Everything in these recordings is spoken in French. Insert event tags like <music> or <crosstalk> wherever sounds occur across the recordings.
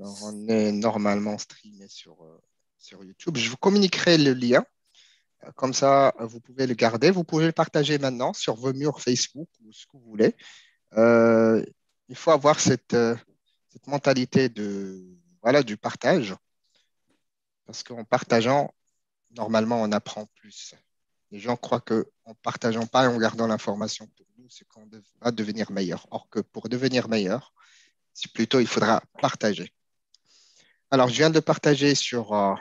on est normalement streamé sur, euh, sur YouTube. Je vous communiquerai le lien. Comme ça, vous pouvez le garder. Vous pouvez le partager maintenant sur vos murs Facebook ou ce que vous voulez. Euh, il faut avoir cette, euh, cette mentalité de, voilà, du partage. Parce qu'en partageant, normalement, on apprend plus. Les gens croient qu'en partageant pas et en gardant l'information pour nous, c'est qu'on va devenir meilleur. Or que pour devenir meilleur, c'est plutôt il faudra partager. Alors, je viens de partager sur, euh,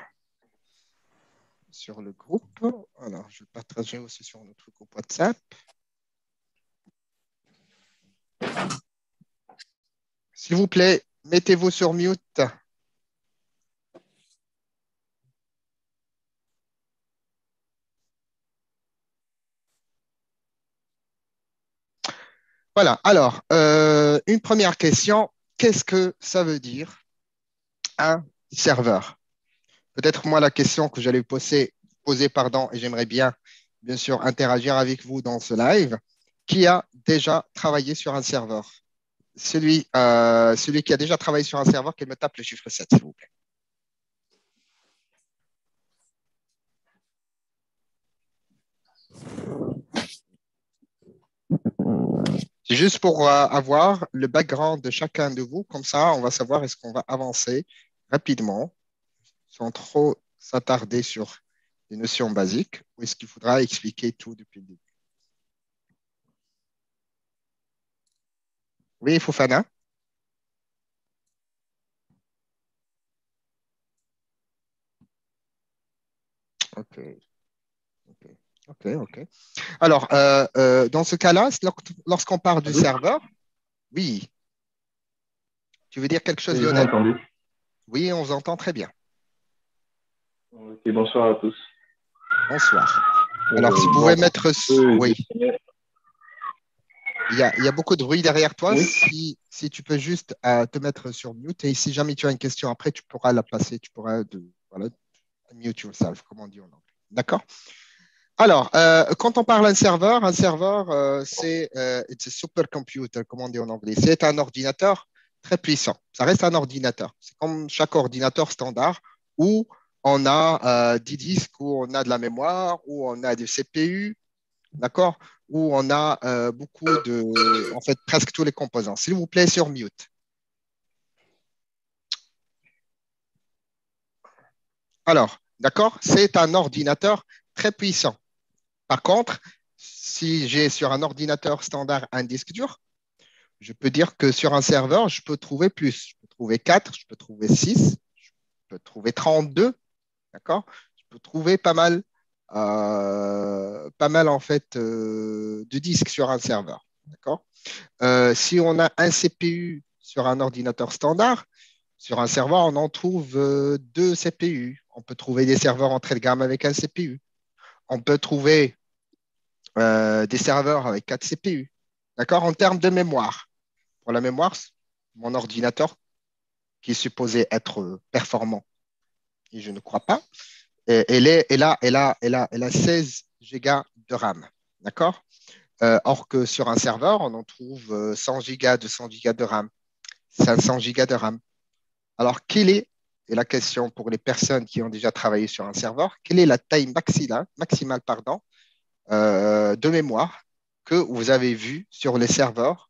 sur le groupe. Alors, je vais partager aussi sur notre groupe WhatsApp. S'il vous plaît, mettez-vous sur mute. Voilà, alors, euh, une première question. Qu'est-ce que ça veut dire? Un serveur Peut-être moi, la question que j'allais poser, poser pardon, et j'aimerais bien, bien sûr, interagir avec vous dans ce live. Qui a déjà travaillé sur un serveur? Celui, euh, celui qui a déjà travaillé sur un serveur, qu'il me tape le chiffre 7, s'il vous plaît. Juste pour euh, avoir le background de chacun de vous. Comme ça, on va savoir est-ce qu'on va avancer rapidement sans trop s'attarder sur les notions basiques ou est-ce qu'il faudra expliquer tout depuis le début? Oui, Fofana? Ok. Ok, ok. Alors, euh, euh, dans ce cas-là, lorsqu'on parle du serveur, oui. Tu veux dire quelque chose, Lionel? Oui, on vous entend très bien. Bonsoir à tous. Bonsoir. Alors, si vous pouvez mettre. oui. Il y, a, beaucoup de bruit derrière toi. Si, tu peux juste euh, te mettre sur mute et si jamais tu as une question après, tu pourras la placer. Tu pourras de, voilà, mute yourself, comme on dit en anglais. D'accord? Alors, euh, quand on parle d'un serveur, un serveur, euh, c'est un supercomputer, comme on dit en anglais. C'est un ordinateur très puissant. Ça reste un ordinateur. C'est comme chaque ordinateur standard où on a euh, des disques, où on a de la mémoire, où on a des CPU, d'accord? Où on a beaucoup de, en fait, presque tous les composants. S'il vous plaît, sur mute. Alors, d'accord? C'est un ordinateur très puissant. Par contre, si j'ai sur un ordinateur standard un disque dur, je peux dire que sur un serveur, je peux trouver plus. Je peux trouver 4, je peux trouver 6, je peux trouver 32. D'accord? Je peux trouver pas mal, euh, pas mal en fait euh, de disques sur un serveur. D'accord? Euh, Si on a un CPU sur un ordinateur standard, sur un serveur, on en trouve deux CPU. On peut trouver des serveurs entrée de gamme avec un CPU. On peut trouver des serveurs avec 4 CPU. D'accord? En termes de mémoire. La mémoire, mon ordinateur, qui est supposé être performant, et je ne crois pas, elle, est, elle, a, elle, a, elle, a, elle a 16 Go de RAM. D'accord? Euh, Or que sur un serveur, on en trouve 100 Go, 200 Go de RAM, 500 Go de RAM. Alors, quelle est, et la question pour les personnes qui ont déjà travaillé sur un serveur, quelle est la taille maximale, euh, de mémoire que vous avez vu sur les serveurs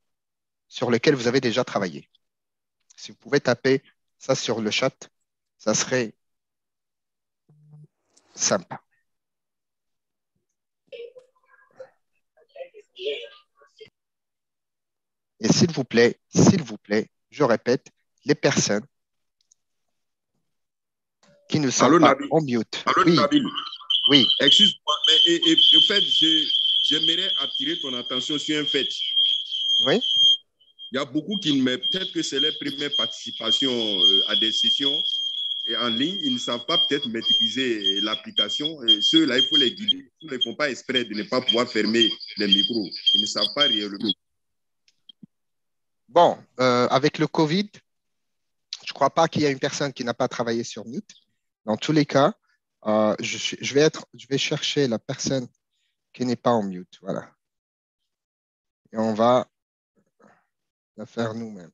sur lesquels vous avez déjà travaillé. Si vous pouvez taper ça sur le chat, ça serait sympa. Et s'il vous plaît, s'il vous plaît, je répète, les personnes qui ne sont pas en mute. Oui. Excuse-moi, mais et, en fait, j'aimerais attirer ton attention sur un fait. Oui. Il y a beaucoup qui ne peut-être que c'est leur première participation euh, à des sessions et en ligne, ils ne savent pas peut-être maîtriser l'application. Ceux-là, il faut les guider. Ils ne font pas exprès de ne pas pouvoir fermer les micros. Ils ne savent pas réellement. Bon, euh, avec le Covid, je ne crois pas qu'il y ait une personne qui n'a pas travaillé sur Mute. Dans tous les cas, euh, je, vais être, je vais chercher la personne qui n'est pas en mute. Voilà. Et on va la faire nous-mêmes.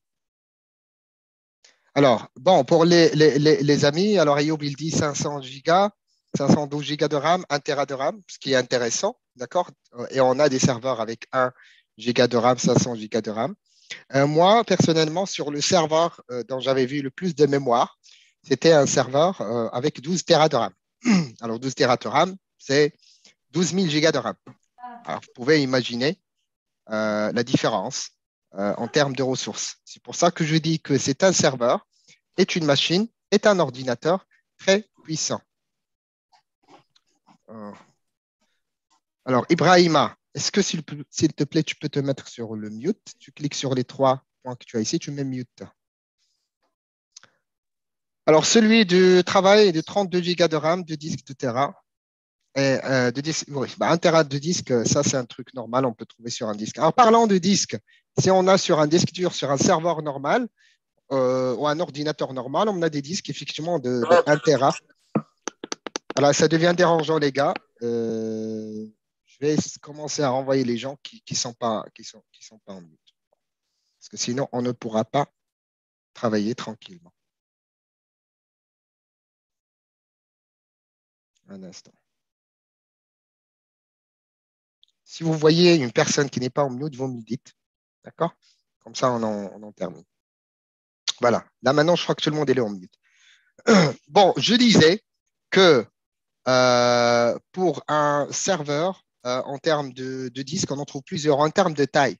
Alors, bon, pour les, les, les, amis, alors Ayoub, il dit 500 gigas, 512 gigas de RAM, 1 Tera de RAM, ce qui est intéressant, d'accord? Et on a des serveurs avec 1 giga de RAM, 500 gigas de RAM. Euh, moi, personnellement, sur le serveur euh, dont j'avais vu le plus de mémoire, c'était un serveur euh, avec 12 Tera de RAM. <clears throat> Alors, 12 Tera de RAM, c'est 12 000 gigas de RAM. Alors, vous pouvez imaginer la différence en termes de ressources. C'est pour ça que je dis que c'est un serveur, est une machine, est un ordinateur très puissant. Alors, Ibrahima, est-ce que, s'il te plaît, tu peux te mettre sur le mute? Tu cliques sur les trois points que tu as ici, tu mets mute. Alors, celui du travail est de 32 Go de RAM, de disque de Tera. Et, euh, de disque, oui, bah, un Tera de disque, ça, c'est un truc normal, on peut trouver sur un disque. Alors, parlant de disque, si on a sur un disque dur, sur un serveur normal euh, ou un ordinateur normal, on a des disques effectivement de, 1 Tera. Alors, ça devient dérangeant, les gars. Euh, je vais commencer à renvoyer les gens qui ne sont, pas, qui sont, qui sont pas en mute. Parce que sinon, on ne pourra pas travailler tranquillement. Un instant. Si vous voyez une personne qui n'est pas en mute, vous me dites. D'accord? Comme ça, on en, termine. Voilà. Là, maintenant, je crois que tout le monde est là en mute. <clears throat> Bon, je disais que euh, pour un serveur, euh, en termes de, disques, on en trouve plusieurs, en termes de taille.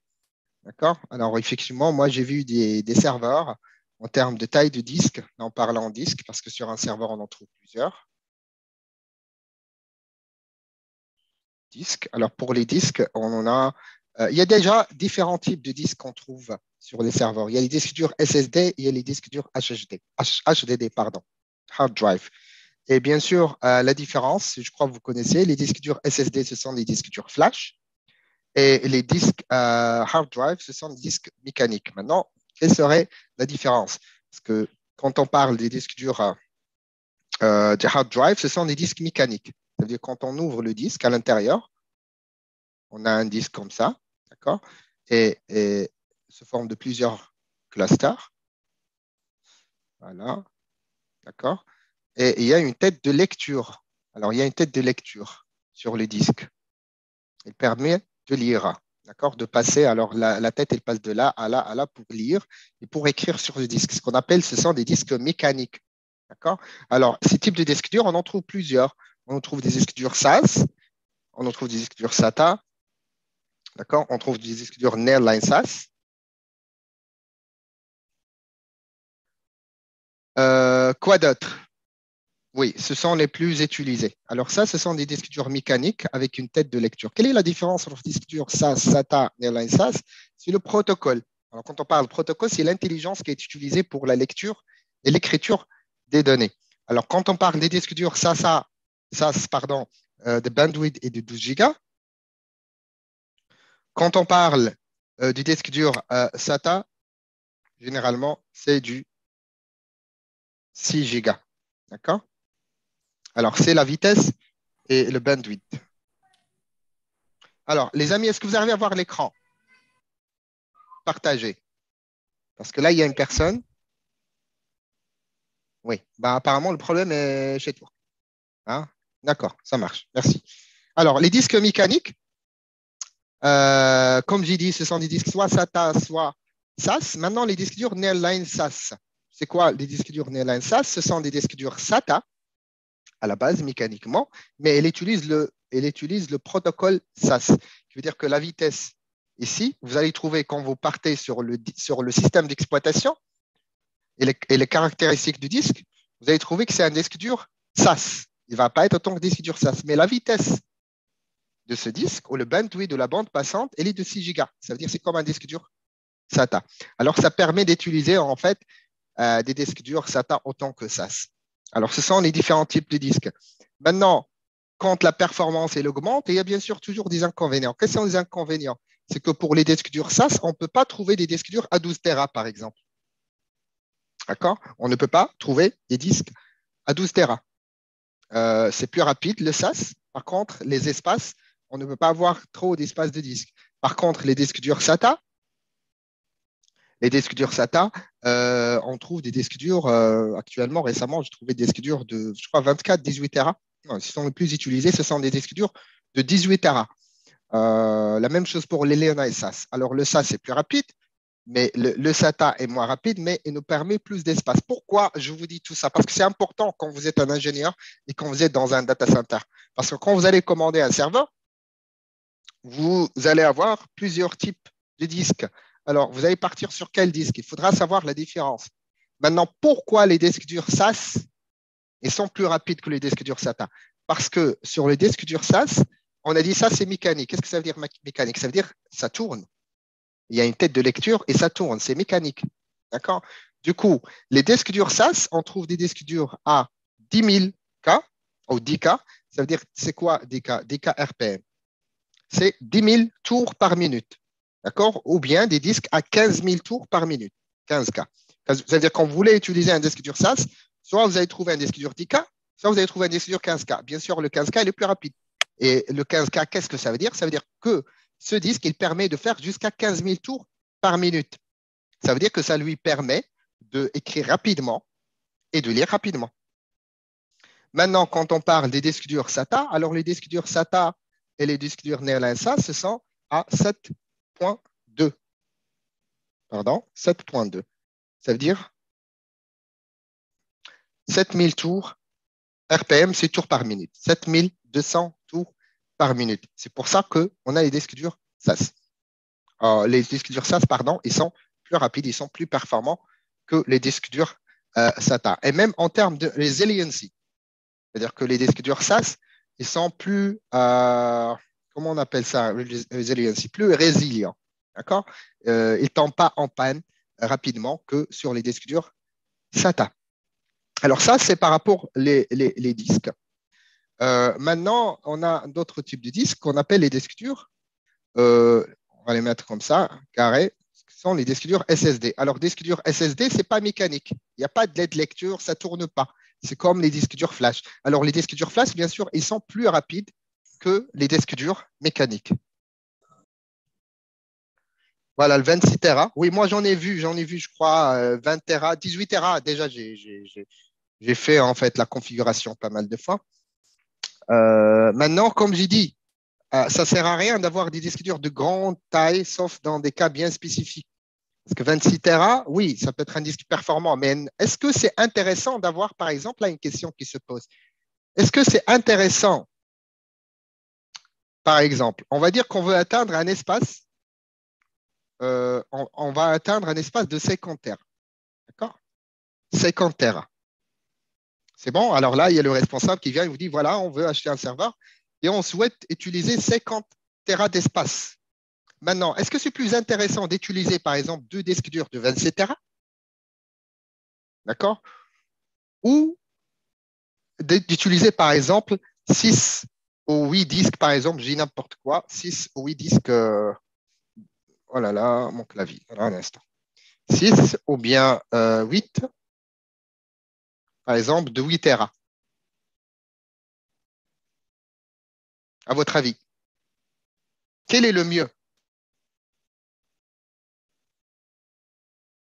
D'accord? Alors, effectivement, moi, j'ai vu des, serveurs en termes de taille de disque, en parlant en disque, parce que sur un serveur, on en trouve plusieurs. Disques. Alors, pour les disques, on en a. Euh, il y a déjà différents types de disques qu'on trouve sur les serveurs. Il y a les disques durs SSD, il y a les disques durs HDD, HDD pardon, hard drive. Et bien sûr, euh, la différence, je crois que vous connaissez, les disques durs SSD, ce sont des disques durs flash. Et les disques euh, hard drive, ce sont des disques mécaniques. Maintenant, quelle serait la différence? Parce que quand on parle des disques durs de hard drive, ce sont des disques mécaniques. C'est-à-dire quand on ouvre le disque à l'intérieur, on a un disque comme ça, et, se forme de plusieurs clusters. Voilà, d'accord et il y a une tête de lecture. Alors, il y a une tête de lecture sur le disque. Elle permet de lire, d'accord, de passer. Alors, la, tête, elle passe de là à là à là pour lire et pour écrire sur le disque. Ce qu'on appelle, ce sont des disques mécaniques, d'accord. Alors, ces types de disques durs, on en trouve plusieurs. On en trouve des disques durs SAS, on en trouve des disques durs SATA, d'accord? On trouve des disques durs Nearline SAS. Euh, quoi d'autre? Oui, ce sont les plus utilisés. Alors ça, ce sont des disques durs mécaniques avec une tête de lecture. Quelle est la différence entre disques durs SAS, SATA et SAS? C'est le protocole. Alors quand on parle protocole, c'est l'intelligence qui est utilisée pour la lecture et l'écriture des données. Alors quand on parle des disques durs SAS, SAS pardon, euh, de bandwidth et de 12 Go, quand on parle euh, du disque dur SATA, généralement, c'est du 6 Go. D'accord? Alors, c'est la vitesse et le bandwidth. Alors, les amis, est-ce que vous arrivez à voir l'écran? Partagez. Parce que là, il y a une personne. Oui, bah, apparemment, le problème est chez toi. Hein? D'accord, ça marche. Merci. Alors, les disques mécaniques, euh, comme j'ai dit, ce sont des disques soit SATA, soit SAS. Maintenant, les disques durs Nearline SAS. C'est quoi les disques durs Nearline SAS? Ce sont des disques durs SATA à la base mécaniquement, mais elle utilise le, elle utilise le protocole SAS, qui veut dire que la vitesse ici, vous allez trouver quand vous partez sur le, sur le système d'exploitation et les, caractéristiques du disque, vous allez trouver que c'est un disque dur SAS. Il ne va pas être autant que disque dur SAS, mais la vitesse de ce disque, ou le bandwidth de la bande passante, elle est de 6 gigas. Ça veut dire c'est comme un disque dur SATA. Alors, ça permet d'utiliser en fait euh, des disques durs SATA autant que SAS. Alors, ce sont les différents types de disques. Maintenant, quand la performance elle augmente, il y a bien sûr toujours des inconvénients. Quels sont les inconvénients? C'est que pour les disques durs SAS, on ne peut pas trouver des disques durs à 12 Tera, par exemple. D'accord? On ne peut pas trouver des disques à 12 Tera. Euh, c'est plus rapide, le SAS. Par contre, les espaces, on ne peut pas avoir trop d'espace de disques. Par contre, les disques durs SATA, Les disques durs SATA, euh, on trouve des disques durs euh, actuellement, récemment, j'ai trouvé des disques durs de, je crois, 24, 18 Tera. ce sont les plus utilisés, ce sont des disques durs de 18 Tera. la même chose pour les Leona et SAS. Alors, le SAS est plus rapide, mais le, SATA est moins rapide, mais il nous permet plus d'espace. Pourquoi je vous dis tout ça? Parce que c'est important quand vous êtes un ingénieur et quand vous êtes dans un data center. Parce que quand vous allez commander un serveur, vous allez avoir plusieurs types de disques. Alors, vous allez partir sur quel disque? Il faudra savoir la différence. Maintenant, pourquoi les disques durs SAS ils sont plus rapides que les disques durs SATA? Parce que sur les disques durs SAS, on a dit ça, c'est mécanique. Qu'est-ce que ça veut dire mécanique? Ça veut dire ça tourne il y a une tête de lecture et ça tourne, c'est mécanique. D'accord? Du coup, les disques durs SAS, on trouve des disques durs à 10 000 K ou 10 K. Ça veut dire, c'est quoi 10 K? 10 K RPM. C'est 10 000 tours par minute. D'accord? Ou bien des disques à 15 000 tours par minute. 15 K. Ça veut dire, quand vous voulez utiliser un disque dur SAS, soit vous allez trouver un disque dur 10 K, soit vous allez trouver un disque dur 15 K. Bien sûr, le 15 K est le plus rapide. Et le 15 K, qu'est-ce que ça veut dire? Ça veut dire que ce disque, il permet de faire jusqu'à 15 000 tours par minute. Ça veut dire que ça lui permet d'écrire rapidement et de lire rapidement. Maintenant, quand on parle des disques durs SATA, alors les disques durs SATA et les disques durs Neolensa, ce sont à 7.2. Pardon, 7.2. Ça veut dire 7000 tours RPM, c'est tours par minute. 7200 tours par minute. C'est pour ça qu'on a les disques durs SAS. Euh, les disques durs SAS, pardon, ils sont plus rapides, ils sont plus performants que les disques durs euh, SATA. Et même en termes de resiliency, c'est-à-dire que les disques durs SAS, ils sont plus, euh, comment on appelle ça, resiliency, plus résilients. D'accord? Ils ne tombent pas en panne rapidement que sur les disques durs SATA. Alors ça, c'est par rapport les, les disques. Euh, maintenant, on a d'autres types de disques qu'on appelle les disques durs. Euh, on va les mettre comme ça, carré, ce sont les disques durs SSD. Alors, disques durs SSD, ce n'est pas mécanique. Il n'y a pas de LED lecture, ça ne tourne pas. C'est comme les disques durs flash. Alors, les disques durs flash, bien sûr, ils sont plus rapides que les disques durs mécaniques. Voilà, le 26 Tera. Oui, moi, j'en ai vu, j'en ai vu, je crois, 20 euh, Tera, 18 Tera. Déjà, j'ai fait en fait la configuration pas mal de fois. Euh, maintenant, comme j'ai dit, euh, ça ne sert à rien d'avoir des disques durs de grande taille, sauf dans des cas bien spécifiques. Parce que 26 Tera, oui, ça peut être un disque performant, mais est-ce que c'est intéressant d'avoir, par exemple, là, une question qui se pose? Est-ce que c'est intéressant, par exemple, on va dire qu'on veut atteindre un espace, euh, on, on, va atteindre un espace de 50 Tera. D'accord? 50 Tera. C'est bon? Alors là, il y a le responsable qui vient et vous dit, voilà, on veut acheter un serveur et on souhaite utiliser 50 Tera d'espace. Maintenant, est-ce que c'est plus intéressant d'utiliser, par exemple, deux disques durs de 27 Tera? D'accord? Ou d'utiliser, par exemple, 6 ou 8 disques, par exemple, j'ai n'importe quoi, 6 ou 8 disques. Euh, oh là là, mon clavier, un instant. 6 ou bien 8 euh, par exemple, de 8 Tera À votre avis, quel est le mieux?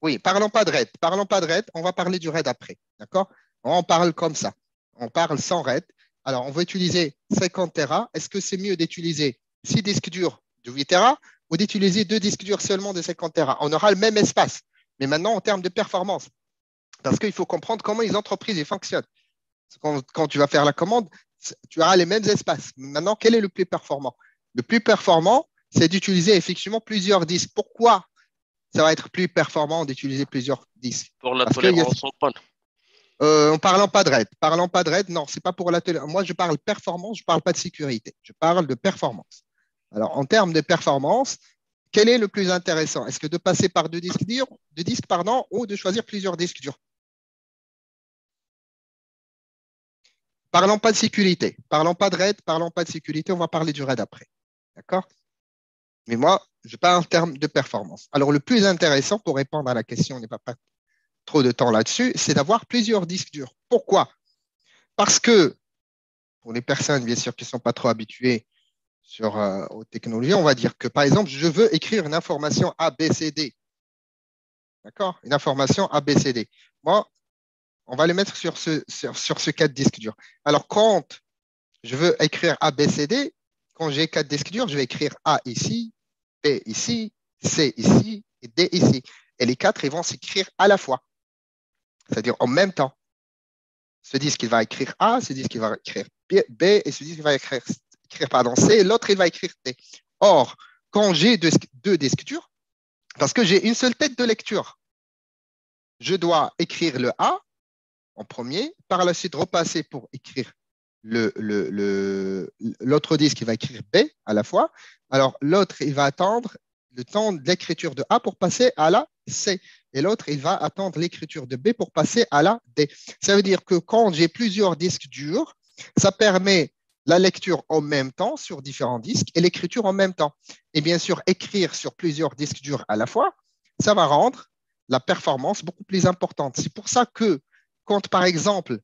Oui, parlons pas de RAID. Parlons pas de RAID, on va parler du RAID après. D'accord? On parle comme ça. On parle sans RAID. Alors, on va utiliser 50 Tera. Est-ce que c'est mieux d'utiliser 6 disques durs de 8 Tera ou d'utiliser deux disques durs seulement de 50 Tera? On aura le même espace. Mais maintenant, en termes de performance, parce qu'il faut comprendre comment les entreprises fonctionnent. Quand, tu vas faire la commande, tu auras les mêmes espaces. Maintenant, quel est le plus performant? Le plus performant, c'est d'utiliser effectivement plusieurs disques. Pourquoi? Ça va être plus performant d'utiliser plusieurs disques Pour la tolérance en panne. Euh, en parlant pas de RAID. Parlant pas de RAID, non, c'est pas pour la tolérance. Moi, je parle performance, je parle pas de sécurité. Je parle de performance. Alors, en termes de performance, quel est le plus intéressant? Est-ce que de passer par deux disques durs, deux disques pardon, ou de choisir plusieurs disques durs? Parlons pas de sécurité, parlons pas de RAID, parlons pas de sécurité, on va parler du RAID après. D'accord? Mais moi, je parle en termes de performance. Alors, le plus intéressant pour répondre à la question, on n'est pas, trop de temps là-dessus, c'est d'avoir plusieurs disques durs. Pourquoi? Parce que, pour les personnes, bien sûr, qui ne sont pas trop habituées sur, euh, aux technologies, on va dire que, par exemple, je veux écrire une information A, B, C, D. D'accord? Une information ABCD. Moi, on va le mettre sur ce, sur, ce cas de disque dur. Alors, quand je veux écrire ABCD, quand j'ai quatre disques durs, je vais écrire A ici, Ici, C ici et D ici. Et les quatre, ils vont s'écrire à la fois, c'est-à-dire en même temps. Ce disque, il va écrire A, ce disque, il va écrire B, et ce disque, il va écrire, écrire pardon, C, l'autre, il va écrire D. Or, quand j'ai deux, deux parce que j'ai une seule tête de lecture, je dois écrire le A en premier, par la suite repasser pour écrire l'autre disque, il va écrire B à la fois. Alors, l'autre, il va attendre le temps de l'écriture de A pour passer à la C. Et l'autre, il va attendre l'écriture de B pour passer à la D. Ça veut dire que quand j'ai plusieurs disques durs, ça permet la lecture en même temps sur différents disques et l'écriture en même temps. Et bien sûr, écrire sur plusieurs disques durs à la fois, ça va rendre la performance beaucoup plus importante. C'est pour ça que quand, par exemple,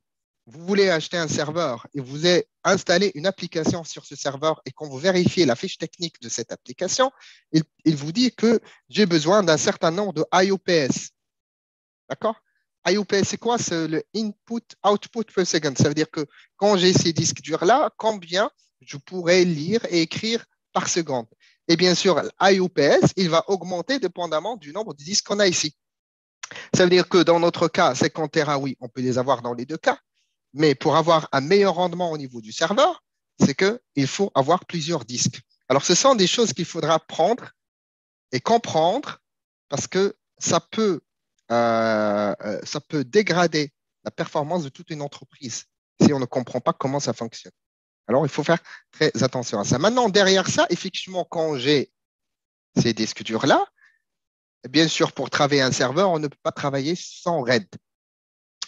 vous voulez acheter un serveur et vous avez installé une application sur ce serveur et quand vous vérifiez la fiche technique de cette application, il, vous dit que j'ai besoin d'un certain nombre de IOPS. D'accord? IOPS, c'est quoi? C'est le input output per second. Ça veut dire que quand j'ai ces disques durs-là, combien je pourrais lire et écrire par seconde? Et bien sûr, l'IOPS, il va augmenter dépendamment du nombre de disques qu'on a ici. Ça veut dire que dans notre cas, 50 Tera, oui, on peut les avoir dans les deux cas. Mais pour avoir un meilleur rendement au niveau du serveur, c'est qu'il faut avoir plusieurs disques. Alors, ce sont des choses qu'il faudra prendre et comprendre parce que ça peut, euh, euh, ça peut dégrader la performance de toute une entreprise si on ne comprend pas comment ça fonctionne. Alors, il faut faire très attention à ça. Maintenant, derrière ça, effectivement, quand j'ai ces disques durs-là, bien sûr, pour travailler un serveur, on ne peut pas travailler sans RAID.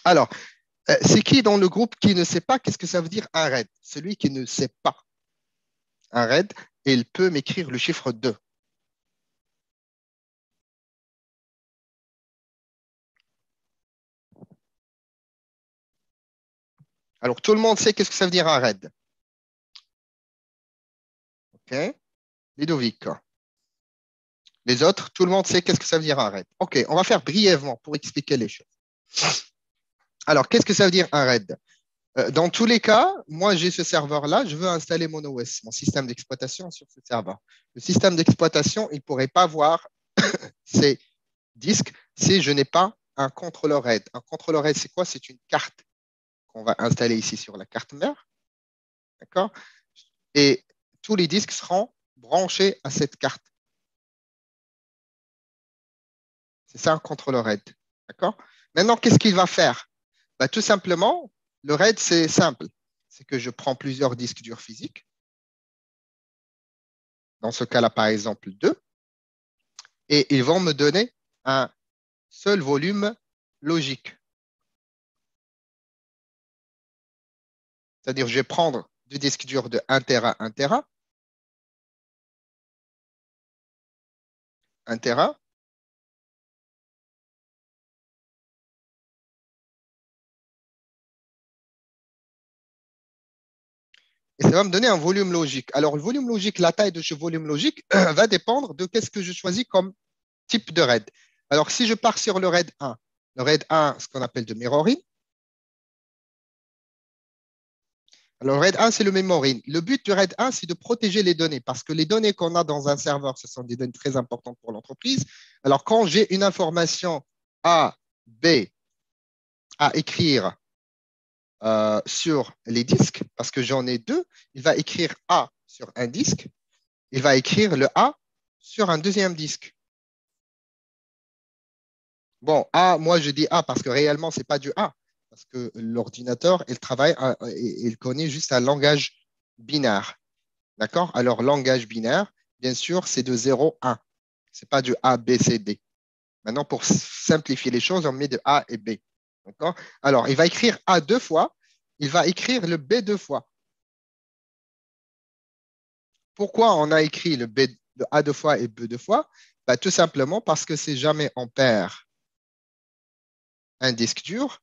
Alors, c'est qui dans le groupe qui ne sait pas qu'est-ce que ça veut dire un RAID? Celui qui ne sait pas un RAID, il peut m'écrire le chiffre 2. Alors, tout le monde sait qu'est-ce que ça veut dire un RAID. OK Ludovic. Les autres, tout le monde sait qu'est-ce que ça veut dire un RAID. OK, on va faire brièvement pour expliquer les choses. Alors, qu'est-ce que ça veut dire un RAID? Euh, Dans tous les cas, moi, j'ai ce serveur-là, je veux installer mon OS, mon système d'exploitation sur ce serveur. Le système d'exploitation, il ne pourrait pas voir <coughs> ces disques si je n'ai pas un contrôleur RAID. Un contrôleur RAID, c'est quoi? C'est une carte qu'on va installer ici sur la carte mère. D'accord? Et tous les disques seront branchés à cette carte. C'est ça un contrôleur RAID. D'accord? Maintenant, qu'est-ce qu'il va faire? Bah, Tout simplement, le RAID, c'est simple. C'est que je prends plusieurs disques durs physiques. Dans ce cas-là, par exemple, deux. Et ils vont me donner un seul volume logique. C'est-à-dire, je vais prendre deux disques durs de 1 Tera, 1 Tera. 1 Tera. Et ça va me donner un volume logique. Alors, le volume logique, la taille de ce volume logique <clears throat> va dépendre de qu'est-ce que je choisis comme type de RAID. Alors, si je pars sur le RAID 1, le RAID 1, ce qu'on appelle de mirroring. Alors, le RAID 1, c'est le memory. Le but du RAID 1, c'est de protéger les données parce que les données qu'on a dans un serveur, ce sont des données très importantes pour l'entreprise. Alors, quand j'ai une information A, B à écrire euh, sur les disques, parce que j'en ai deux, il va écrire A sur un disque, il va écrire le A sur un deuxième disque. Bon, A, moi je dis A parce que réellement, ce n'est pas du A, parce que l'ordinateur, il travaille, il connaît juste un langage binaire. D'accord? Alors, langage binaire, bien sûr, c'est de 0, 1. Ce n'est pas du A, B, C, D. Maintenant, pour simplifier les choses, on met de A et B. Alors, il va écrire A deux fois, il va écrire le B deux fois. Pourquoi on a écrit le, B, A deux fois et B deux fois? Bah, Tout simplement parce que si jamais on perd un disque dur,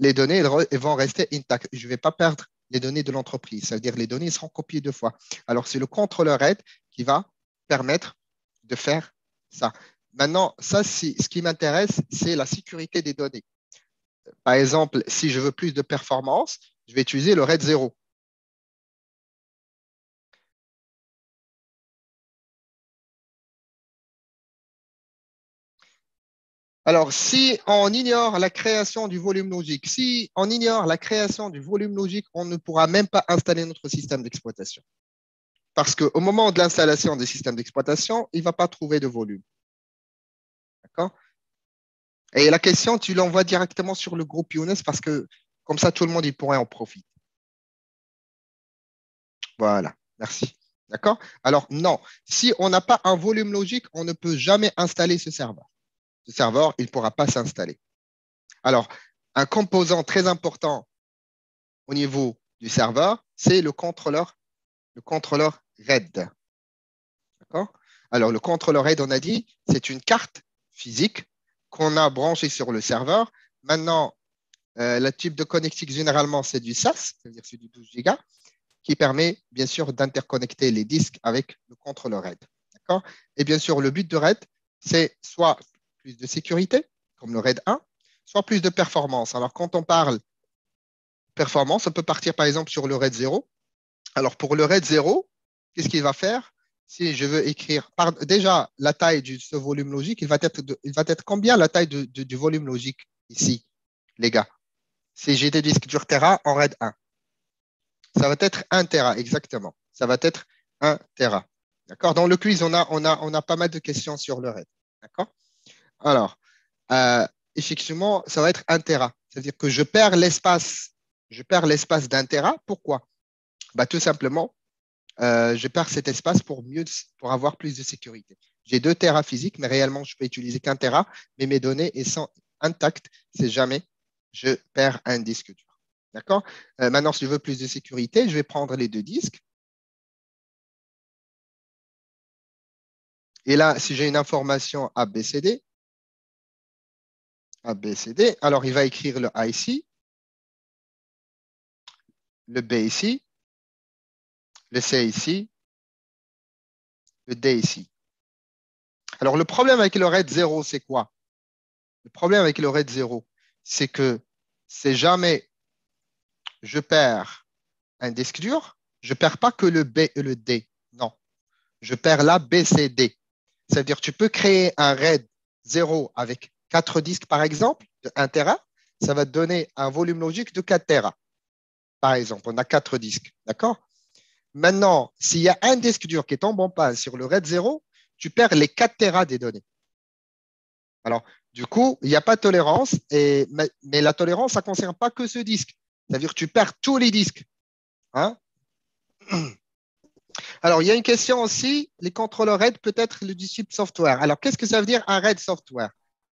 les données vont rester intactes. Je ne vais pas perdre les données de l'entreprise. Ça veut dire les données seront copiées deux fois. Alors, c'est le contrôleur RAID qui va permettre de faire ça. Maintenant, ça, ce qui m'intéresse, c'est la sécurité des données. Par exemple, si je veux plus de performance, je vais utiliser le RAID 0. Alors, si on ignore la création du volume logique, si on ignore la création du volume logique, on ne pourra même pas installer notre système d'exploitation. Parce qu'au moment de l'installation des systèmes d'exploitation, il ne va pas trouver de volume. Et la question, tu l'envoies directement sur le groupe Younes parce que comme ça, tout le monde pourrait en profiter. Voilà, merci. D'accord? Alors, non, si on n'a pas un volume logique, on ne peut jamais installer ce serveur ce serveur, il ne pourra pas s'installer. Alors, un composant très important au niveau du serveur, c'est le contrôleur, le contrôleur RAID. D'accord? Alors, le contrôleur RAID, on a dit, c'est une carte physique qu'on a branchée sur le serveur. Maintenant, euh, le type de connectique, généralement, c'est du SAS, c'est-à-dire c'est du 12 Go, qui permet, bien sûr, d'interconnecter les disques avec le contrôleur RAID. D'accord? Et bien sûr, le but de RAID, c'est soit plus de sécurité, comme le RAID 1, soit plus de performance. Alors, quand on parle performance, on peut partir par exemple sur le RAID 0. Alors, pour le RAID 0, qu'est-ce qu'il va faire? Si je veux écrire, déjà, la taille de ce volume logique, il va être, combien la taille du volume logique ici, les gars? Si j'ai des disques durs Tera en RAID 1. Ça va être 1 Tera, exactement. Ça va être 1 Tera. D'accord? Dans le quiz, on a, on, a, pas mal de questions sur le RAID. D'accord? Alors, euh, effectivement, ça va être un Tera. C'est-à-dire que je perds l'espace, je perds l'espace d'un Tera. Pourquoi? Bah, Tout simplement, euh, je perds cet espace pour mieux, avoir plus de sécurité. J'ai deux Tera physiques, mais réellement, je peux utiliser qu'un Tera, mais mes données sont intactes. C'est jamais je perds un disque dur. D'accord? Euh, Maintenant, si je veux plus de sécurité, je vais prendre les deux disques. Et là, si j'ai une information ABCD, a, B, C, D. Alors, il va écrire le A le B ici, le C ici, le D ici. Alors, le problème avec le RAID 0, c'est quoi? Le problème avec le RAID 0, c'est que c'est jamais je perds un disque dur, je ne perds pas que le B et le D. Non, je perds la B, C, D. C'est-à-dire, tu peux créer un RAID 0 avec 4 disques, par exemple, de 1 Tera, ça va te donner un volume logique de 4 Tera. Par exemple, on a 4 disques. D'accord? Maintenant, s'il y a un disque dur qui est en panne sur le RAID 0, tu perds les 4 Tera des données. Alors, du coup, il n'y a pas de tolérance, et, mais, la tolérance, ça ne concerne pas que ce disque. C'est-à-dire que tu perds tous les disques. Hein <clears throat> Alors, il y a une question aussi, les contrôleurs RAID peut être le disciple software. Alors, qu'est-ce que ça veut dire un RAID software?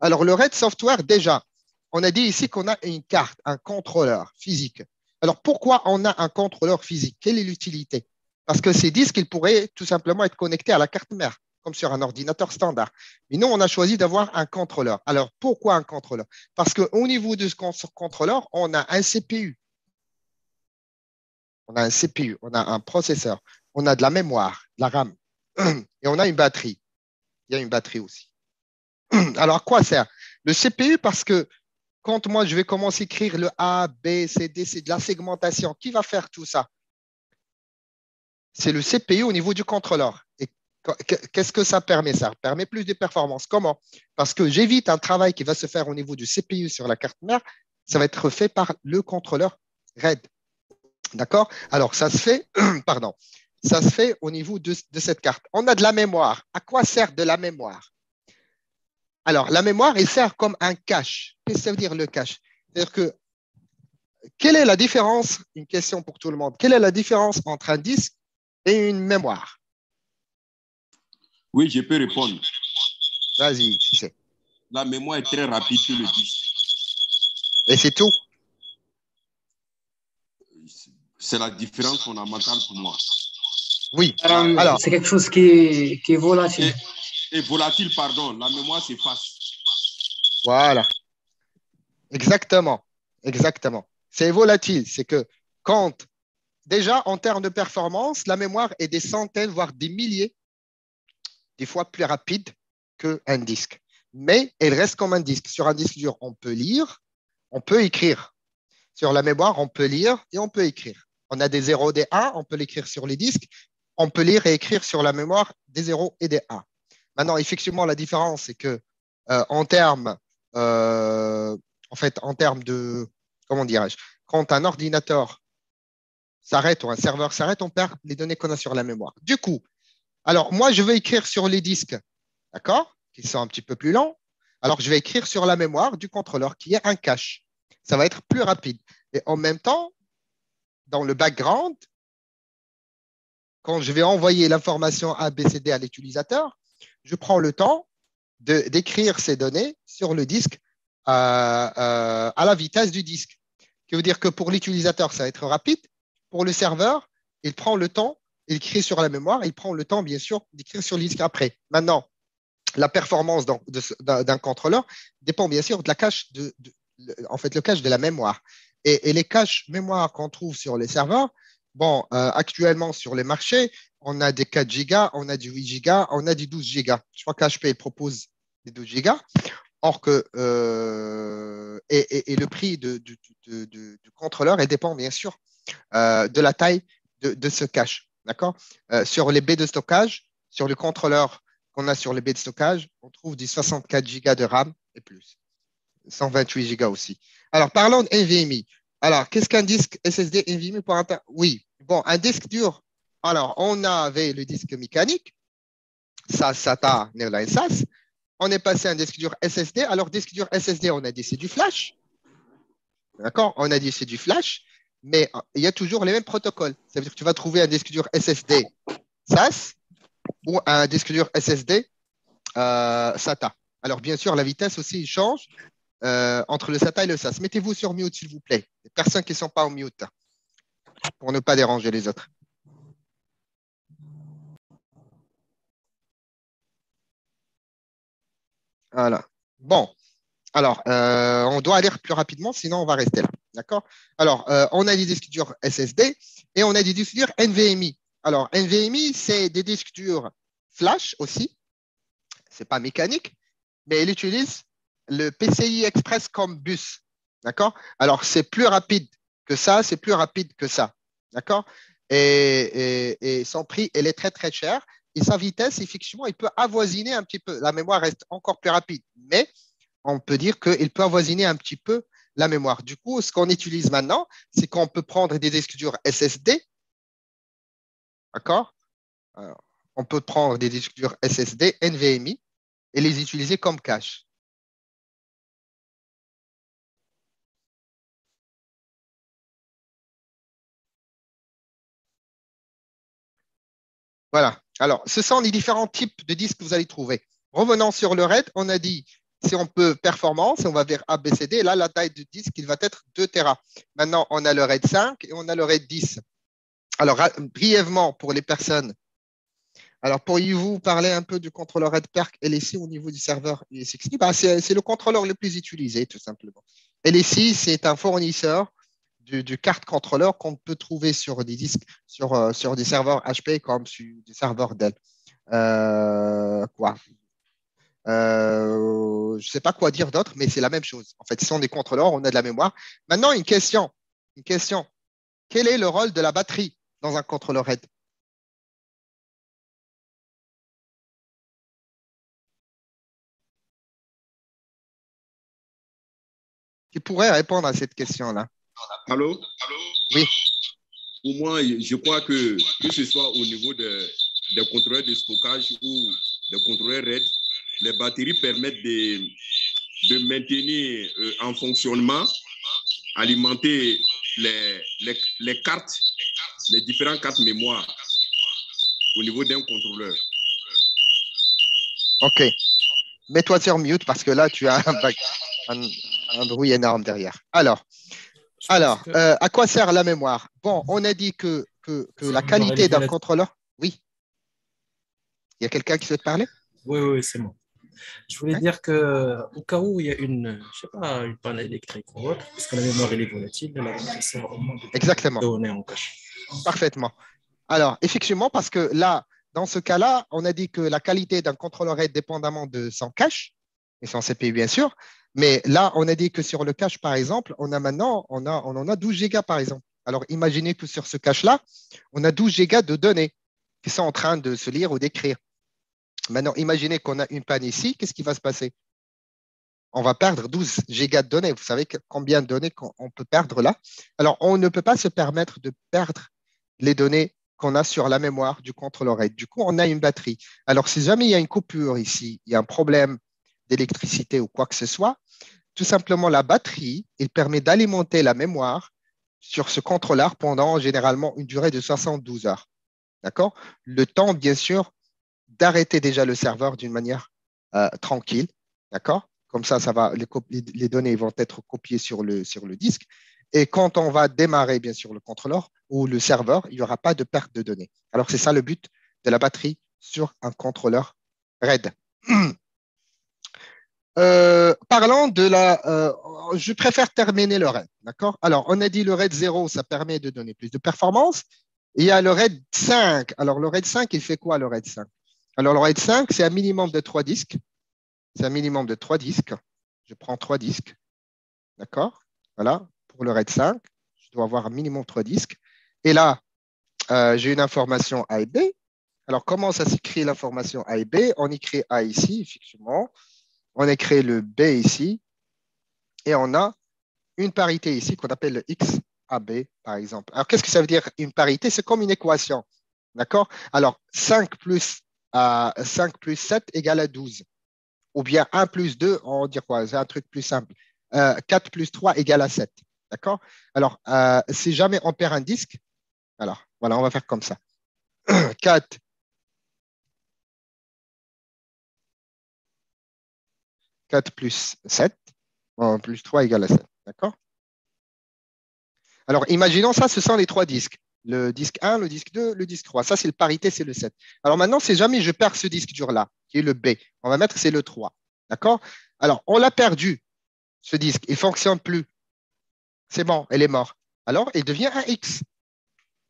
Alors, le RAID Software, déjà, on a dit ici qu'on a une carte, un contrôleur physique. Alors, pourquoi on a un contrôleur physique? Quelle est l'utilité? Parce que ces disques, ils pourraient tout simplement être connectés à la carte mère, comme sur un ordinateur standard. Mais nous, on a choisi d'avoir un contrôleur. Alors, pourquoi un contrôleur? Parce qu'au niveau de ce contrôleur, on a un CPU. On a un CPU, on a un processeur, on a de la mémoire, de la RAM, <clears throat> et on a une batterie. Il y a une batterie aussi. <clears throat> Alors, à quoi sert? Le CPU, parce que quand moi, je vais commencer à écrire le A, B, C, D, c'est de la segmentation. Qui va faire tout ça? C'est le CPU au niveau du contrôleur. Et qu'est-ce que ça permet Ça? Permet plus de performance. Comment? Parce que j'évite un travail qui va se faire au niveau du CPU sur la carte mère. Ça va être fait par le contrôleur RAID. D'accord? Alors, ça se fait, <clears throat> pardon, ça se fait au niveau de, cette carte. On a de la mémoire. À quoi sert de la mémoire? Alors, la mémoire, elle sert comme un cache. Qu'est-ce que ça veut dire le cache? C'est-à-dire que, quelle est la différence, une question pour tout le monde, quelle est la différence entre un disque et une mémoire? Oui, je peux répondre. Vas-y, si c'est. La mémoire est très rapide sur le disque. Et c'est tout? C'est la différence fondamentale pour moi. Oui. Alors, c'est quelque chose qui est, qui est volatile et volatile, pardon. La mémoire s'efface. Voilà. Exactement. Exactement. C'est volatile. C'est que quand, déjà en termes de performance, la mémoire est des centaines, voire des milliers, des fois plus rapide qu'un disque. Mais elle reste comme un disque. Sur un disque dur, on peut lire, on peut écrire. Sur la mémoire, on peut lire et on peut écrire. On a des 0, des 1, on peut l'écrire sur les disques. On peut lire et écrire sur la mémoire des 0 et des 1. Maintenant, effectivement, la différence, c'est que euh, en termes euh, en fait, en termes de, comment dirais-je, quand un ordinateur s'arrête ou un serveur s'arrête, on perd les données qu'on a sur la mémoire. Du coup, alors moi, je veux écrire sur les disques, d'accord, qui sont un petit peu plus lents. Alors, je vais écrire sur la mémoire du contrôleur qui est un cache. Ça va être plus rapide. Et en même temps, dans le background, quand je vais envoyer l'information ABCD à l'utilisateur, je prends le temps d'écrire ces données sur le disque à, la vitesse du disque. Ce qui veut dire que pour l'utilisateur, ça va être rapide. Pour le serveur, il prend le temps, il écrit sur la mémoire, il prend le temps, bien sûr, d'écrire sur le disque après. Maintenant, la performance d'un contrôleur dépend bien sûr de la cache de, en fait, le cache de la mémoire. Et, les caches mémoire qu'on trouve sur les serveurs, bon, euh, actuellement sur les marchés, on a des 4 Go, on a du 8 Go, on a du 12 Go. Je crois qu'HP propose des 12 Go. Or que euh, et, le prix du contrôleur dépend bien sûr euh, de la taille de, ce cache. D'accord? Euh, Sur les baies de stockage, sur le contrôleur qu'on a sur les baies de stockage, on trouve du 64 Go de RAM et plus. 128 Go aussi. Alors, parlons de NVMe. Alors, qu'est-ce qu'un disque SSD NVMe pour un Oui, bon, un disque dur. Alors, on avait le disque mécanique, SAS, SATA, Neoline SAS on est passé à un disque dur SSD. Alors, disque dur SSD, on a dit c'est du flash. D'accord? On a dit c'est du flash, mais il y a toujours les mêmes protocoles. Ça veut dire que tu vas trouver un disque dur SSD SAS ou un disque dur SSD euh, SATA. Alors, bien sûr, la vitesse aussi change euh, entre le SATA et le SAS. Mettez-vous sur mute, s'il vous plaît. Les personnes qui ne sont pas en mute pour ne pas déranger les autres. Voilà. Bon, alors, euh, on doit aller plus rapidement, sinon on va rester là. D'accord? Alors, euh, on a des disques durs SSD et on a des disques durs NVMe. Alors, NVMe, c'est des disques durs flash aussi. Ce n'est pas mécanique, mais il utilise le PCI Express comme bus. D'accord? Alors, c'est plus rapide que ça, c'est plus rapide que ça. D'accord? Et, et, son prix, il est très, très cher et sa vitesse, effectivement, il peut avoisiner un petit peu. La mémoire reste encore plus rapide, mais on peut dire qu'il peut avoisiner un petit peu la mémoire. Du coup, ce qu'on utilise maintenant, c'est qu'on peut prendre des disques durs SSD. D'accord? On peut prendre des disques durs SSD NVMe et les utiliser comme cache. Voilà. Alors, ce sont les différents types de disques que vous allez trouver. Revenons sur le RAID, on a dit si on peut performance, on va vers ABCD. Là, la taille du disque, il va être 2 Tera. Maintenant, on a le RAID 5 et on a le RAID 10. Alors, brièvement, pour les personnes, alors pourriez-vous parler un peu du contrôleur RAID PERC LSI au niveau du serveur ESXi bah, C'est le contrôleur le plus utilisé, tout simplement. LSI, c'est un fournisseur du, carte contrôleur qu'on peut trouver sur des disques, sur, euh, sur des serveurs HP comme sur des serveurs Dell. Euh, quoi? Euh, Je ne sais pas quoi dire d'autre, mais c'est la même chose. En fait, ce sont des contrôleurs, on a de la mémoire. Maintenant, une question. Une question. Quel est le rôle de la batterie dans un contrôleur RAID Qui pourrait répondre à cette question-là? Allô? Oui. Pour moi, je crois que que ce soit au niveau de, des contrôleurs de stockage ou des contrôleurs RAID, les batteries permettent de, de maintenir euh, en fonctionnement, alimenter les, les, les, cartes, les différentes cartes mémoire au niveau d'un contrôleur. OK. Mets-toi sur mute parce que là, tu as un, un bruit énorme derrière. Alors, alors, euh, à quoi sert la mémoire? Bon, on a dit que, que, la qualité d'un contrôleur. Oui. Il y a quelqu'un qui souhaite parler? Oui, oui, c'est moi. Je voulais dire que au cas où il y a une, je sais pas, une panne électrique ou autre, parce que la mémoire est volatile, la mémoire sert au moins Exactement. données en cache. Parfaitement. Alors, effectivement, parce que là, dans ce cas-là, on a dit que la qualité d'un contrôleur est dépendamment de son cache et son CPU, bien sûr. Mais là, on a dit que sur le cache, par exemple, on a maintenant, on, en a 12 gigas, par exemple. Alors, imaginez que sur ce cache-là, on a 12 gigas de données qui sont en train de se lire ou d'écrire. Maintenant, imaginez qu'on a une panne ici, qu'est-ce qui va se passer? On va perdre 12 gigas de données. Vous savez combien de données on peut perdre là? Alors, on ne peut pas se permettre de perdre les données qu'on a sur la mémoire du contrôleur. Du coup, on a une batterie. Alors, si jamais il y a une coupure ici, il y a un problème d'électricité ou quoi que ce soit, tout simplement la batterie, il permet d'alimenter la mémoire sur ce contrôleur pendant généralement une durée de 72 heures. D'accord? Le temps, bien sûr, d'arrêter déjà le serveur d'une manière euh, tranquille. D'accord? Comme ça, va, les, données vont être copiées sur le, sur le disque. Et quand on va démarrer, bien sûr, le contrôleur ou le serveur, il n'y aura pas de perte de données. Alors, c'est ça le but de la batterie sur un contrôleur RAID. <clears throat> Euh, parlant de la. Euh, je préfère terminer le RAID. D'accord? Alors, on a dit le RAID 0, ça permet de donner plus de performance. Il y a le RAID 5. Alors, le RAID 5, il fait quoi le RAID 5 Alors, le RAID 5, c'est un minimum de trois disques. C'est un minimum de trois disques. Je prends trois disques. D'accord? Voilà, pour le RAID 5, je dois avoir un minimum de trois disques. Et là, euh, j'ai une information A et B. Alors, comment ça s'écrit l'information A et B? On écrit A ici, effectivement. On écrit le B ici. Et on a une parité ici qu'on appelle le XAB, par exemple. Alors, qu'est-ce que ça veut dire une parité? C'est comme une équation. D'accord? Alors, 5 plus, 5 euh, plus 7 égale à 12. Ou bien 1 plus 2, on dit quoi? C'est un truc plus simple. 4 euh, plus 3 égale à 7. D'accord? Alors, euh, si jamais on perd un disque, alors voilà, on va faire comme ça. <clears throat> 4 4 plus 7, plus 3 égale à 7. D'accord? Alors, imaginons ça, ce sont les trois disques. Le disque 1, le disque 2, le disque 3. Ça, c'est le parité, c'est le 7. Alors maintenant, si jamais je perds ce disque dur-là, qui est le B, on va mettre, c'est le 3. D'accord? Alors, on l'a perdu, ce disque. Il ne fonctionne plus. C'est bon, elle est morte. Alors, il devient un X.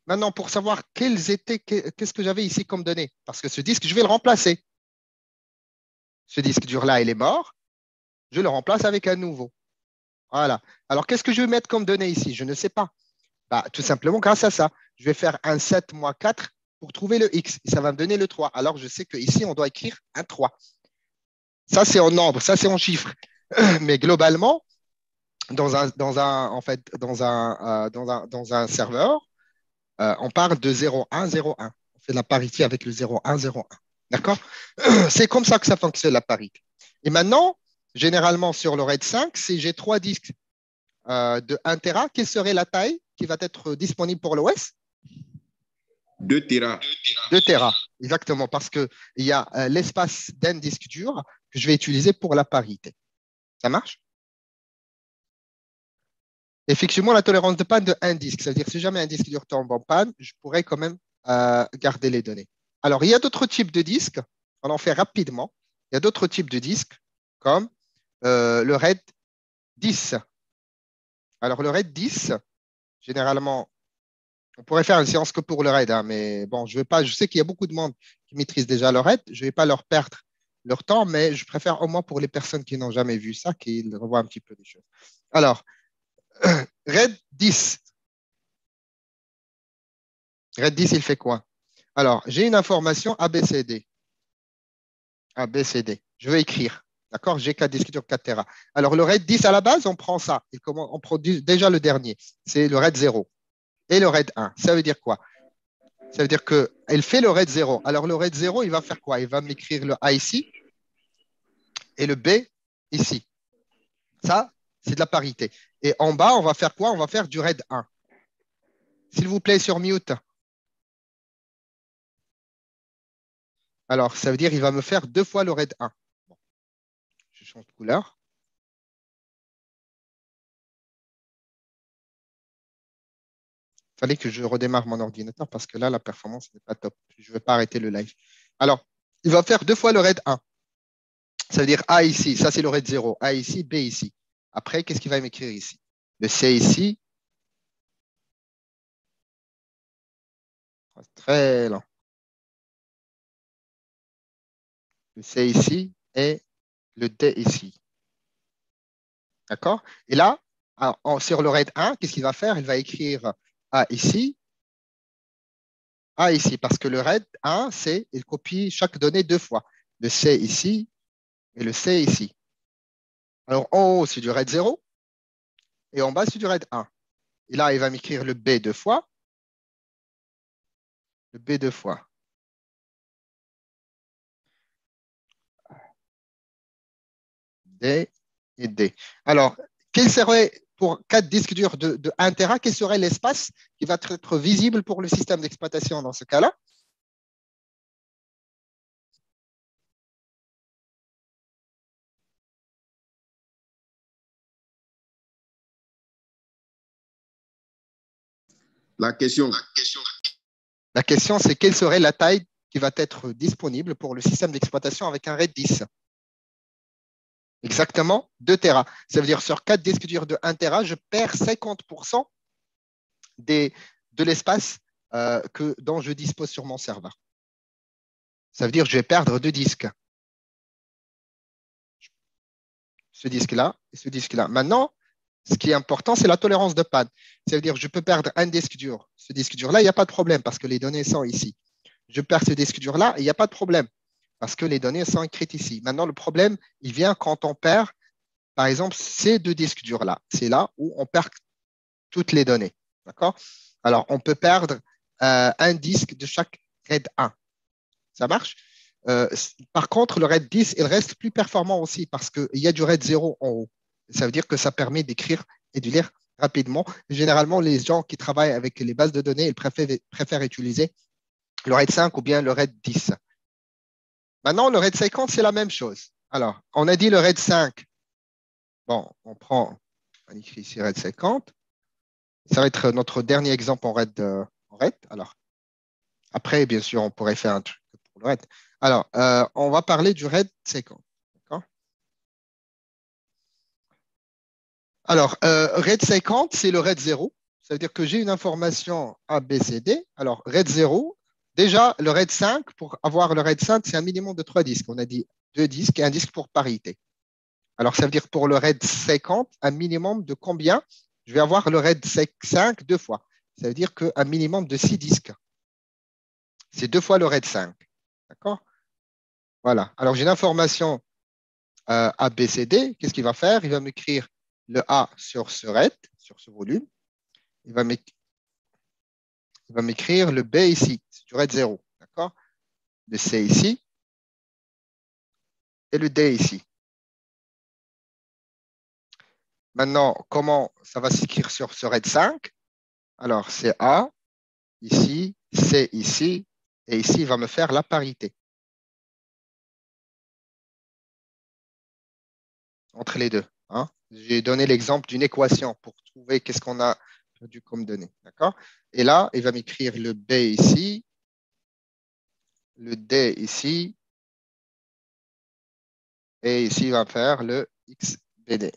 Maintenant, pour savoir quels étaient, qu'est-ce que j'avais ici comme données, parce que ce disque, je vais le remplacer. Ce disque dur-là, il est mort. Je le remplace avec un nouveau. Voilà. Alors, qu'est-ce que je vais mettre comme données ici? Je ne sais pas. Bah, tout simplement, grâce à ça, je vais faire un 7 moins 4 pour trouver le X. Et ça va me donner le 3. Alors, je sais qu'ici, on doit écrire un 3. Ça, c'est en nombre, ça, c'est en chiffres. <laughs> Mais globalement, dans un, serveur, on parle de 0,1, 0,1. On fait la parité avec le 0,1, 0,1. D'accord? <clears throat> C'est comme ça que ça fonctionne, la parité. Et maintenant, généralement, sur le RAID 5, si j'ai trois disques euh, de 1 Tera, quelle serait la taille qui va être disponible pour l'OS 2 Tera. 2 Tera, exactement, parce qu'il y a l'espace d'un disque dur que je vais utiliser pour la parité. Ça marche? Effectivement, la tolérance de panne de un disque, c'est-à-dire si jamais un disque dur tombe en panne, je pourrais quand même euh, garder les données. Alors, il y a d'autres types de disques, on en fait rapidement. Il y a d'autres types de disques, comme euh, le RAID 10. Alors, le RAID 10, généralement, on pourrait faire une séance que pour le RAID, hein, mais bon, je, vais pas, je sais qu'il y a beaucoup de monde qui maîtrise déjà le RAID, je ne vais pas leur perdre leur temps, mais je préfère au moins pour les personnes qui n'ont jamais vu ça, qu'ils revoient un petit peu les choses. Alors, <clears throat> RAID 10. RAID 10, il fait quoi? Alors, j'ai une information ABCD. ABCD. Je vais écrire. D'accord J'ai 4 disques 4 Tera. Alors, le RAID 10 à la base, on prend ça. on produit déjà le dernier. C'est le RAID 0. Et le RAID 1. Ça veut dire quoi? Ça veut dire qu'elle fait le RAID 0. Alors, le RAID 0, il va faire quoi? Il va m'écrire le A ici et le B ici. Ça, c'est de la parité. Et en bas, on va faire quoi? On va faire du RAID 1. S'il vous plaît, sur mute. Alors, ça veut dire qu'il va me faire deux fois le RAID 1. De couleur. Il fallait que je redémarre mon ordinateur parce que là, la performance n'est pas top. Je ne vais pas arrêter le live. Alors, il va faire deux fois le RAID 1. Ça veut dire A ici, ça c'est le RAID 0. A ici, B ici. Après, qu'est-ce qu'il va m'écrire ici? Le C ici. Très lent. le C ici et le D ici. D'accord? Et là, sur le RAID 1, qu'est-ce qu'il va faire? Il va écrire A ici, A ici, parce que le RAID 1, c'est, il copie chaque donnée deux fois. Le C ici et le C ici. Alors, en haut, c'est du RAID 0 et en bas, c'est du RAID 1. Et là, il va m'écrire le B deux fois. Le B deux fois. D et D. Alors, quel serait, pour quatre disques durs de, de 1 Tera, quel serait l'espace qui va être visible pour le système d'exploitation dans ce cas-là? La question. La question, c'est quelle serait la taille qui va être disponible pour le système d'exploitation avec un RAID 10 Exactement, 2 Tera. Ça veut dire sur 4 disques durs de 1 Tera, je perds 50% des, de l'espace euh, dont je dispose sur mon serveur. Ça veut dire que je vais perdre deux disques. Ce disque-là et ce disque-là. Maintenant, ce qui est important, c'est la tolérance de panne. Ça veut dire que je peux perdre un disque dur. Ce disque dur-là, il n'y a pas de problème parce que les données sont ici. Je perds ce disque dur-là, il n'y a pas de problème parce que les données sont écrites ici. Maintenant, le problème, il vient quand on perd, par exemple, ces deux disques durs-là. C'est là où on perd toutes les données. D'accord? Alors, on peut perdre euh, un disque de chaque RAID 1. Ça marche? Euh, Par contre, le RAID 10, il reste plus performant aussi parce qu'il y a du RAID 0 en haut. Ça veut dire que ça permet d'écrire et de lire rapidement. Généralement, les gens qui travaillent avec les bases de données, ils préfèrent, utiliser le RAID 5 ou bien le RAID 10. Maintenant, le RAID 50, c'est la même chose. Alors, on a dit le RAID 5. Bon, on prend, on écrit ici RAID 50. Ça va être notre dernier exemple en RAID. Euh, en RAID. Alors, après, bien sûr, on pourrait faire un truc pour le RAID. Alors, euh, on va parler du RAID 50. Alors, euh, RAID 50, c'est le RAID 0. Ça veut dire que j'ai une information A, B, C, D. Alors, RAID 0, déjà, le RAID 5, pour avoir le RAID 5, c'est un minimum de trois disques. On a dit deux disques et un disque pour parité. Alors, ça veut dire pour le RAID 50, un minimum de combien? Je vais avoir le RAID 5 deux fois. Ça veut dire qu'un minimum de six disques. C'est deux fois le RAID 5. D'accord? Voilà. Alors, j'ai l'information euh, A, B, C, D. Qu'est-ce qu'il va faire? Il va m'écrire le A sur ce RAID, sur ce volume. Il va m'écrire le B ici, du RAID 0. D'accord? Le C ici et le D ici. Maintenant, comment ça va s'écrire sur ce RAID 5 Alors, c'est A ici, C ici, et ici, il va me faire la parité. Entre les deux. Hein? J'ai donné l'exemple d'une équation pour trouver qu'est-ce qu'on a perdu comme données. D'accord? Et là, il va m'écrire le B ici, le D ici, et ici, il va faire le XBD.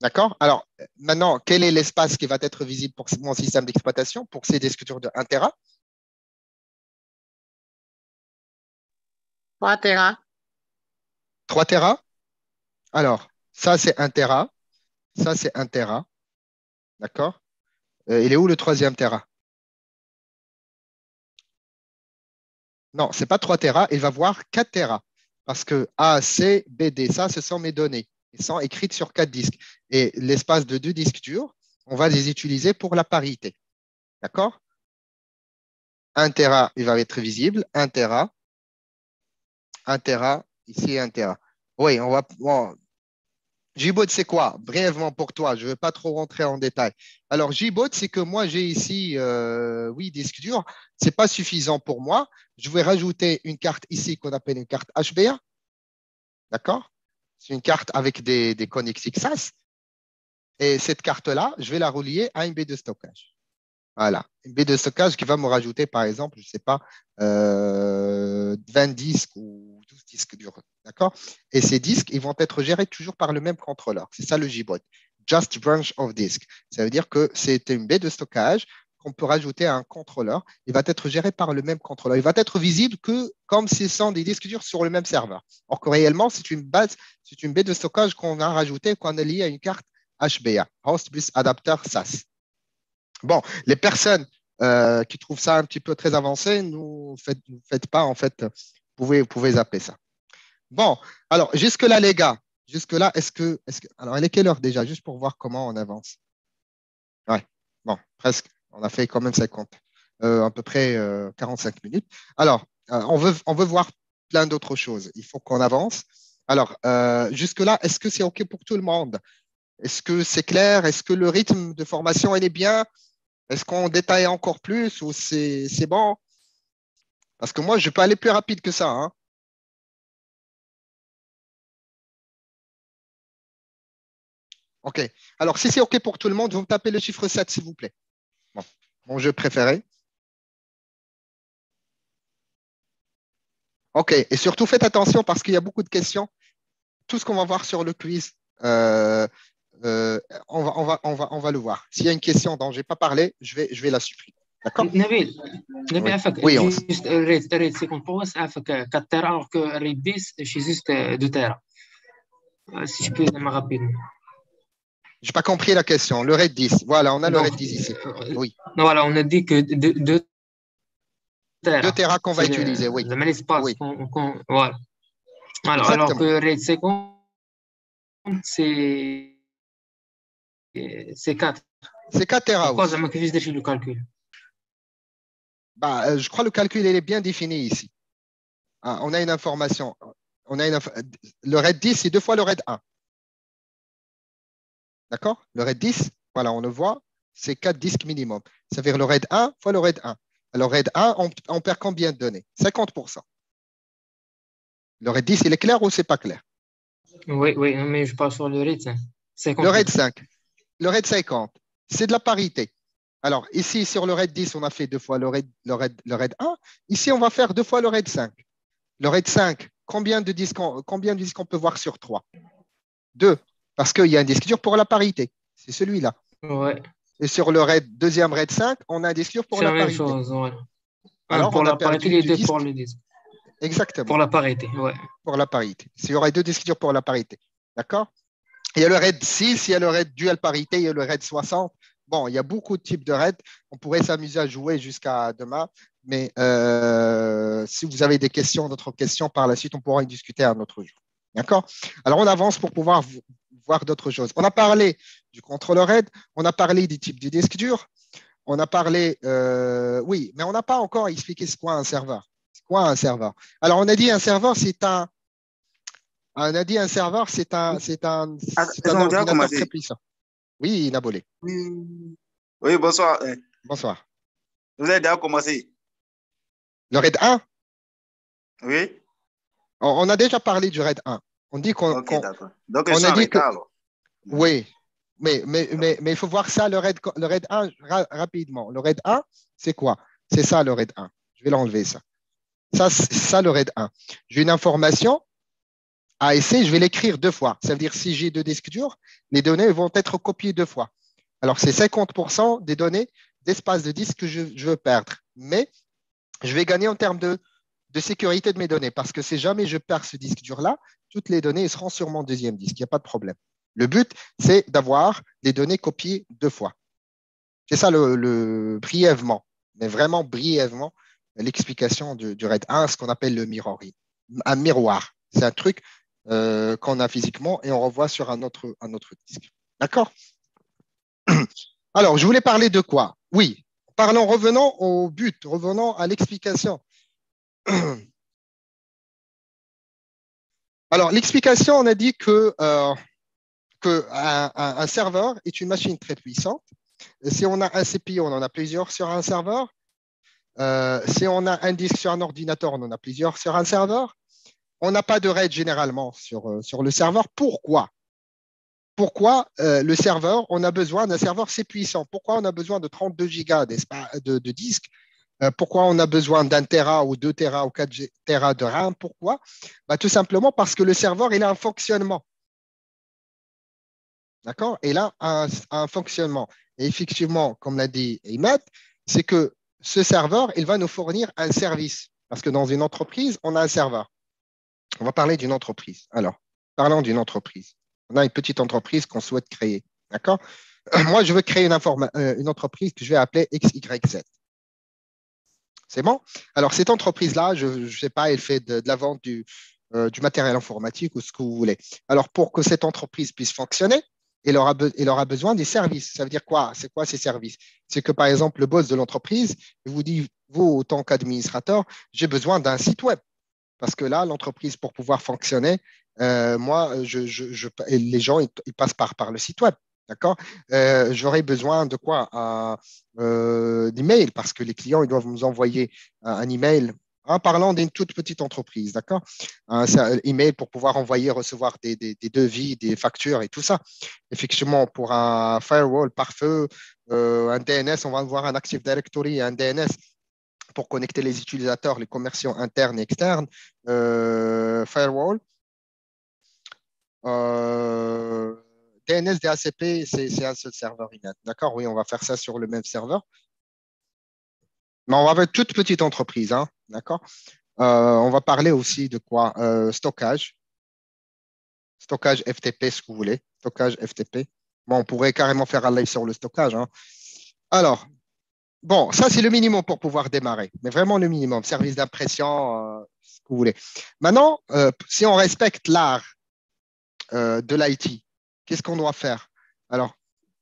D'accord? Alors, maintenant, quel est l'espace qui va être visible pour mon système d'exploitation pour ces disques de 1 Tera? 3 Tera. 3 Tera? Alors, ça, c'est 1 Tera. Ça, c'est 1 Tera. D'accord? Euh, Il est où le troisième Tera? Non, ce n'est pas 3 Tera. Il va voir 4 Tera. Parce que A, C, B, D, ça, ce sont mes données. Elles sont écrites sur 4 disques. Et l'espace de deux disques durs, on va les utiliser pour la parité. D'accord? 1 Tera, il va être visible. 1 Tera. 1 Tera, ici 1 Tera. Oui, on va. C'est quoi? Brièvement pour toi, je ne vais pas trop rentrer en détail. Alors, JBot, c'est que moi, j'ai ici, euh, oui, disque dur. Ce n'est pas suffisant pour moi. Je vais rajouter une carte ici qu'on appelle une carte HBA. D'accord? C'est une carte avec des, des XAS. Et cette carte-là, je vais la relier à une baie de stockage. Voilà, une baie de stockage qui va me rajouter, par exemple, je ne sais pas, 20 euh, disques ou 12 disques durs. D'accord? Et ces disques, ils vont être gérés toujours par le même contrôleur. C'est ça le JBOT. Just Branch of Disk. Ça veut dire que c'est une baie de stockage qu'on peut rajouter à un contrôleur. Il va être géré par le même contrôleur. Il va être visible que comme s'ils sont des disques durs sur le même serveur. Or que réellement, c'est une base, c'est une baie de stockage qu'on a rajoutée, qu'on a liée à une carte HBA, Host Bus Adapter SAS. Bon, les personnes euh, qui trouvent ça un petit peu très avancé, ne faites, faites pas, en fait, vous pouvez, vous zapper ça. Bon, alors, jusque-là, les gars, jusque-là, est-ce que, est. Alors, elle est quelle heure déjà, juste pour voir comment on avance? Ouais, bon, presque. On a fait quand même 50, euh, à peu près 45 euh, minutes. Alors, on, veut, on veut voir plein d'autres choses. Il faut qu'on avance. Alors, jusque-là, est-ce que c'est OK pour tout le monde? Est-ce que c'est clair? Est-ce que le rythme de formation, il est bien? Est-ce qu'on détaille encore plus ou c'est bon? Parce que moi, je peux aller plus rapide que ça. Hein. OK. Alors, si c'est OK pour tout le monde, vous me tapez le chiffre 7, s'il vous plaît. Bon, mon jeu préféré. OK. Et surtout, faites attention parce qu'il y a beaucoup de questions. Tout ce qu'on va voir sur le quiz, euh, euh, on, va, on, va, on, va, on va le voir. S'il y a une question dont je n'ai pas parlé, je vais, je vais la supprimer. D'accord? Nabil, Nabil oui. oui juste euh, Red, c'est qu'on pense avec 4 terres alors que Red 10, c'est juste euh, 2 terres. Euh, si je peux, me rapidement. Je n'ai pas compris la question. Le Red 10, voilà, on a non. le Red 10 ici. Oui. Non, voilà, on a dit que 2 de, terres. 2 terres qu'on va utiliser, oui. Le même espace. Oui. On, on, voilà. Alors, alors que Red 50, c'est c'est 4. C'est 4 Tera. Pourquoi ça m'a le calcul bah, euh, Je crois que le calcul il est bien défini ici. Ah, on a une information. On a une le RAID 10, c'est deux fois le RAID 1. D'accord? Le RAID 10, voilà, on le voit, c'est 4 disques minimum. Ça veut dire le RAID 1 fois le RAID 1. Alors, RAID 1, on, perd combien de données? 50%. Le RAID 10, il est clair ou c'est pas clair? Oui, oui, mais je parle sur le RAID 5. Le RAID 5 le RAID 50, c'est de la parité. Alors, ici, sur le RAID 10, on a fait deux fois le RAID, le RAID, 1. Ici, on va faire deux fois le RAID 5. Le RAID 5, combien de disques on, combien de disques on peut voir sur 3 Deux, parce qu'il y a un disque dur pour la parité. C'est celui-là. Ouais. Et sur le RAID, deuxième RAID 5, on a un disque dur pour la, la parité. Chose, ouais. Alors, pour la parité, il était pour le disque. Exactement. Pour la parité, ouais. Pour la parité. Il y aurait deux disques durs pour la parité. D'accord? Il y a le RAID 6, il y a le RAID dual parité, il y a le RAID 60. Bon, il y a beaucoup de types de RAID. On pourrait s'amuser à jouer jusqu'à demain. Mais euh, si vous avez des questions, d'autres questions par la suite, on pourra en discuter un autre jour. D'accord? Alors, on avance pour pouvoir voir d'autres choses. On a parlé du contrôleur RAID, on a parlé des types de disques durs, on a parlé, euh, oui, mais on n'a pas encore expliqué ce qu'est un serveur. C'est quoi un serveur? Alors, on a dit un serveur, c'est un, on a dit un serveur, c'est un, c'est un, ah, c'est un ordinateur très puissant. Oui, Nabolé. Oui, oui bonsoir. Bonsoir. Vous avez déjà commencé Le RAID 1 Oui. On, a déjà parlé du RAID 1. On dit qu'on. Ok, d'accord. Donc, on a dit que. Oui, mais, mais, mais, mais, il faut voir ça, le RAID, le RAID 1, rapidement. Le RAID 1, c'est quoi? C'est ça, le RAID 1. Je vais l'enlever, ça. Ça, c'est ça, le RAID 1. J'ai une information, ASC, je vais l'écrire deux fois. Ça veut dire si j'ai deux disques durs, les données vont être copiées deux fois. Alors, c'est 50% des données d'espace de disque que je, veux perdre. Mais je vais gagner en termes de, sécurité de mes données parce que si jamais je perds ce disque dur-là, toutes les données seront sur mon deuxième disque. Il n'y a pas de problème. Le but, c'est d'avoir les données copiées deux fois. C'est ça le, brièvement, mais vraiment brièvement, l'explication du, du RAID 1, ce qu'on appelle le mirroring, un miroir. C'est un truc euh, qu'on a physiquement et on revoit sur un autre, un autre disque. D'accord? <clears throat> Alors, je voulais parler de quoi? Oui, parlons, revenons au but, revenons à l'explication. <clears throat> Alors, l'explication, on a dit que, euh, un, serveur est une machine très puissante. Si on a un CPU, on en a plusieurs sur un serveur. Euh, si on a un disque sur un ordinateur, on en a plusieurs sur un serveur. On n'a pas de RAID généralement sur, euh, le serveur. Pourquoi? Pourquoi euh, le serveur, on a besoin d'un serveur si puissant? Pourquoi on a besoin de 32 gigas de, de disques? Euh, Pourquoi on a besoin d'un Tera ou deux Tera ou 4 Tera de RAM? Pourquoi? Bah, Tout simplement parce que le serveur, il a un fonctionnement. D'accord? Il a un, un, fonctionnement. Et effectivement, comme l'a dit Imad, c'est que ce serveur, il va nous fournir un service. Parce que dans une entreprise, on a un serveur. On va parler d'une entreprise. Alors, parlons d'une entreprise. On a une petite entreprise qu'on souhaite créer. D'accord? <clears throat> Moi, je veux créer une, euh, une entreprise que je vais appeler XYZ. C'est bon? Alors, cette entreprise-là, je ne sais pas, elle fait de, la vente du, euh, du, matériel informatique ou ce que vous voulez. Alors, pour que cette entreprise puisse fonctionner, il aura, il aura besoin des services. Ça veut dire quoi? C'est quoi ces services? C'est que, par exemple, le boss de l'entreprise vous dit, vous, en tant qu'administrateur, j'ai besoin d'un site web. Parce que là, l'entreprise, pour pouvoir fonctionner, euh, moi, je, les gens, ils, passent par, le site web. D'accord? Euh, J'aurais besoin de quoi? Euh, D'email, parce que les clients, ils doivent nous envoyer un email en parlant d'une toute petite entreprise, d'accord? Un email pour pouvoir envoyer, recevoir des, devis, des factures et tout ça. Effectivement, pour un firewall par feu, euh, un DNS, on va avoir un Active Directory, un DNS pour connecter les utilisateurs, les commerciaux internes et externes, euh, firewall. Euh, DNS, DHCP, c'est un seul serveur D'accord? Oui, on va faire ça sur le même serveur. Mais on va avoir toute petite entreprise. Hein. D'accord? Euh, On va parler aussi de quoi? Stockage. Stockage FTP, ce que vous voulez. Stockage FTP. Bon, on pourrait carrément faire un live sur le stockage. Hein. Alors, bon, ça, c'est le minimum pour pouvoir démarrer. Mais vraiment le minimum. Service d'impression, euh, ce que vous voulez. Maintenant, si on respecte l'art de l'IT, qu'est-ce qu'on doit faire? Alors,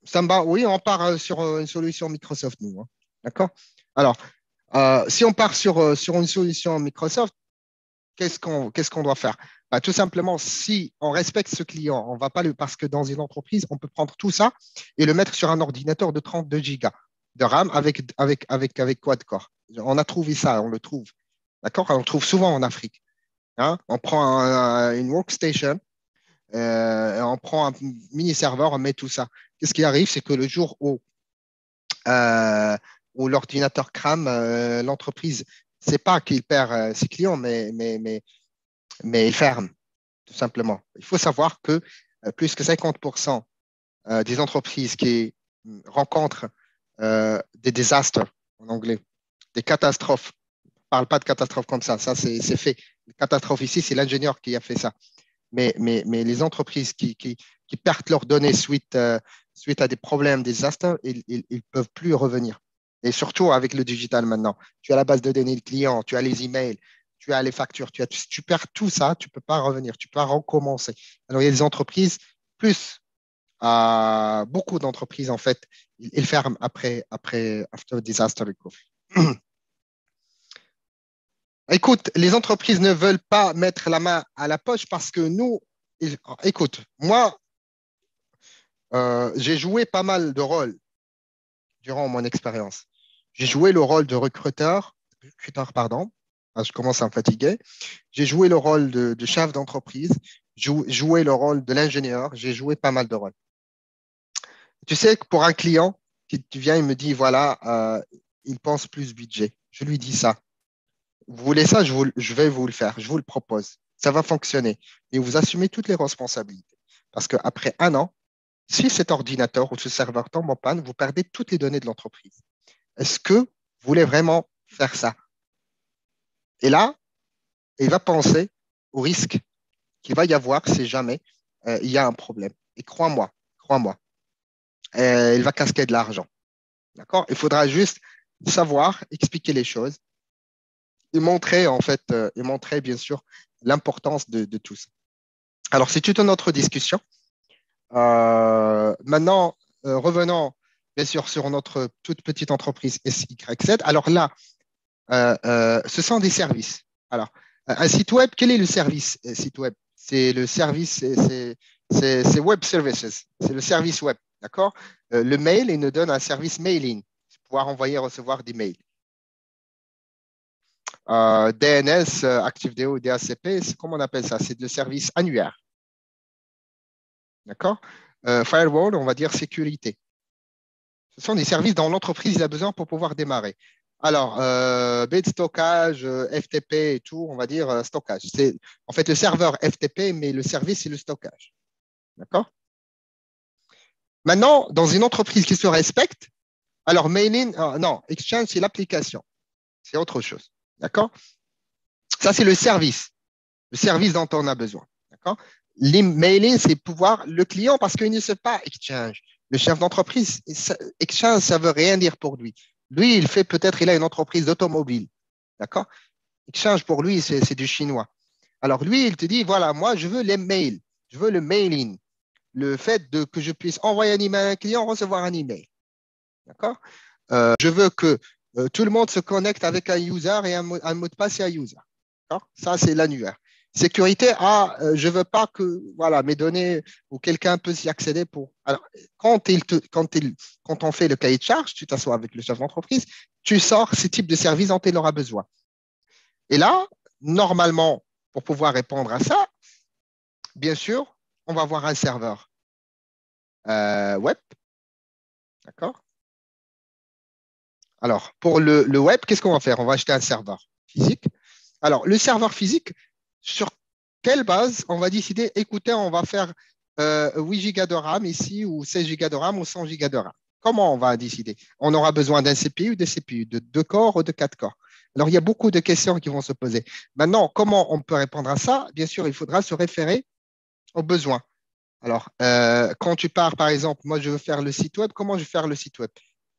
Samba, oui, on part sur une solution Microsoft, nous. D'accord? Alors, euh, si on part sur, euh, une solution Microsoft, qu'est-ce qu'on qu'est-ce qu'on doit faire? Bah, Tout simplement, si on respecte ce client, on va pas le parce que dans une entreprise, on peut prendre tout ça et le mettre sur un ordinateur de 32 gigas de RAM avec avec avec avec quad-core. On a trouvé ça, on le trouve. D'accord? On le trouve souvent en Afrique. Hein? On prend une workstation, euh, on prend un mini serveur, on met tout ça. Qu'est-ce qui arrive? C'est que le jour où où l'ordinateur crame, euh, l'entreprise, c'est pas qu'il perd euh, ses clients, mais, mais, mais, mais il ferme, tout simplement. Il faut savoir que euh, plus que 50% des entreprises qui rencontrent des désastres, en anglais, des catastrophes, ne parle pas de catastrophes comme ça, ça c'est fait. Les catastrophes ici, c'est l'ingénieur qui a fait ça. Mais, mais, mais les entreprises qui, qui, perdent leurs données suite, suite à des problèmes, des désastres, ils ne peuvent plus revenir. Et surtout avec le digital maintenant. Tu as la base de données de client, tu as les emails, tu as les factures, tu, as, tu perds tout ça, tu ne peux pas revenir, tu peux pas recommencer. Alors, il y a des entreprises, plus euh, beaucoup d'entreprises, en fait, ils, ferment après, après disaster recovery. <clears throat> écoute, les entreprises ne veulent pas mettre la main à la poche parce que nous, écoute, moi, euh, j'ai joué pas mal de rôles durant mon expérience. J'ai joué le rôle de recruteur, recruteur pardon, ah, je commence à me fatiguer. J'ai joué le rôle de, chef d'entreprise, joué le rôle de l'ingénieur, j'ai joué pas mal de rôles. Tu sais que pour un client qui vient, il me dit, voilà, euh, il pense plus budget. Je lui dis ça. Vous voulez ça, je, vais vous le faire, je vous le propose. Ça va fonctionner. Et vous assumez toutes les responsabilités. Parce qu'après un an, si cet ordinateur ou ce serveur tombe en panne, vous perdez toutes les données de l'entreprise. Est-ce que vous voulez vraiment faire ça? Et là, il va penser au risque qu'il va y avoir si jamais euh, il y a un problème. Et crois-moi, crois-moi, euh, il va casquer de l'argent. D'accord? Il faudra juste savoir expliquer les choses et montrer, en fait, euh, et montrer, bien sûr, l'importance de, tout ça. Alors, c'est toute une autre discussion. Euh, maintenant, revenons bien sûr sur notre toute petite entreprise SYZ. Alors là, ce sont des services. Alors, un site web, quel est le service site web? C'est le service, c'est Web Services, c'est le service web, d'accord? Le mail, il nous donne un service mailing, pouvoir envoyer et recevoir des mails. DNS, ActiveDO, DHCP, comment on appelle ça? C'est le service annuaire. D'accord? Euh, Firewall, on va dire sécurité. Ce sont des services dont l'entreprise a besoin pour pouvoir démarrer. Alors, euh, bit stockage, euh, FTP et tout, on va dire euh, stockage. C'est en fait le serveur FTP, mais le service, c'est le stockage. D'accord? Maintenant, dans une entreprise qui se respecte, Alors, mailing, euh, non, Exchange, c'est l'application. C'est autre chose. D'accord? Ça, c'est le service. Le service dont on a besoin. D'accord? L'emailing, c'est pouvoir le client parce qu'il ne sait pas Exchange. Le chef d'entreprise, Exchange, ça veut rien dire pour lui. Lui, il fait peut-être, il a une entreprise d'automobile. D'accord? Exchange, pour lui, c'est du chinois. Alors, lui, il te dit, voilà, moi, je veux les mails. Je veux le mailing. Le fait de, que je puisse envoyer un email à un client, recevoir un email. D'accord? Euh, Je veux que euh, tout le monde se connecte avec un user et un, mot, de passe et un user. Ça, c'est l'annuaire. Sécurité, ah, euh, je ne veux pas que voilà, mes données ou quelqu'un peut s'y accéder pour. Alors, quand, il quand, quand on fait le cahier de charge, tu t'assois avec le chef d'entreprise, tu sors ce type de service dont il aura besoin. Et là, normalement, pour pouvoir répondre à ça, bien sûr, on va avoir un serveur euh, web. D'accord Alors, pour le, web, qu'est-ce qu'on va faire? On va acheter un serveur physique. Alors, le serveur physique, sur quelle base on va décider, écoutez, on va faire 8 euh, gigas de RAM ici ou 16 gigas de RAM ou 100 gigas de RAM Comment on va décider? On aura besoin d'un CPU, de CPU, de deux corps ou de quatre corps. Alors, il y a beaucoup de questions qui vont se poser. Maintenant, comment on peut répondre à ça? Bien sûr, il faudra se référer aux besoins. Alors, euh, quand tu pars, par exemple, moi, je veux faire le site web, comment je vais faire le site web?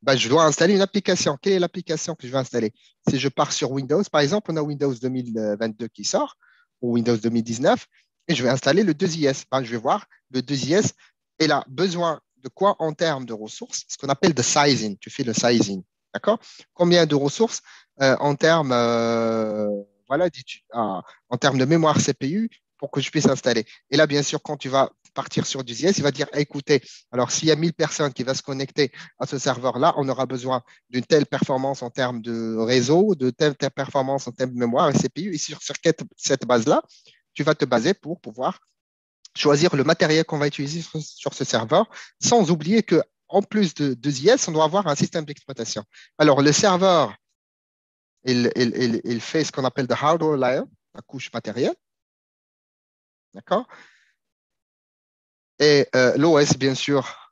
Ben, Je dois installer une application. Quelle est l'application que je vais installer? Si je pars sur Windows, par exemple, on a Windows 2022 qui sort ou Windows 2019, et je vais installer le 2IS. Ben, je vais voir le 2IS, il a besoin de quoi en termes de ressources? Ce qu'on appelle le sizing. Tu fais le sizing. D'accord? Combien de ressources euh, en termes euh, ah, en termes de mémoire CPU pour que je puisse installer. Et là, bien sûr, quand tu vas partir sur du ZS, il va dire écoutez, alors s'il y a 1000 personnes qui vont se connecter à ce serveur-là, on aura besoin d'une telle performance en termes de réseau, de telle, performance en termes de mémoire et CPU. Et sur, cette base-là, tu vas te baser pour pouvoir choisir le matériel qu'on va utiliser sur, ce serveur, sans oublier que en plus de, de on doit avoir un système d'exploitation. Alors, le serveur, il, il, il, fait ce qu'on appelle le hardware layer, la couche matérielle. D'accord? Et euh, l'OS, bien sûr,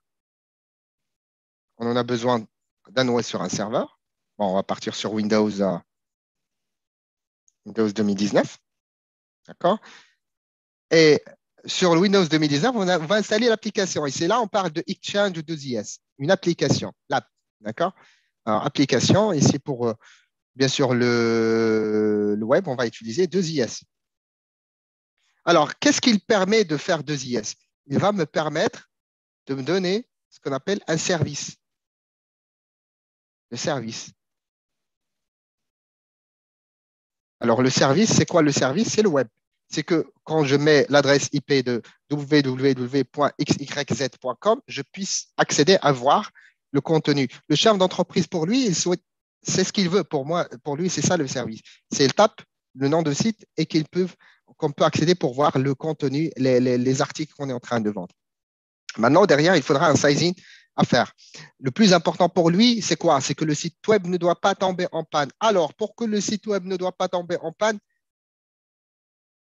on en a besoin d'un OS sur un serveur. Bon, on va partir sur Windows, euh, Windows 2019. D'accord? Et sur Windows 2019, on, va installer l'application. Et c'est là on parle de Exchange 2IS, une application, l'app. D'accord? Alors, application, ici pour, euh, bien sûr, le, le, web, on va utiliser 2IS. Alors, qu'est-ce qu'il permet de faire 2IS il va me permettre de me donner ce qu'on appelle un service. Le service. Alors, le service, c'est quoi le service? C'est le web. C'est que quand je mets l'adresse IP de www.xyz.com, je puisse accéder à voir le contenu. Le chef d'entreprise, pour lui, c'est ce qu'il veut. Pour moi, pour lui, c'est ça le service. C'est il tape le nom de site et qu'ils peuvent qu'on peut accéder pour voir le contenu, les, articles qu'on est en train de vendre. Maintenant, derrière, il faudra un sizing à faire. Le plus important pour lui, c'est quoi? C'est que le site web ne doit pas tomber en panne. Alors, pour que le site web ne doit pas tomber en panne,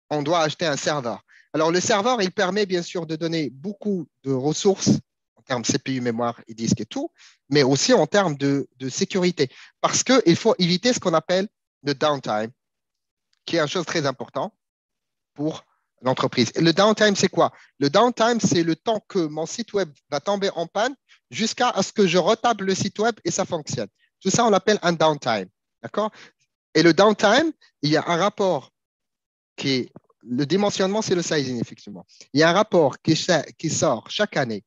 on doit acheter un serveur. Alors, le serveur, il permet bien sûr de donner beaucoup de ressources en termes CPU, mémoire et disque et tout, mais aussi en termes de, de sécurité. Parce qu'il faut éviter ce qu'on appelle le downtime, qui est une chose très importante l'entreprise. Le downtime, c'est quoi? Le downtime, c'est le temps que mon site web va tomber en panne jusqu'à ce que je retable le site web et ça fonctionne. Tout ça, on l'appelle un downtime. D'accord? Et le downtime, il y a un rapport qui est. Le dimensionnement, c'est le sizing, effectivement. Il y a un rapport qui, qui sort chaque année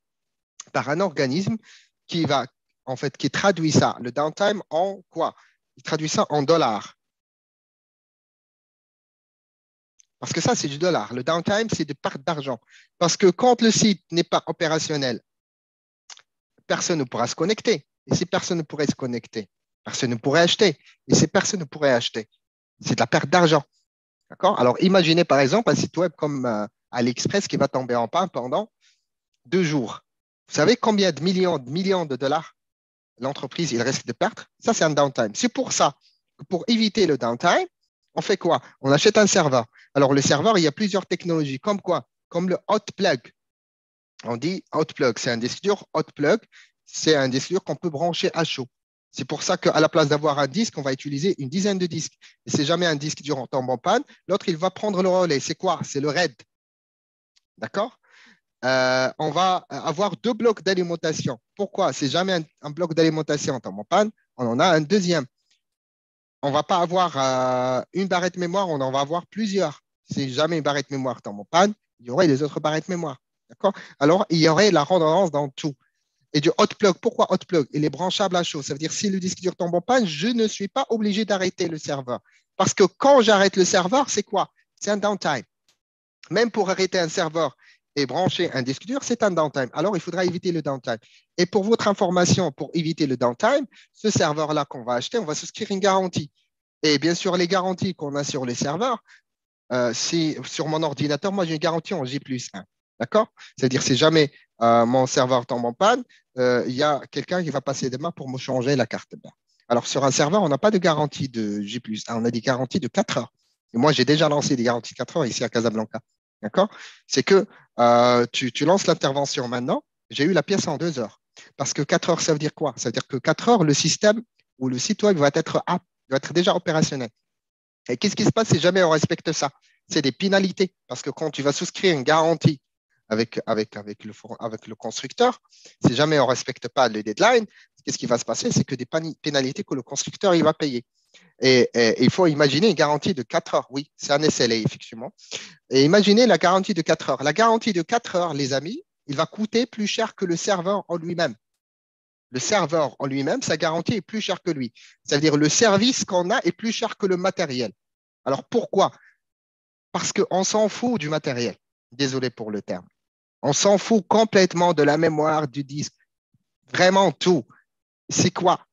par un organisme qui va, en fait, qui traduit ça, le downtime, en quoi? Il traduit ça en dollars. Parce que ça, c'est du dollar. Le downtime, c'est de perte d'argent. Parce que quand le site n'est pas opérationnel, personne ne pourra se connecter. Et si personne ne pourrait se connecter, personne ne pourrait acheter. Et si personne ne pourrait acheter, c'est de la perte d'argent. D'accord? Alors, imaginez par exemple un site web comme euh, AliExpress qui va tomber en panne pendant deux jours. Vous savez combien de millions de millions de dollars l'entreprise risque de perdre? Ça, c'est un downtime. C'est pour ça que pour éviter le downtime, on fait quoi? On achète un serveur. Alors, le serveur, il y a plusieurs technologies, comme quoi? Comme le hot plug. On dit hot plug, c'est un disque dur hot plug. c'est un disque dur qu'on peut brancher à chaud. C'est pour ça qu'à la place d'avoir un disque, on va utiliser une dizaine de disques. Et c'est jamais un disque dur en tombe en panne. L'autre, il va prendre le relais. C'est quoi? C'est le RAID. D'accord? Euh, On va avoir deux blocs d'alimentation. Pourquoi? C'est jamais un, bloc d'alimentation en tombe en panne. On en a un deuxième. On ne va pas avoir euh, une barrette mémoire, on en va avoir plusieurs. Si jamais une barrette mémoire tombe en panne, il y aurait les autres barrettes mémoire. D'accord? Alors, il y aurait la redondance dans tout et du hot plug. Pourquoi hot plug? Il est branchable à chaud. Ça veut dire si le disque dur tombe en panne, je ne suis pas obligé d'arrêter le serveur. Parce que quand j'arrête le serveur, c'est quoi? C'est un downtime. Même pour arrêter un serveur et brancher un disque dur, c'est un downtime. Alors, il faudra éviter le downtime. Et pour votre information, pour éviter le downtime, ce serveur-là qu'on va acheter, on va souscrire une garantie. Et bien sûr, les garanties qu'on a sur les serveurs, euh, sur mon ordinateur, moi j'ai une garantie en J plus 1. D'accord? C'est-à-dire, si jamais euh, mon serveur tombe en panne, euh, il y a quelqu'un qui va passer des mains pour me changer la carte. Alors, sur un serveur, on n'a pas de garantie de J, on a des garanties de 4 heures. Et moi, j'ai déjà lancé des garanties de 4 heures ici à Casablanca. D'accord? C'est que euh, tu, lances l'intervention maintenant, j'ai eu la pièce en 2 heures. Parce que 4 heures, ça veut dire quoi? Ça veut dire que 4 heures, le système ou le site web va être, déjà opérationnel. Et qu'est-ce qui se passe si jamais on respecte ça? C'est des pénalités. Parce que quand tu vas souscrire une garantie avec, le, avec le constructeur. Si jamais on ne respecte pas le deadline, qu'est-ce qui va se passer? C'est que des pénalités que le constructeur il va payer. Et, il faut imaginer une garantie de 4 heures. Oui, c'est un SLA, effectivement. Et imaginez la garantie de 4 heures. La garantie de 4 heures, les amis, il va coûter plus cher que le serveur en lui-même. Le serveur en lui-même, sa garantie est plus chère que lui. C'est-à-dire le service qu'on a est plus cher que le matériel. Alors pourquoi? Parce qu'on s'en fout du matériel. Désolé pour le terme. On s'en fout complètement de la mémoire du disque. Vraiment tout. C'est quoi?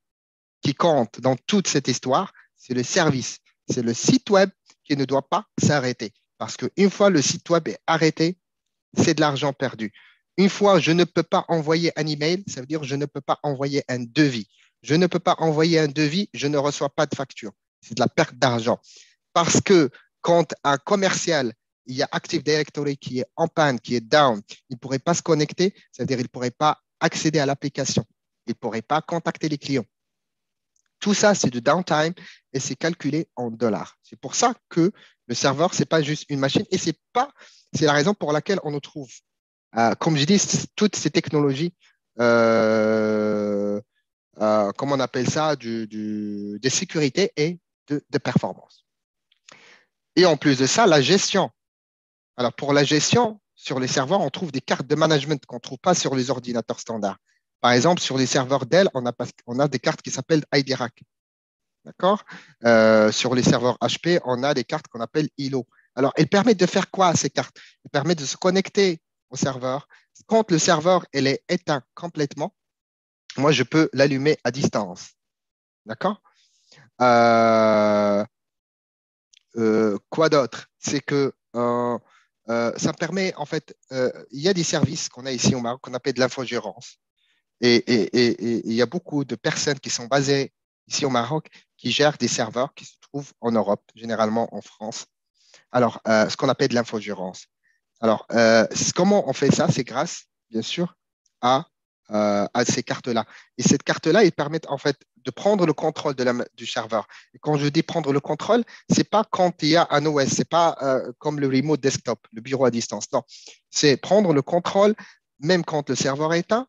Qui compte dans toute cette histoire C'est le service. C'est le site web qui ne doit pas s'arrêter. Parce qu'une fois le site web est arrêté, c'est de l'argent perdu. Une fois, je ne peux pas envoyer un email, ça veut dire je ne peux pas envoyer un devis. Je ne peux pas envoyer un devis, je ne reçois pas de facture. C'est de la perte d'argent. Parce que quand un commercial il y a Active Directory qui est en panne, qui est down, il ne pourrait pas se connecter, c'est-à-dire il ne pourrait pas accéder à l'application, il ne pourrait pas contacter les clients. Tout ça, c'est du downtime et c'est calculé en dollars. C'est pour ça que le serveur, ce n'est pas juste une machine et c'est pas, c'est la raison pour laquelle on nous trouve, euh, comme je dis, toutes ces technologies, euh, euh, comment on appelle ça, de sécurité et de, de performance. Et en plus de ça, la gestion alors, pour la gestion, sur les serveurs, on trouve des cartes de management qu'on ne trouve pas sur les ordinateurs standards. Par exemple, sur les serveurs Dell, on a, des cartes qui s'appellent IDRAC. D'accord? Euh, Sur les serveurs HP, on a des cartes qu'on appelle ILO. Alors, elles permettent de faire quoi ces cartes? Elles permettent de se connecter au serveur. Quand le serveur est éteint complètement, moi, je peux l'allumer à distance. D'accord? Euh, euh, Quoi d'autre? C'est que ça permet, en fait, il y a des services qu'on a ici au Maroc qu'on appelle de l'infogérance. Et, il y a beaucoup de personnes qui sont basées ici au Maroc qui gèrent des serveurs qui se trouvent en Europe, généralement en France. Alors, euh, ce qu'on appelle de l'infogérance. Alors, comment on fait ça? C'est grâce, bien sûr, à euh, à ces cartes-là. Et cette carte-là, ils permettent en fait de prendre le contrôle de la, du serveur. Et quand je dis prendre le contrôle, c'est pas quand il y a un OS, c'est pas euh, comme le remote desktop, le bureau à distance. Non, c'est prendre le contrôle même quand le serveur est éteint.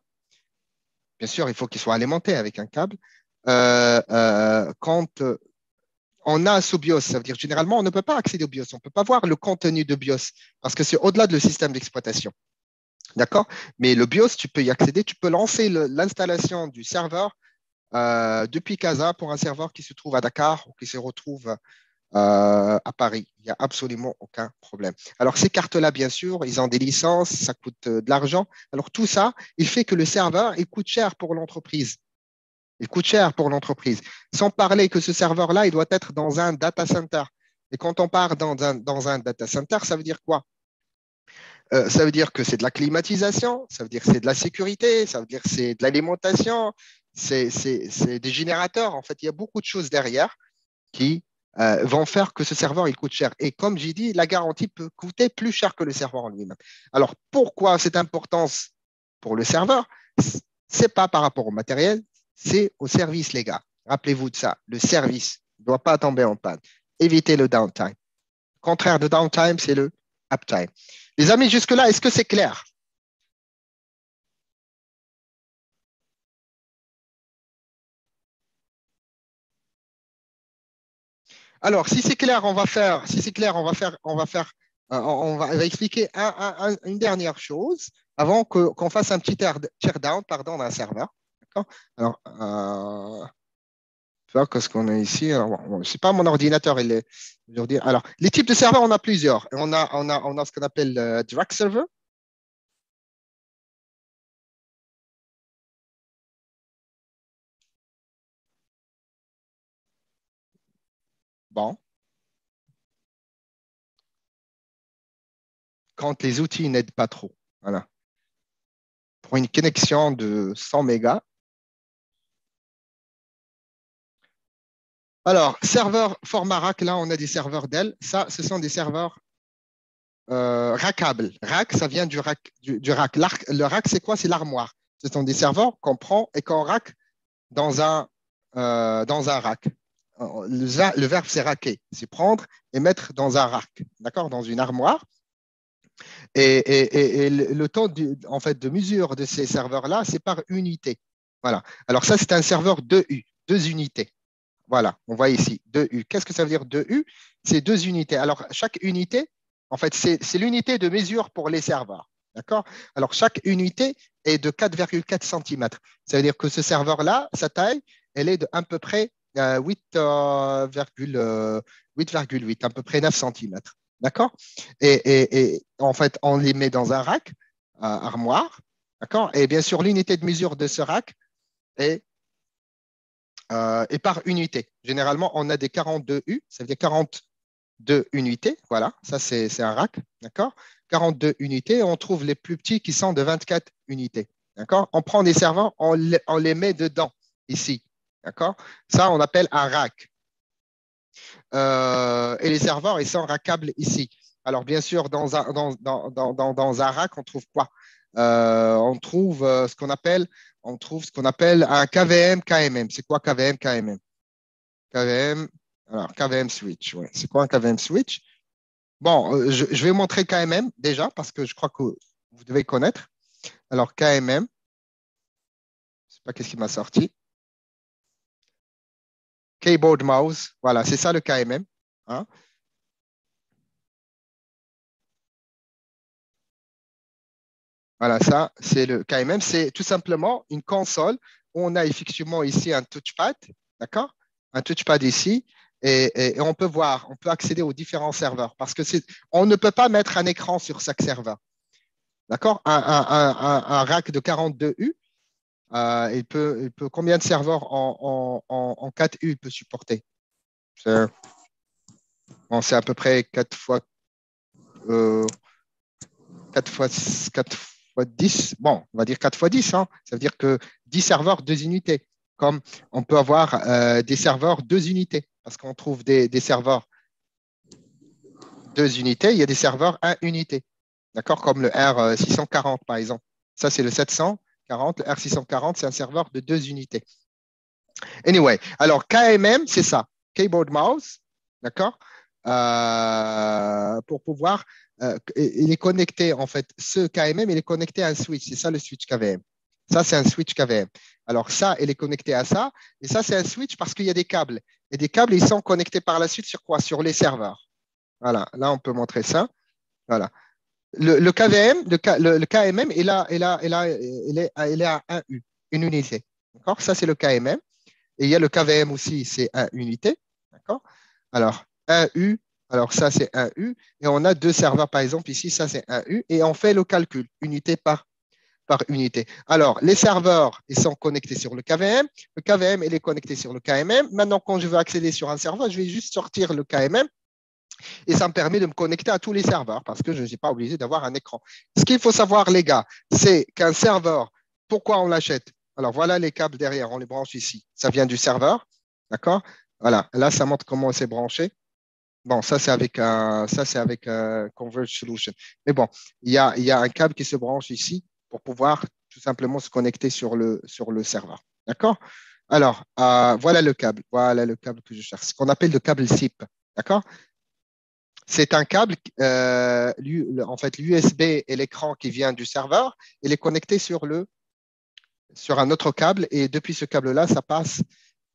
Bien sûr, il faut qu'il soit alimenté avec un câble. Euh, quand on a sous BIOS, ça veut dire généralement on ne peut pas accéder au BIOS, on ne peut pas voir le contenu de BIOS parce que c'est au-delà de le système d'exploitation. D'accord? Mais le BIOS, tu peux y accéder. Tu peux lancer l'installation du serveur euh, depuis Casa pour un serveur qui se trouve à Dakar ou qui se retrouve euh, à Paris. Il n'y a absolument aucun problème. Alors, ces cartes-là, bien sûr, ils ont des licences, ça coûte euh, de l'argent. Alors, tout ça, il fait que le serveur, il coûte cher pour l'entreprise. Il coûte cher pour l'entreprise. Sans parler que ce serveur-là, il doit être dans un data center. Et quand on part dans un, dans un data center, ça veut dire quoi? Euh, ça veut dire que c'est de la climatisation, ça veut dire que c'est de la sécurité, ça veut dire que c'est de l'alimentation, c'est des générateurs. En fait, il y a beaucoup de choses derrière qui euh, vont faire que ce serveur il coûte cher. Et comme j'ai dit, la garantie peut coûter plus cher que le serveur en lui-même. Alors, pourquoi cette importance pour le serveur? Ce n'est pas par rapport au matériel, c'est au service, les gars. Rappelez-vous de ça. Le service ne doit pas tomber en panne. Évitez le downtime. Contraire de downtime, c'est le uptime. Les amis, jusque-là, est-ce que c'est clair? Alors, si c'est clair, on va faire, si c'est clair, on va faire, on va faire, euh, on, va, expliquer une dernière chose avant qu'on fasse un petit teardown pardon, d'un serveur. Alors, euh, voir ce qu'on a ici? Ce n'est pas mon ordinateur. Il est. Alors, les types de serveurs, on a plusieurs. On a, on a, on a ce qu'on appelle le direct server. Bon. Quand les outils n'aident pas trop. Voilà. Pour une connexion de 100 mégas, Alors, serveur format rack, là, on a des serveurs Dell. Ça, ce sont des serveurs euh, rackables. Rack, ça vient du rack. Du, rack. Le rack, c'est quoi? C'est l'armoire. Ce sont des serveurs qu'on prend et qu'on rack dans un, euh, dans un rack. Le, verbe, c'est racker. C'est prendre et mettre dans un rack, d'accord Dans une armoire. Et, le, temps en fait, de mesure de ces serveurs-là, c'est par unité. Voilà. Alors ça, c'est un serveur 2U, deux unités. Voilà, on voit ici 2U. Qu'est-ce que ça veut dire 2U C'est deux unités. Alors, chaque unité, en fait, c'est l'unité de mesure pour les serveurs. D'accord? Alors, chaque unité est de 4,4 cm. Ça veut dire que ce serveur-là, sa taille, elle est de à peu près 8,8, euh, euh, à peu près 9 cm. D'accord? Et, en fait, on les met dans un rack, euh, armoire. D'accord? Et bien sûr, l'unité de mesure de ce rack est euh, par unité. Généralement, on a des 42U, ça veut dire 42 unités. Voilà, ça c'est un rack, d'accord? 42 unités, on trouve les plus petits qui sont de 24 unités. D'accord? On prend des serveurs, on les, met dedans, ici. D'accord? Ça, on appelle un rack. Euh, et les serveurs, ils sont rackables ici. Alors, bien sûr, dans un, dans, dans, dans, un rack, on trouve quoi? Euh, On trouve ce qu'on appelle appelle un KVM KMM. C'est quoi KVM KMM KVM, alors KVM switch. C'est quoi un KVM switch? Bon, euh, je, vais montrer KMM déjà parce que je crois que vous devez connaître. Alors KMM, je ne sais pas qu'est-ce qui m'a sorti. Keyboard mouse, voilà, c'est ça le KMM. Hein. Voilà, ça, c'est le KMM. C'est tout simplement une console où on a effectivement ici un touchpad, d'accord? Un touchpad ici. Et, on peut voir, on peut accéder aux différents serveurs parce que on ne peut pas mettre un écran sur chaque serveur. D'accord? Un, rack de 42U, euh, il, peut, combien de serveurs en, 4U il peut supporter? C'est, à peu près 4 fois, 4 euh, fois 4 fois 10, bon, on va dire 4 fois 10, hein. ça veut dire que 10 serveurs, 2 unités. Comme on peut avoir euh, des serveurs, 2 unités, parce qu'on trouve des, serveurs 2 unités, il y a des serveurs 1 unité. D'accord? Comme le R640, par exemple. Ça, c'est le 740. Le R640, c'est un serveur de 2 unités. Anyway, alors KMM, c'est ça. Keyboard Mouse, d'accord euh, Pour pouvoir euh, il est connecté, en fait, ce KMM, il est connecté à un switch. C'est ça le switch KVM. Ça, c'est un switch KVM. Alors, ça, il est connecté à ça. Et ça, c'est un switch parce qu'il y a des câbles. Et des câbles, ils sont connectés par la suite sur quoi? Sur les serveurs. Voilà, là, on peut montrer ça. Voilà. Le, KVM, le, KMM, il, a, il, est, à 1U, une unité. D'accord? Ça, c'est le KMM. Et il y a le KVM aussi, c'est 1 unité. D'accord? Alors, 1U, alors ça, c'est un U. Et on a deux serveurs, par exemple, ici, ça, c'est un U. Et on fait le calcul, unité par, par unité. Alors, les serveurs, ils sont connectés sur le KVM. Le KVM, il est connecté sur le KMM. Maintenant, quand je veux accéder sur un serveur, je vais juste sortir le KMM. Et ça me permet de me connecter à tous les serveurs parce que je ne suis pas obligé d'avoir un écran. Ce qu'il faut savoir, les gars, c'est qu'un serveur, pourquoi on l'achète? Alors, voilà les câbles derrière, on les branche ici. Ça vient du serveur. D'accord? Voilà, là, ça montre comment c'est branché. Bon, ça, c'est avec un, ça, c'est avec un Converge Solution. Mais bon, il y a, y a un câble qui se branche ici pour pouvoir tout simplement se connecter sur le, sur le serveur. D'accord? Alors, euh, voilà le câble. Voilà le câble que je cherche. Ce qu'on appelle le câble SIP. D'accord? C'est un câble, euh, en fait, l'USB et l'écran qui vient du serveur, il est connecté sur, un autre câble et depuis ce câble-là, ça passe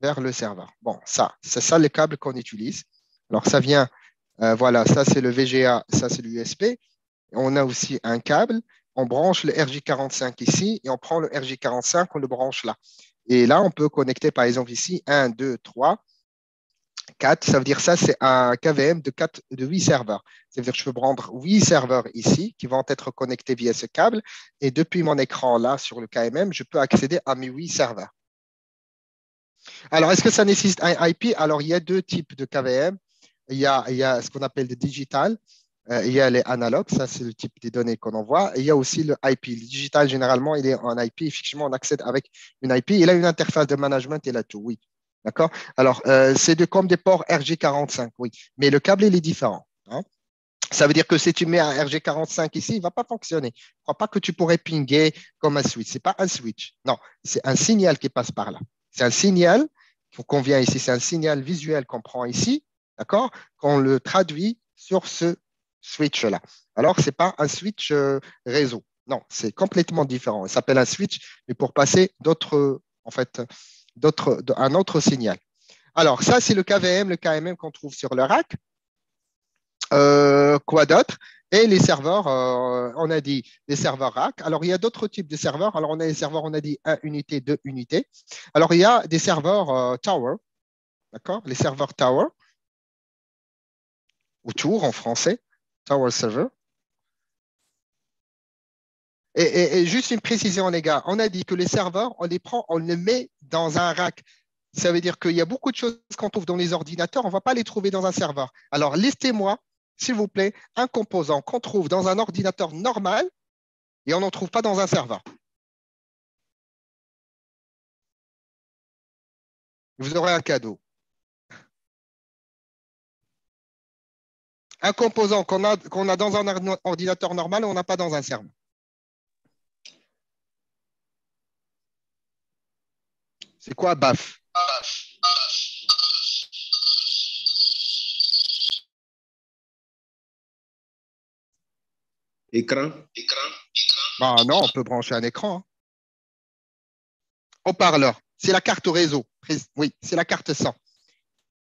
vers le serveur. Bon, ça, c'est ça les câbles qu'on utilise. Alors, ça vient, euh, voilà, ça c'est le VGA, ça c'est l'USB. On a aussi un câble, on branche le RJ45 ici et on prend le RJ45, on le branche là. Et là, on peut connecter par exemple ici 1, 2, 3 4, ça veut dire ça, c'est un KVM de, 4, de 8 serveurs. Ça veut dire que je peux prendre 8 serveurs ici qui vont être connectés via ce câble. Et depuis mon écran là, sur le KMM, je peux accéder à mes 8 serveurs. Alors, est-ce que ça nécessite un IP Alors, il y a deux types de KVM. Il y a, il y a ce qu'on appelle le digital. Euh, il y a les analogues, ça c'est le type des données qu'on envoie. Et il y a aussi le IP. Le digital, généralement, il est en IP. Effectivement, on accède avec une IP. Il a une interface de management et là tout, oui. D'accord? Alors, euh, c'est comme des ports RG45, oui. Mais le câble, il est différent. Hein. ça veut dire que si tu mets un RG45 ici, il ne va pas fonctionner. Je ne crois pas que tu pourrais pinguer comme un switch. Ce n'est pas un switch. Non, c'est un signal qui passe par là. C'est un signal qu'on vient ici. C'est un signal visuel qu'on prend ici, d'accord? Qu'on le traduit sur ce switch-là. Alors, ce n'est pas un switch euh, réseau. Non, c'est complètement différent. Il s'appelle un switch, mais pour passer d'autres, en fait, un autre signal. Alors, ça, c'est le KVM, le KMM qu'on trouve sur le rack. Euh, quoi d'autre? Et les serveurs, euh, on a dit les serveurs rack. Alors, il y a d'autres types de serveurs. Alors, on a des serveurs, on a dit 1 unité, 2 unités. Alors, il y a des serveurs euh, tower, d'accord? Les serveurs tower, ou tour en français, tower server. Et, juste une précision, les gars, on a dit que les serveurs, on les prend, on les met dans un rack. Ça veut dire qu'il y a beaucoup de choses qu'on trouve dans les ordinateurs, on ne va pas les trouver dans un serveur. Alors, listez-moi, s'il vous plaît, un composant qu'on trouve dans un ordinateur normal et on n'en trouve pas dans un serveur. Vous aurez un cadeau. Un composant qu'on a, a dans un ordinateur normal on n'a pas dans un serveur. C'est quoi BAF? Écran. Bah non, on peut brancher un écran. Hein. Haut-parleur. C'est la carte réseau. Oui, c'est la carte 100.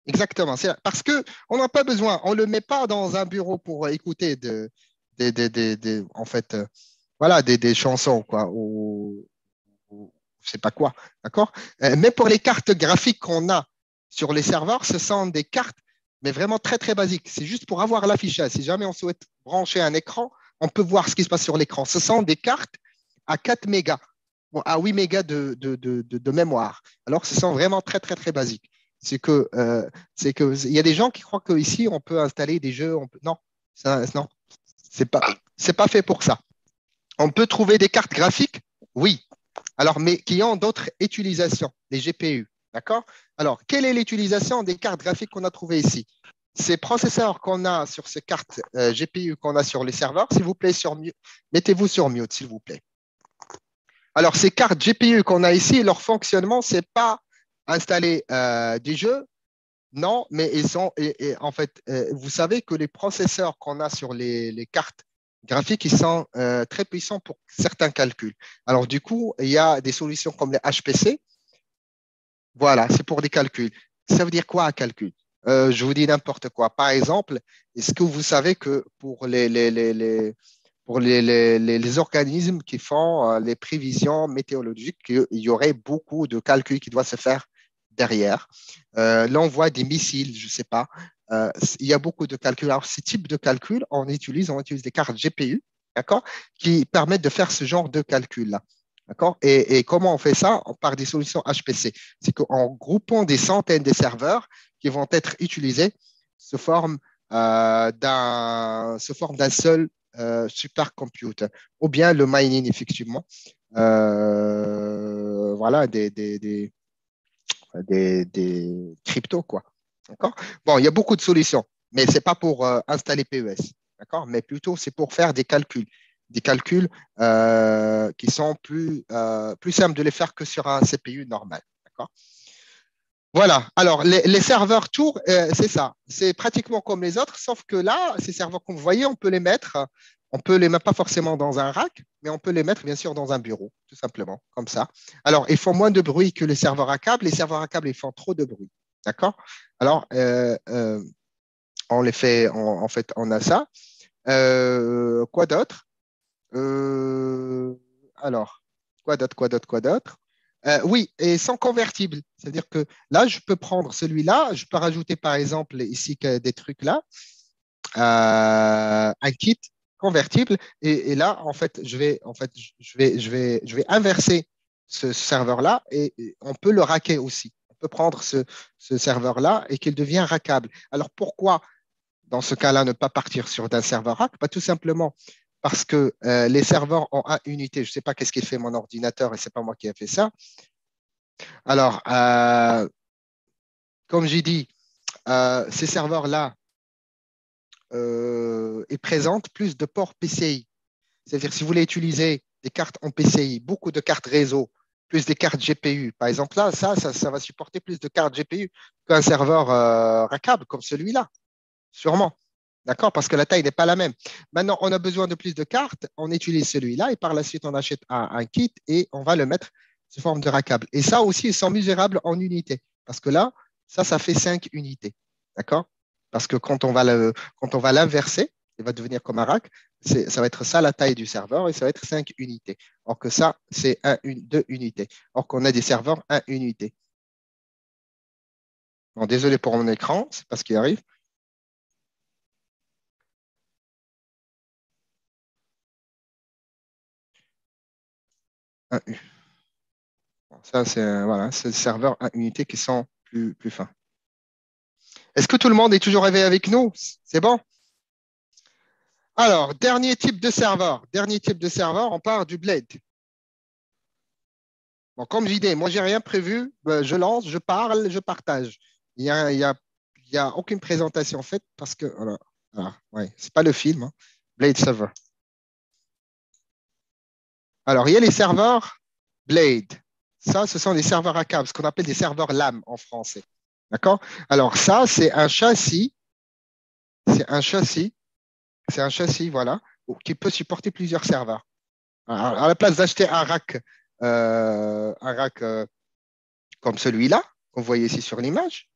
Exactement. Parce qu'on n'a pas besoin. On ne le met pas dans un bureau pour écouter de, en fait, euh, voilà, des, chansons quoi, je sais pas quoi, d'accord? Euh, Mais pour les cartes graphiques qu'on a sur les serveurs, ce sont des cartes, mais vraiment très, très basiques. C'est juste pour avoir l'affichage. Si jamais on souhaite brancher un écran, on peut voir ce qui se passe sur l'écran. Ce sont des cartes à 4 mégas, à 8 mégas de, de, mémoire. Alors, ce sont vraiment très, très, très basiques. C'est que, euh, c'est que, il y a des gens qui croient qu'ici, on peut installer des jeux. Non, ça, non, c'est pas, c'est pas fait pour ça. On peut trouver des cartes graphiques, oui, alors, mais qui ont d'autres utilisations, les GPU. D'accord? Alors, quelle est l'utilisation des cartes graphiques qu'on a trouvées ici? Ces processeurs qu'on a sur ces cartes euh, GPU qu'on a sur les serveurs, s'il vous plaît, mettez-vous sur mute, s'il vous plaît. Alors, ces cartes GPU qu'on a ici, leur fonctionnement, ce n'est pas installer euh, des jeux, non, mais ils sont, en fait, euh, vous savez que les processeurs qu'on a sur les cartes graphiques, ils sont euh, très puissants pour certains calculs. Alors, du coup, il y a des solutions comme les HPC. Voilà, c'est pour des calculs. Ça veut dire quoi un calcul? Euh, Je vous dis n'importe quoi. Par exemple, est-ce que vous savez que pour les, les, les, pour les, les, organismes qui font euh, les prévisions météorologiques, il y aurait beaucoup de calculs qui doivent se faire derrière. L'envoi des missiles, je ne sais pas, euh, il y a beaucoup de calculs. Alors, ce type de calcul, on utilise, on utilise des cartes GPU, d'accord, qui permettent de faire ce genre de calcul-là. D'accord et, comment on fait ça? Par des solutions HPC. C'est qu'en groupant des centaines de serveurs qui vont être utilisés, se forme euh, d'un seul euh, supercomputer, ou bien le mining, effectivement. Euh, voilà, des, des, des, des cryptos, quoi. D'accord? Bon, il y a beaucoup de solutions, mais ce n'est pas pour euh, installer PES. Mais plutôt, c'est pour faire des calculs, des calculs euh, qui sont plus, euh, plus simples de les faire que sur un CPU normal. Voilà. Alors, les, serveurs tours, euh, c'est ça. C'est pratiquement comme les autres, sauf que là, ces serveurs, vous voyez, on peut les mettre, on peut les mettre pas forcément dans un rack, mais on peut les mettre bien sûr dans un bureau, tout simplement, comme ça. Alors, ils font moins de bruit que les serveurs à câble. Les serveurs à câble, ils font trop de bruit. D'accord? Alors, on les fait, en fait, on a ça. quoi d'autre? Euh, alors, quoi d'autre, quoi d'autre, quoi d'autre? Euh, oui, et sans convertible. C'est-à-dire que là, je peux prendre celui-là, je peux rajouter par exemple ici des trucs là, euh, un kit convertible, et, là, en fait, je vais, je vais, inverser ce serveur-là et, on peut le racker aussi. Prendre ce, serveur-là et qu'il devient rackable. Alors pourquoi, dans ce cas-là, ne pas partir sur un serveur rack? Bah, Tout simplement parce que euh, les serveurs ont une unité. Je ne sais pas qu'est-ce qui fait mon ordinateur et ce n'est pas moi qui ai fait ça. Alors, euh, comme j'ai dit, euh, ces serveurs-là ils présentent plus de ports PCI. C'est-à-dire, si vous voulez utiliser des cartes en PCI, beaucoup de cartes réseau, plus des cartes GPU, par exemple, là, ça, ça, va supporter plus de cartes GPU qu'un serveur rackable comme celui-là, sûrement. D'accord? Parce que la taille n'est pas la même. Maintenant, on a besoin de plus de cartes, on utilise celui-là et par la suite, on achète un, kit et on va le mettre sous forme de rackable. Et ça aussi, ils sont mesurables en unités. Parce que là, ça, ça fait 5 unités. D'accord? Parce que quand on va l'inverser, il va devenir comme un rack, ça va être ça la taille du serveur et ça va être 5 unités. Or que ça, c'est 2 unités. Or qu'on a des serveurs 1 unité. Bon, désolé pour mon écran, c'est pas ce qui arrive. Ça, c'est voilà, le serveur à unité qui sont plus, plus fins. Est-ce que tout le monde est toujours arrivé avec nous? C'est bon? Alors, dernier type de serveur. Dernier type de serveur, on part du Blade. Bon, comme idée, moi, j'ai rien prévu. Ben, je lance, je parle, je partage. Il n'y a, y a, aucune présentation faite parce que, voilà, ouais, ce n'est pas le film. Hein. Blade Server. Alors, il y a les serveurs Blade. Ça, ce sont des serveurs à câble, ce qu'on appelle des serveurs LAM en français. D'accord? Alors, ça, c'est un châssis. C'est un châssis. C'est un châssis, voilà, qui peut supporter plusieurs serveurs. à la place d'acheter un rack, euh, euh, comme celui-là, qu'on voyez ici sur l'image,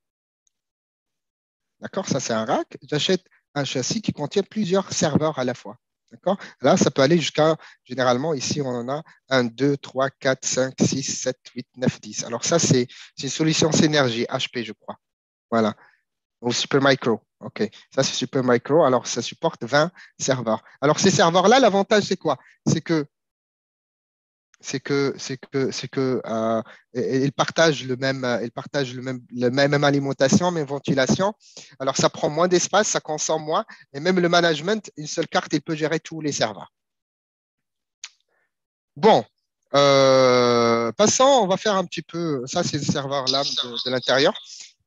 d'accord Ça, c'est un rack. J'achète un châssis qui contient plusieurs serveurs à la fois. D'accord Là, ça peut aller jusqu'à, généralement, ici, on en a 1, 2, 3, 4, 5, 6, 7, 8, 9, 10. Alors ça, c'est une solution Synergie, HP, je crois. Voilà. Ou Supermicro. OK. Ça, c'est Supermicro. Alors, ça supporte 20 serveurs. Alors, ces serveurs-là, l'avantage, c'est quoi? C'est que c'est que c'est que c'est que euh, ils partagent le même ils partagent le même la même alimentation même ventilation alors ça prend moins d'espace ça consomme moins et même le management une seule carte il peut gérer tous les serveurs bon euh, passons on va faire un petit peu ça c'est le serveur là de, l'intérieur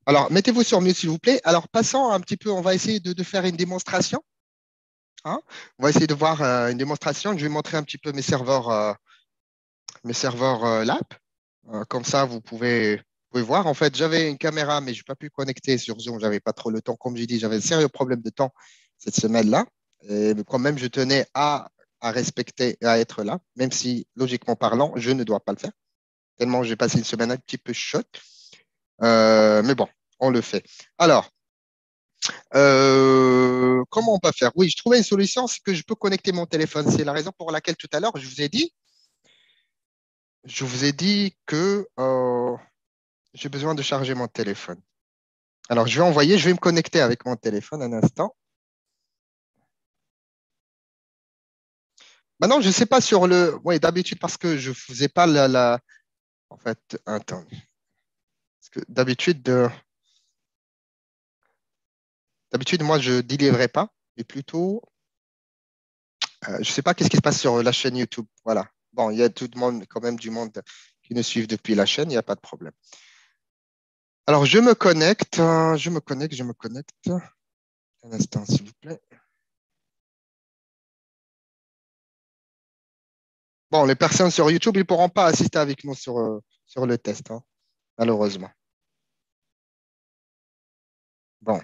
alors mettez-vous sur mute s'il vous plaît alors passons un petit peu on va essayer de, faire une démonstration hein. on va essayer de voir euh, une démonstration je vais montrer un petit peu mes serveurs euh, euh, LAP. Comme ça, vous pouvez, voir. En fait, j'avais une caméra, mais je n'ai pas pu connecter sur Zoom. Je n'avais pas trop le temps. Comme j'ai dit, j'avais un sérieux problème de temps cette semaine-là. Et quand même, je tenais à, à respecter, à être là, même si, logiquement parlant, je ne dois pas le faire. Tellement j'ai passé une semaine un petit peu chaude. Euh, mais bon, on le fait. Alors, comment on peut faire? Oui, je trouvais une solution, c'est que je peux connecter mon téléphone. C'est la raison pour laquelle tout à l'heure, je vous ai dit, je vous ai dit que euh, j'ai besoin de charger mon téléphone. Alors, je vais envoyer, je vais me connecter avec mon téléphone un instant. Maintenant, je ne sais pas sur le. Oui, d'habitude, parce que je ne faisais pas la, En fait, attends. D'habitude, de... d'habitude, moi, je ne délivrais pas, mais plutôt. Euh, je ne sais pas qu'est-ce qui se passe sur la chaîne YouTube. Voilà. Bon, il y a tout le monde, quand même du monde qui nous suivent depuis la chaîne, il n'y a pas de problème. Alors, je me connecte, je me connecte, je me connecte. Un instant, s'il vous plaît. Bon, les personnes sur YouTube, ils ne pourront pas assister avec nous sur, euh, sur le test, hein, malheureusement. Bon,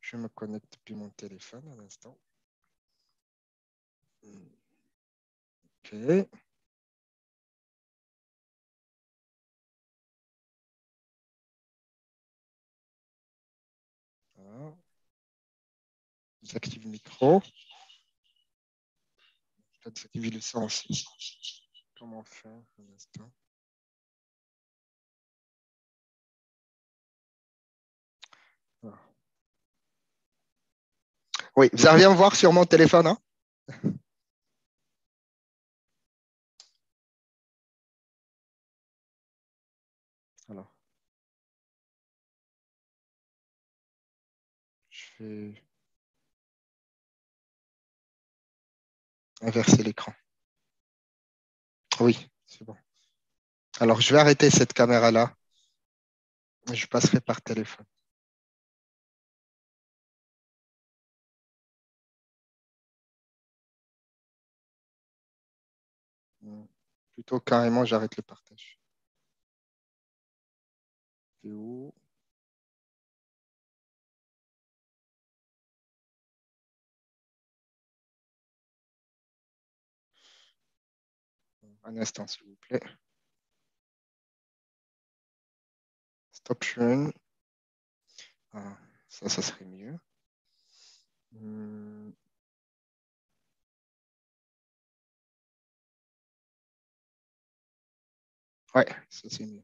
je me connecte depuis mon téléphone un instant. OK. J'active le micro. Désactiver le son. Comment faire un instant? Oui, vous arrivez me voir sur mon téléphone, hein Alors. Je vais inverser l'écran. Oui, c'est bon. Alors, je vais arrêter cette caméra-là. Je passerai par téléphone. Plutôt carrément, j'arrête le partage. Un instant, s'il vous plaît. Stop sharing. Ah, ça, ça serait mieux. Hmm. Ouais, ça c'est mieux.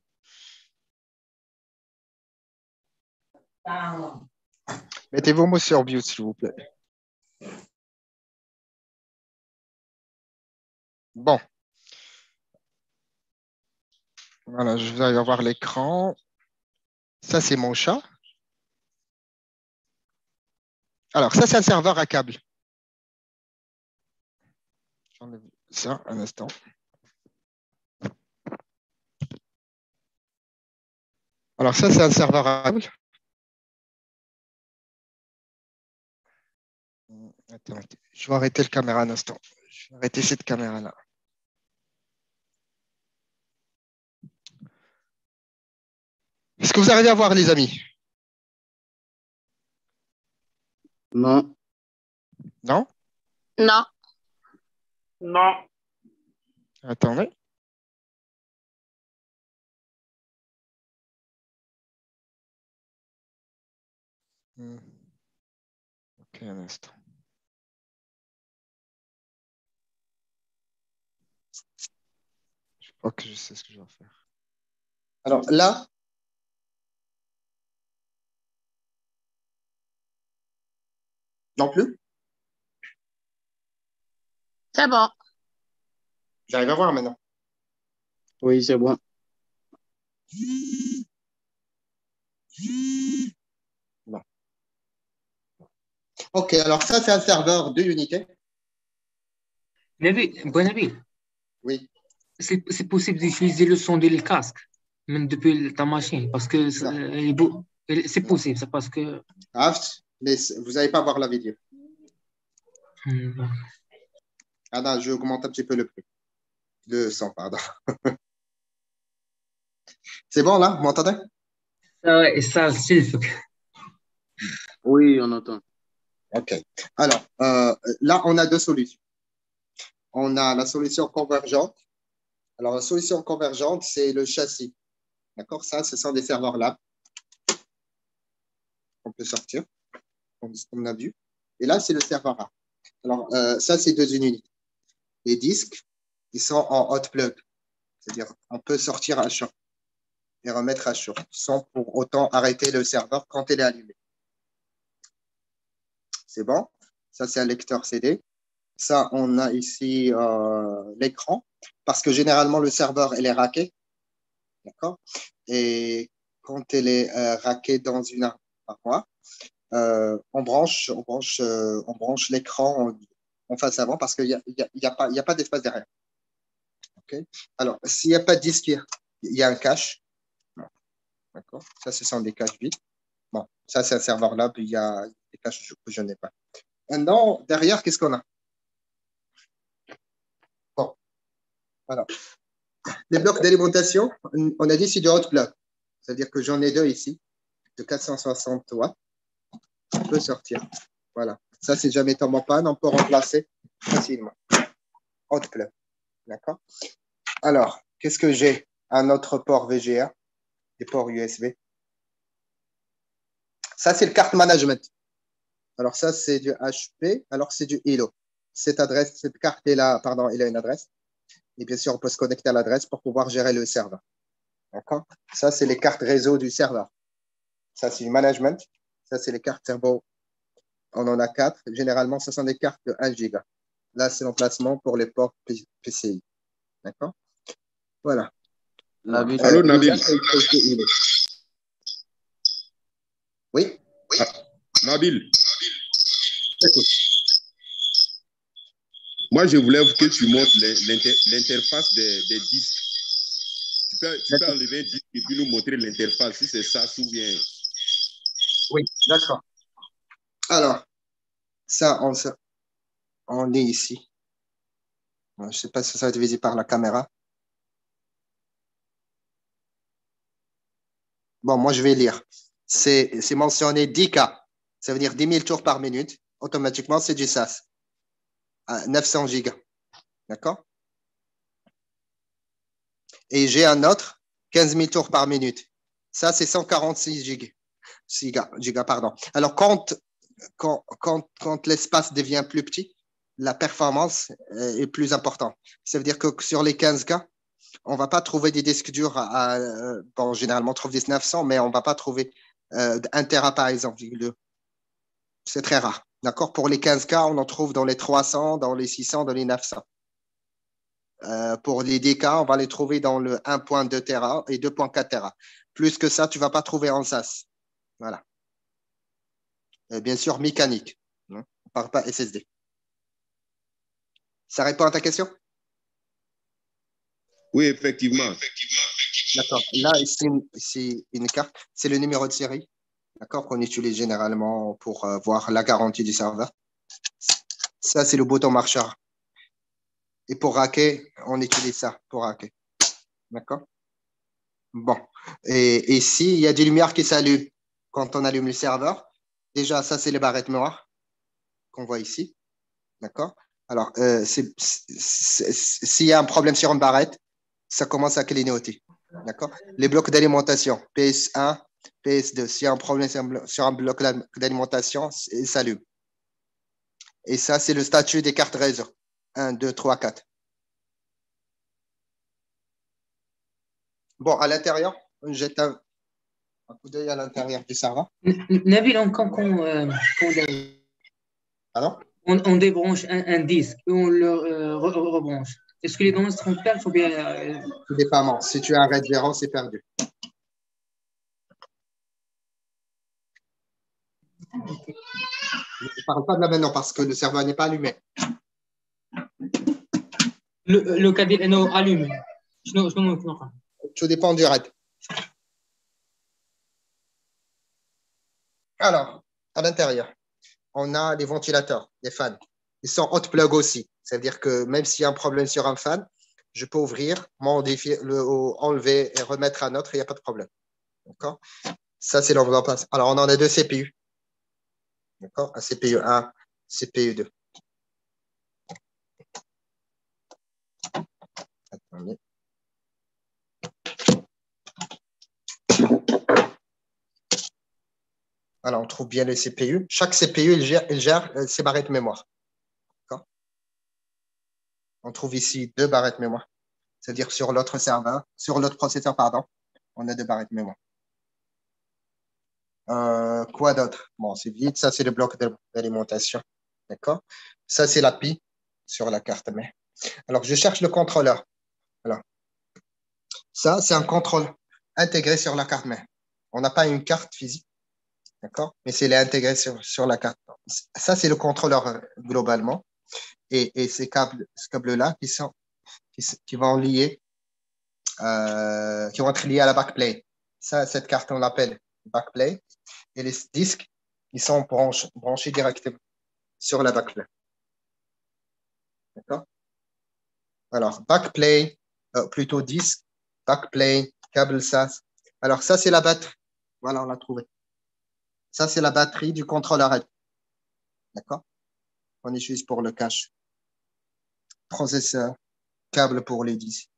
Mettez vos mots sur mute, s'il vous plaît. Bon. Voilà, je vais avoir l'écran. Ça, c'est mon chat. Alors, ça, c'est un serveur à câble. J'enlève ça un instant. Alors ça, c'est un serveur à câble. Attends, je vais arrêter le caméra un instant. Je vais arrêter cette caméra-là. Est-ce que vous arrivez à voir, les amis? Non. Non? Non. Non. Attendez. Hmm. Ok, un instant. Je crois que je sais ce que je vais faire. Alors là, non plus? C'est bon. J'arrive à voir maintenant. Oui, c'est bon. Ok, alors ça, c'est un serveur de Unité. Nabil, bon Nabil, Oui. c'est possible d'utiliser le son du casque, même depuis ta machine, parce que c'est c'est possible, c'est parce que. Ah, mais vous n'allez pas voir la vidéo. Hmm, Ah non, je augmente un petit peu le prix. Le son, pardon. <laughs> c'est bon là, vous m'entendez? Ouais, ça, c'est Oui, on entend. Ok. Alors, euh, là, on a deux solutions. On a la solution convergente. Alors, la solution convergente, c'est le châssis. D'accord? Ça, ce sont des serveurs là. On peut sortir, on a vu. Et là, c'est le serveur A. Alors, euh, ça, c'est deux unités. Les disques, ils sont en hot plug. C'est-à-dire, on peut sortir à chaud et remettre à chaud sans pour autant arrêter le serveur quand il est allumé. C'est bon? Ça, c'est un lecteur CD. Ça, on a ici euh, l'écran parce que généralement, le serveur, il est raqué. D'accord? Et quand il est euh, dans une armoire, euh, on branche, on branche, euh, on branche l'écran en, face avant parce qu'il n'y a, a, pas, pas d'espace derrière. OK? Alors, s'il n'y a pas de disque, il y a un cache. D'accord? Ça, ce sont des caches vides. Bon, ça, c'est un serveur là, il y a des caches que je n'ai pas. Maintenant, derrière, qu'est-ce qu'on a? Bon, Alors, les blocs d'alimentation, on a dit c'est du hot block. C'est-à-dire que j'en ai deux ici, de 460 watts. On peut sortir. Voilà. Ça, c'est jamais tombé en panne, on peut remplacer facilement. Hot plug. D'accord? Alors, qu'est-ce que j'ai? Un autre port VGA, des ports USB. Ça, c'est le carte management. Alors, ça, c'est du HP. Alors, c'est du ILO. Cette adresse, cette carte est là, pardon, il a une adresse. Et bien sûr, on peut se connecter à l'adresse pour pouvoir gérer le serveur. D'accord? Ça, c'est les cartes réseau du serveur. Ça, c'est du management. Ça, c'est les cartes servo. On en a quatre. Généralement, ce sont des cartes de 1 giga. Là, c'est l'emplacement pour les ports PCI. D'accord? Voilà. Nabil. Allô, Nabil. Oui Ah, Nabil. Moi, je voulais que tu montres l'in- l'inter- l'interface des, disques. Tu peux, enlever un disque et puis nous montrer l'interface, si c'est ça, ou bien. Oui, d'accord. Alors, ça, on, on est ici. Je ne sais pas si ça va être visible par la caméra. Bon, moi, je vais lire. C'est mentionné 10K. Ça veut dire 10 000 tours par minute. Automatiquement, c'est du SAS. À 900 gigas. D'accord? Et j'ai un autre, 15 000 tours par minute. Ça, c'est 146 gigas. Giga. Alors, quand, quand, quand, quand l'espace devient plus petit, la performance euh, est plus importante. Ça veut dire que sur les 15 cas, on va pas trouver des disques durs à, à, euh, bon, généralement, on trouve des 900, mais on va pas trouver euh, 1 Tera, par exemple. C'est très rare. D'accord Pour les 15 cas, on en trouve dans les 300, dans les 600, dans les 900. Euh, pour les DK, on va les trouver dans le 1.2 Tera et 2.4 Tera. Plus que ça, tu vas pas trouver en SAS. Voilà. Et bien sûr, mécanique. hein. On ne parle pas SSD. Ça répond à ta question? Oui, effectivement. D'accord. Là, ici, une carte. C'est le numéro de série d'accord, qu'on utilise généralement pour euh, voir la garantie du serveur. Ça, c'est le bouton marcheur. Et pour racker, on utilise ça pour racker. D'accord? Bon. Et ici, il y a des lumières qui s'allument quand on allume le serveur. Déjà, ça, c'est les barrettes noires qu'on voit ici. D'accord? Alors, euh, s'il y a un problème sur une barrette, ça commence à clignoter. D'accord? Les blocs d'alimentation, PS1, PS2. S'il y a un problème sur un bloc d'al- d'alimentation, il s'allume. Et ça, c'est le statut des cartes réseau. 1, 2, 3, 4. Bon, à l'intérieur, on jette un, un coup d'œil à l'intérieur du serveur. Nabil, on- quand, euh, quand Pardon? on, on débranche un, un disque et on le euh, re- re- rebranche, est-ce que les données seront perdues ou bien euh, Tout dépendant. Si tu as un RAID 0, c'est perdu. Je ne parle pas de là maintenant parce que le cerveau n'est pas allumé. Le, cadet euh, non, allume. Je ne pas. Tout dépend du RAID. Alors, à l'intérieur, on a les ventilateurs, les fans. Ils sont hot plug aussi. C'est-à-dire que même s'il y a un problème sur un fan, je peux ouvrir, modifier, le, enlever et remettre un autre, il n'y a pas de problème. D'accord? Ça, c'est l'enveloppe. Alors, on en a deux CPU. D'accord Un CPU 1, CPU 2. Attendez. Alors, on trouve bien les CPU. Chaque CPU, il gère, il euh, ses barrettes mémoire. On trouve ici deux barrettes mémoire. C'est-à-dire sur l'autre serveur, sur l'autre processeur, pardon, on a deux barrettes mémoire. Euh, quoi d'autre? Bon, c'est vite. Ça, c'est le bloc d'al- d'alimentation. D'accord? Ça, c'est l'API sur la carte mère. Alors, je cherche le contrôleur. Voilà. Ça, c'est un contrôle intégré sur la carte mère. On n'a pas une carte physique. D'accord? Mais c'est intégré sur, sur la carte. Ça, c'est le contrôleur euh, globalement. Et, et ces câbles, ce câble-là qui, sont, qui, vont lier, euh, qui vont être liés à la backplane. Ça, cette carte, on l'appelle backplane. Et les disques, ils sont branch- branchés directement sur la backplane. D'accord? Alors, backplane euh, plutôt disque, backplane, câble SAS. Alors, ça, c'est la batterie. Voilà, on l'a trouvé. Ça, c'est la batterie du contrôleur. D'accord? On utilise pour le cache. Processeur, câble pour les disques.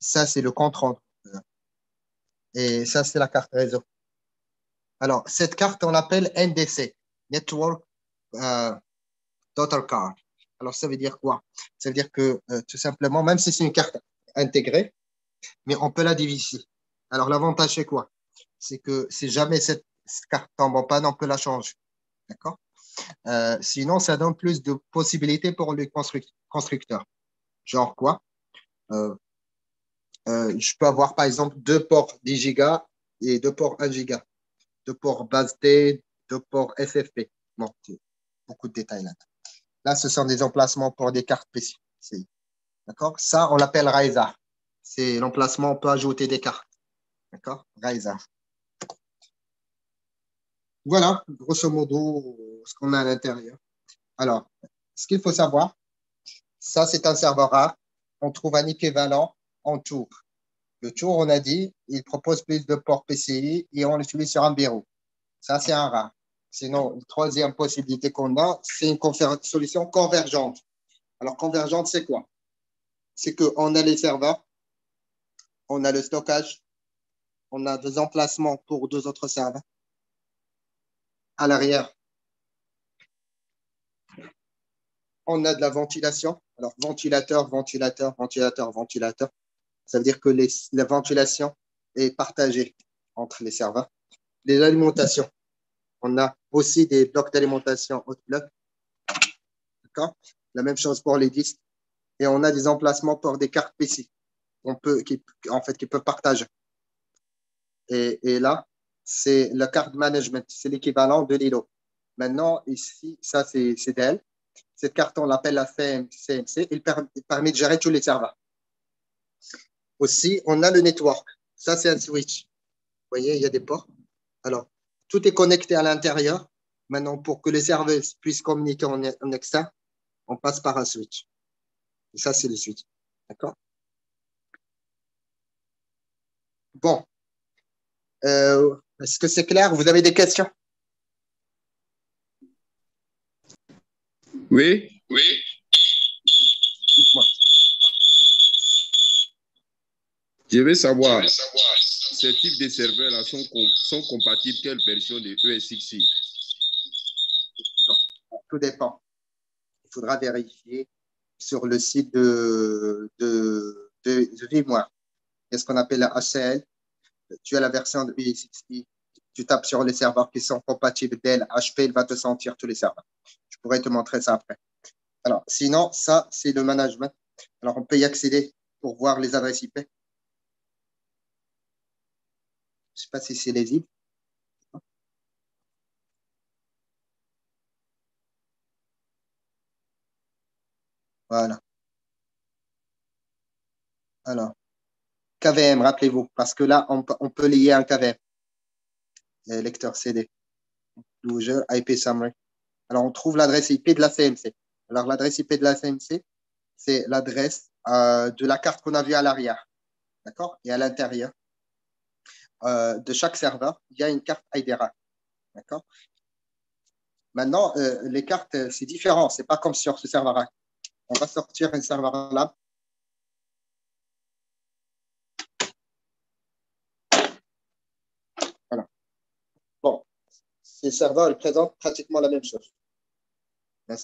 Ça, c'est le contrôle. Et ça, c'est la carte réseau. Alors, cette carte, on l'appelle NDC, Network euh, Card. Alors, ça veut dire quoi? Ça veut dire que euh, tout simplement, même si c'est une carte intégrée, mais on peut la diviser. Alors, l'avantage, c'est quoi? C'est que si jamais cette carte tombe en panne, on peut la changer. D'accord? Euh, Sinon, ça donne plus de possibilités pour les constructeurs. Genre quoi? Euh, Je peux avoir, par exemple, deux ports 10 gigas et deux ports 1 giga, deux ports base T, deux ports FFP. Bon, beaucoup de détails là. Là, ce sont des emplacements pour des cartes PC. D'accord? Ça, on l'appelle RAISA. C'est l'emplacement, on peut ajouter des cartes. D'accord? RAISA. Voilà, grosso modo, ce qu'on a à l'intérieur. Alors, ce qu'il faut savoir, ça, c'est un serveur rare. On trouve un équivalent en tour. Le tour, on a dit, il propose plus de ports PCI et on l'utilise sur un bureau. Ça, c'est un rare. Sinon, la troisième possibilité qu'on a, c'est une solution convergente. Alors, convergente, c'est quoi? C'est qu'on a les serveurs, on a le stockage, on a des emplacements pour deux autres serveurs. À l'arrière, on a de la ventilation. Alors, ventilateur, ventilateur, ventilateur, ventilateur. Ça veut dire que la ventilation est partagée entre les serveurs. Les alimentations. On a aussi des blocs d'alimentation haute bloc. D'accord? La même chose pour les disques. Et on a des emplacements pour des cartes PC qu'on peut, qui, en fait, qui peuvent partager. Et, là, c'est le card management. C'est l'équivalent de Lilo. Maintenant, ici, ça, c'est Dell. Cette carte, on l'appelle la CMC. Il permet de gérer tous les serveurs. Aussi, on a le network. Ça, c'est un switch. Vous voyez, il y a des ports. Alors, tout est connecté à l'intérieur. Maintenant, pour que les serveurs puissent communiquer en, en externe, on passe par un switch. Et ça, c'est le switch. D'accord? Bon. Euh, Est-ce que c'est clair? Vous avez des questions? Oui. Oui. Je veux savoir, ces types de serveurs-là sont, com- sont compatibles quelle version de ESXi Tout dépend. Il faudra vérifier sur le site de, de, de, de VMware. Qu'est-ce qu'on appelle la HCL Tu as la version de ESXi. Tu tapes sur les serveurs qui sont compatibles Dell, HP, il va te sentir tous les serveurs. Je pourrais te montrer ça après. Alors, sinon, ça, c'est le management. Alors, on peut y accéder pour voir les adresses IP. Je ne sais pas si c'est lisible. Voilà. Alors, KVM, rappelez-vous, parce que là, on, peut- lier un KVM, lecteur CD, Closure, IP Summary. Alors, on trouve l'adresse IP de la CMC. Alors, l'adresse IP de la CMC, c'est l'adresse euh, de la carte qu'on a vue à l'arrière. D'accord? Et à l'intérieur euh, de chaque serveur, il y a une carte IDRA. D'accord? Maintenant, euh, les cartes, euh, c'est différent. C'est pas comme sur ce serveur-là. On va sortir un serveur là. Voilà. Bon, ces serveurs, ils présentent pratiquement la même chose. Un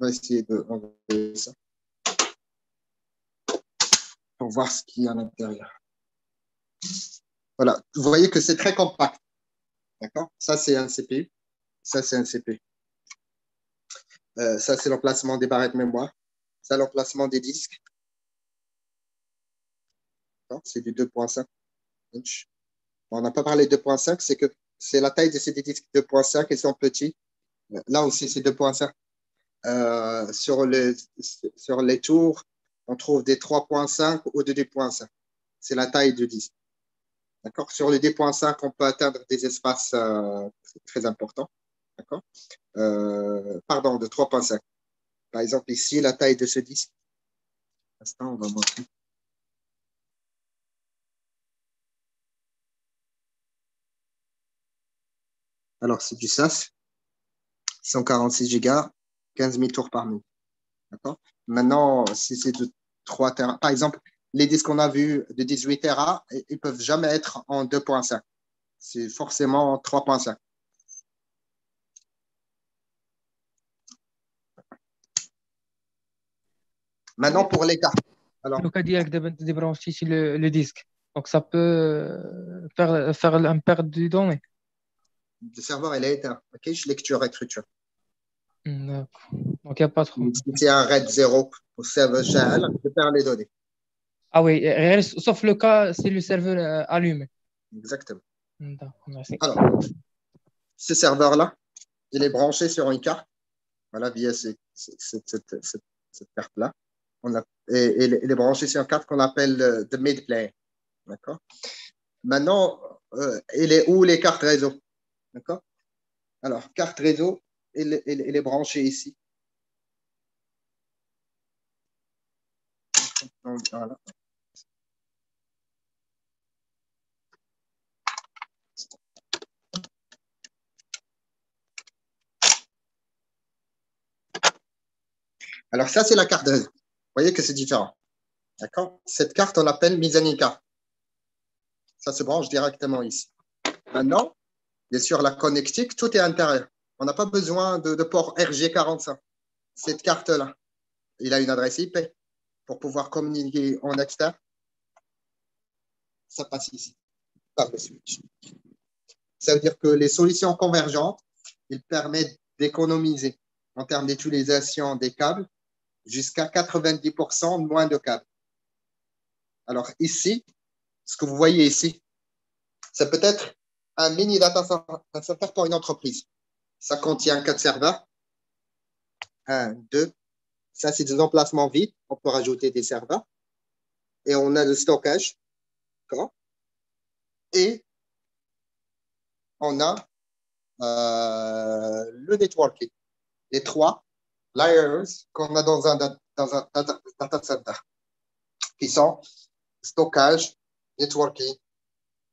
va essayer de ça pour voir ce qu'il y a à l'intérieur. Voilà, vous voyez que c'est très compact. D'accord? Ça, c'est un CPU. Ça, c'est un CPU. Euh, ça, c'est l'emplacement des barrettes mémoire. Ça, l'emplacement des disques. C'est du 2.5 inch. On n'a pas parlé de 2.5, c'est que c'est la taille de ces disques 2.5, ils sont petits. Là aussi, c'est 2.5. Euh, sur, les, sur les tours, on trouve des 3.5 ou des 2.5. C'est la taille du disque. D'accord? Sur le D.5, on peut atteindre des espaces euh, très, importants. D'accord? Euh, Pardon, de 3.5. Par exemple, ici, la taille de ce disque. Instant, on va montrer. Alors, c'est du SAS, 146 Go, 15 000 tours par minute. D'accord? Maintenant, si c'est de 3 Tera, par exemple, les disques qu'on a vus de 18 Tera, ils ne peuvent jamais être en 2.5. C'est forcément 3.5. Maintenant, pour les cartes. Alors, Le cas de débrancher sur le, le disque. Donc, ça peut euh, faire, faire un perte de données. le serveur, il est éteint. OK, je lecture, écriture. D'accord. Donc, il n'y a pas trop. Si c'est un RAID 0 au serveur shell, je perds les données. Ah oui, euh, sauf le cas si le serveur euh, allumé. Exactement. D'accord, merci. Alors, ce serveur-là, il est branché sur une carte. Voilà, via cette, cette- cette- cette carte-là. On a, et, il est- il est branché sur une carte qu'on appelle euh, the mid plane. D'accord Maintenant, euh, il est où les cartes réseau? D'accord Alors, carte réseau, il est branché ici. Alors, ça, c'est la carte. Vous voyez que c'est différent. D'accord? Cette carte, on l'appelle carte. Ça se branche directement ici. Maintenant, bien sûr, la connectique, tout est intérieur. On n'a pas besoin de, port RG45. Cette carte-là, il a une adresse IP pour pouvoir communiquer en externe. Ça passe ici, par le switch. Ça veut dire que les solutions convergentes, ils permettent d'économiser en termes d'utilisation des câbles jusqu'à 90% moins de câbles. Alors ici, ce que vous voyez ici, ça peut être un mini data center pour une entreprise. Ça contient quatre serveurs. Un, deux. Ça, c'est des emplacements vides. On peut rajouter des serveurs. Et on a le stockage. Et on a euh, le networking. Les trois layers qu'on a dans un, da- dans un data, data center, qui sont stockage, networking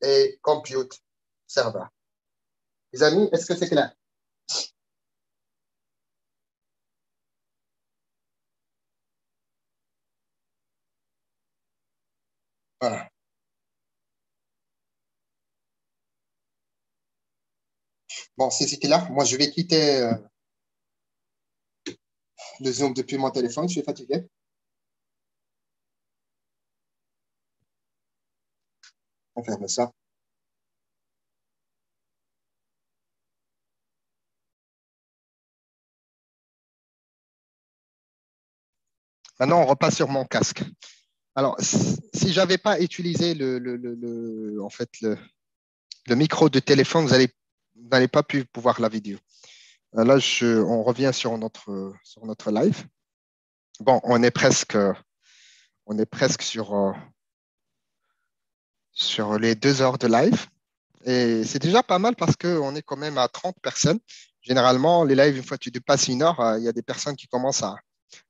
et compute serveur. Les amis, est-ce que c'est clair? Voilà. Bon, c'est clair, moi je vais quitter euh, le Zoom depuis mon téléphone, je suis fatigué. On ferme ça. Maintenant, on repasse sur mon casque. Alors, si j'avais pas utilisé le, micro de téléphone, vous n'allez pas pu voir la vidéo. Euh, Là, on revient sur notre, sur live. Bon, on est presque, euh, sur les deux heures de live. Et c'est déjà pas mal parce qu'on est quand même à 30 personnes. Généralement, les lives, une fois que tu dépasses une heure, euh, il y a des personnes qui commencent à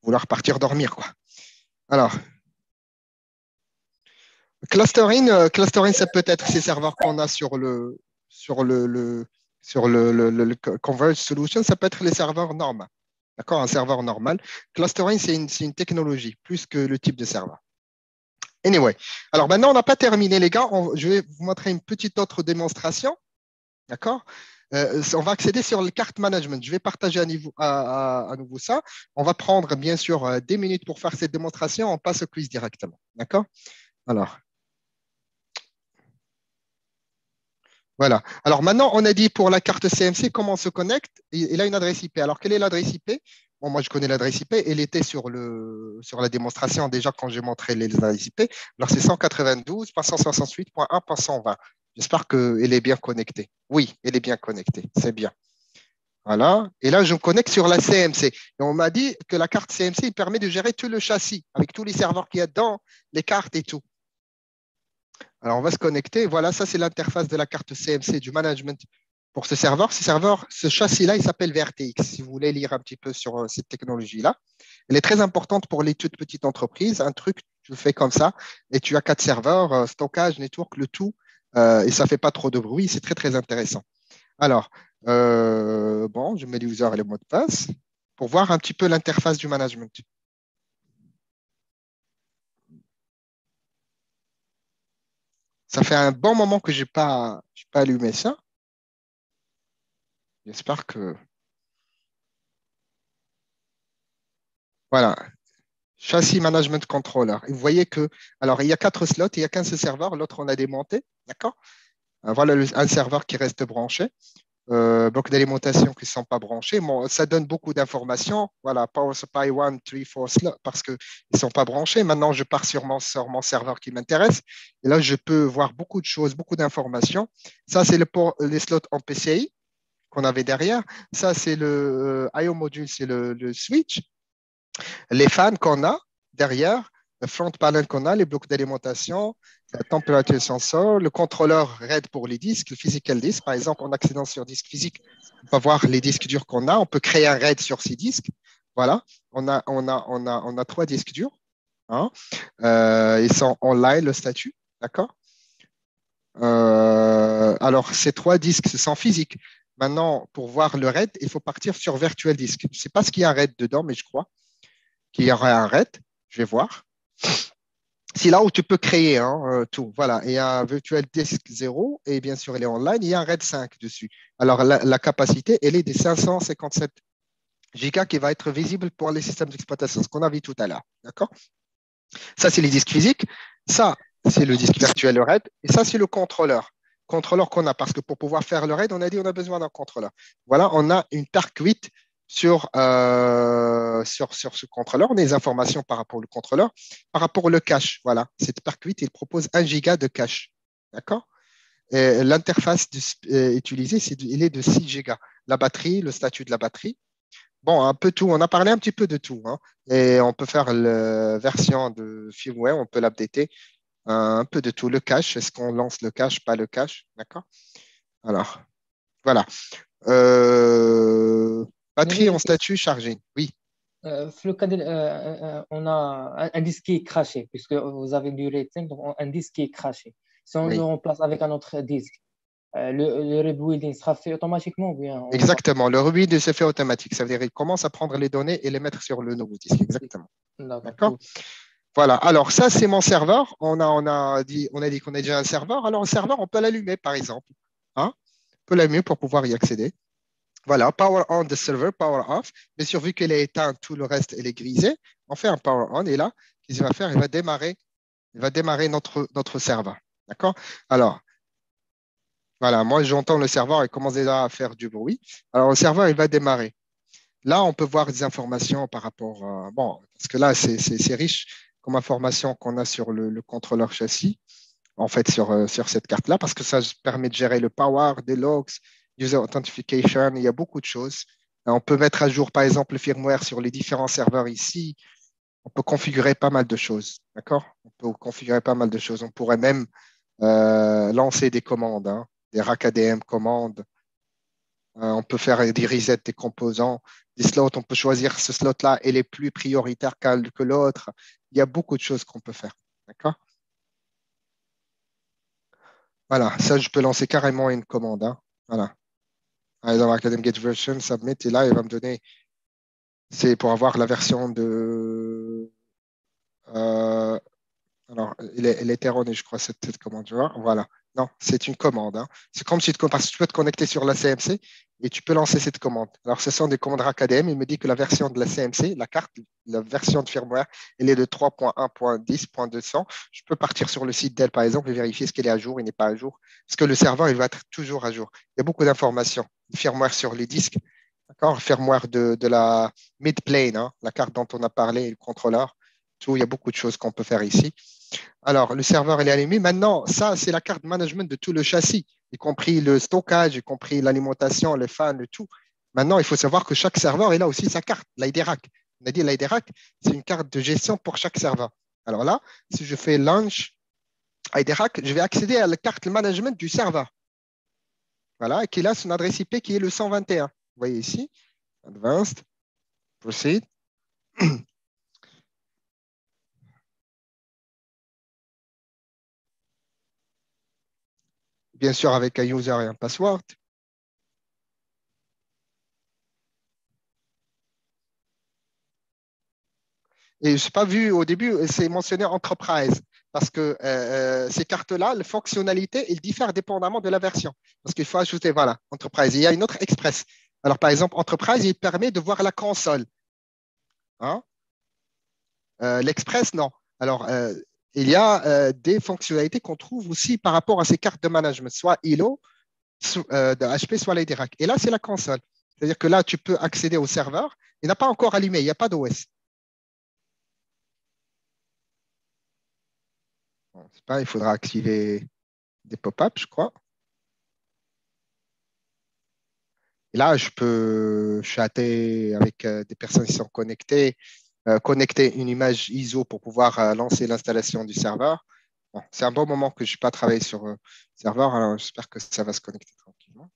vouloir partir dormir. Quoi. Alors, clustering, euh, clustering, c'est peut-être ces serveurs qu'on a sur le, sur le, sur le, le, Converged Solution, ça peut être les serveurs normaux. D'accord Un serveur normal. Clustering, c'est une, une technologie plus que le type de serveur. Anyway, alors maintenant, on n'a pas terminé, les gars. Je vais vous montrer une petite autre démonstration. D'accord Euh, On va accéder sur le carte management. Je vais partager à, à- à- nouveau ça. On va prendre, bien sûr, euh, des minutes pour faire cette démonstration. On passe au quiz directement. D'accord Alors. Voilà. Alors maintenant, on a dit pour la carte CMC comment on se connecte. Il a une adresse IP. Alors, quelle est l'adresse IP Bon, moi, je connais l'adresse IP. Elle était sur, le, sur la démonstration déjà quand j'ai montré les adresses IP. Alors, c'est 192.168.1.120. J'espère qu'elle est bien connectée. Oui, elle est bien connectée. C'est bien. Voilà. Et là, je me connecte sur la CMC. Et on m'a dit que la carte CMC il permet de gérer tout le châssis avec tous les serveurs qu'il y a dedans, les cartes et tout. Alors, on va se connecter. Voilà, ça, c'est l'interface de la carte CMC du management pour ce serveur. Ce serveur, ce châssis-là, il s'appelle VRTX. Si vous voulez lire un petit peu sur euh, cette technologie-là, elle est très importante pour les toutes petites entreprises. Un truc, tu le fais comme ça, et tu as quatre serveurs, euh, stockage, network, le tout, euh, et ça ne fait pas trop de bruit. C'est très, très intéressant. Alors, bon, je mets l'user et le mot de passe pour voir un petit peu l'interface du management. Ça fait un bon moment que je n'ai pas, pas allumé ça. J'espère que. Voilà. Châssis Management Controller. vous voyez que, alors, il y a quatre slots, il n'y a qu'un seul serveur, l'autre, on a démonté. D'accord? Voilà un serveur qui reste branché. Euh, blocs d'alimentation qui ne sont pas branchés. Ça donne beaucoup d'informations. Voilà, Power Supply 1, 3, 4 parce qu'ils ne sont pas branchés. Maintenant, je pars sur mon, sur mon serveur qui m'intéresse. Et là, je peux voir beaucoup de choses, beaucoup d'informations. Ça, c'est le les slots en PCI qu'on avait derrière. Ça, c'est le euh, IO module, c'est le, le switch. Les fans qu'on a derrière, le front panel qu'on a, les blocs d'alimentation, la température sensor, le contrôleur RAID pour les disques, le physical disk. Par exemple, en accédant sur disque physique, on peut voir les disques durs qu'on a. On peut créer un RAID sur ces disques. Voilà, on a, on a, on a, on a trois disques durs. Hein. Euh, ils sont online, le statut. D'accord euh, Alors, ces trois disques sont physiques. Maintenant, pour voir le RAID, il faut partir sur Virtual Disk. Je ne sais pas ce qu'il y a un RAID dedans, mais je crois qu'il y aurait un RAID. Je vais voir. C'est là où tu peux créer hein, euh, tout. Voilà, il y a un Virtual Disk 0 et bien sûr, il est online. Il y a un RAID 5 dessus. Alors, la, capacité, elle est des 557 gigas qui va être visible pour les systèmes d'exploitation, ce qu'on a vu tout à l'heure. D'accord? Ça, c'est les disques physiques. Ça, c'est le disque virtuel RAID. Et ça, c'est le contrôleur. Contrôleur qu'on a. Parce que pour pouvoir faire le RAID, on a dit on a besoin d'un contrôleur. Voilà, on a une TARC 8 sur, euh, sur, sur ce contrôleur. Des informations par rapport au contrôleur. Par rapport au cache, voilà, cette PARC 8, il propose 1 giga de cache. D'accord? L'interface euh, utilisée, c'est il est de 6 gigas. La batterie, le statut de la batterie. Bon, un peu tout. On a parlé un petit peu de tout. Hein. Et on peut faire la version de firmware, on peut l'updater. Un peu de tout. Le cache, est-ce qu'on lance le cache, pas le cache? D'accord? Alors, voilà. Euh, Batterie en statut chargé, oui. Euh, euh, euh, on a un, disque qui est craché, puisque vous avez du rating, donc un disque qui est craché. Si on le remplace avec un autre disque, le, rebuilding sera fait automatiquement ou bien Exactement, le rebuilding se fait automatique. Ça veut dire qu'il commence à prendre les données et les mettre sur le nouveau disque. Exactement. D'accord. Voilà, alors ça, c'est mon serveur. On a, on a dit qu'on a, déjà un serveur. Alors, un serveur, on peut l'allumer, par exemple. Hein? On peut l'allumer pour pouvoir y accéder. Voilà, power on the server, power off. Mais sûr, vu qu'elle est éteinte, tout le reste, elle est grisée. On fait un power on et là, qu'est-ce qu'il va faire? Il va démarrer, il va démarrer notre, notre serveur. D'accord? Alors, voilà, moi, j'entends le serveur, il commence déjà à faire du bruit. Alors, le serveur, il va démarrer. Là, on peut voir des informations par rapport à... Bon, parce que là, c'est riche comme information qu'on a sur le, contrôleur châssis, en fait, sur, euh, sur cette carte-là, parce que ça permet de gérer le power, des logs, user authentication, il y a beaucoup de choses. On peut mettre à jour, par exemple, le firmware sur les différents serveurs ici. On peut configurer pas mal de choses. D'accord? On peut configurer pas mal de choses. On pourrait même euh, lancer des commandes, hein, des rack ADM commandes. Euh, on peut faire des resets des composants, des slots. On peut choisir ce slot-là et les plus prioritaire que l'autre. Il y a beaucoup de choses qu'on peut faire. D'accord? Voilà, ça, je peux lancer carrément une commande. Hein. Voilà. Dans Academy Get Version, Submit, et là, il va me donner, c'est pour avoir la version de. Euh, alors, elle est, elle est erronée, je crois, cette, cette commande. Voilà. Non, c'est une commande. Hein. C'est comme si tu, parce que tu peux te connecter sur la CMC et tu peux lancer cette commande. Alors, ce sont des commandes RACADM. Il me dit que la version de la CMC, la carte, la version de firmware, elle est de 3.1.10.200. Je peux partir sur le site d'elle, par exemple, et vérifier ce qu'elle est à jour, il n'est pas à jour. Parce que le serveur, il va être toujours à jour. Il y a beaucoup d'informations. Firmware sur les disques, d'accord? Firmware de, la mid-plane, hein, la carte dont on a parlé, le contrôleur. Tout, il y a beaucoup de choses qu'on peut faire ici. Alors, le serveur est allumé. Maintenant, ça, c'est la carte management de tout le châssis, y compris le stockage, y compris l'alimentation, les fans, le tout. Maintenant, il faut savoir que chaque serveur, il a aussi sa carte, l'IDRAC. On a dit l'IDRAC, c'est une carte de gestion pour chaque serveur. Alors là, si je fais launch IDRAC, je vais accéder à la carte management du serveur. Voilà, qui a son adresse IP qui est le 121. Vous voyez ici, Advanced, Proceed. <clears throat> Bien sûr, avec un user et un password. Et je n'ai pas vu au début, c'est mentionné Enterprise, parce que euh, euh, ces cartes-là, la fonctionnalité, ils diffèrent dépendamment de la version. Parce qu'il faut ajouter, voilà, Enterprise. Il y a une autre Express. Alors, par exemple, Enterprise, il permet de voir la console. Hein? Euh, L'Express, non. Alors, il y a des fonctionnalités qu'on trouve aussi par rapport à ces cartes de management, soit ILO, de HP, soit l'IDRAC. Et là, c'est la console. C'est-à-dire que là, tu peux accéder au serveur. Il n'a pas encore allumé, il n'y a pas d'OS. il faudra activer des pop-ups, je crois. Et là, je peux chatter avec euh, des personnes qui sont connectées, euh, connecter une image ISO pour pouvoir euh, lancer l'installation du serveur. c'est un bon moment que je n'ai pas travaillé sur le serveur, alors j'espère que ça va se connecter tranquillement.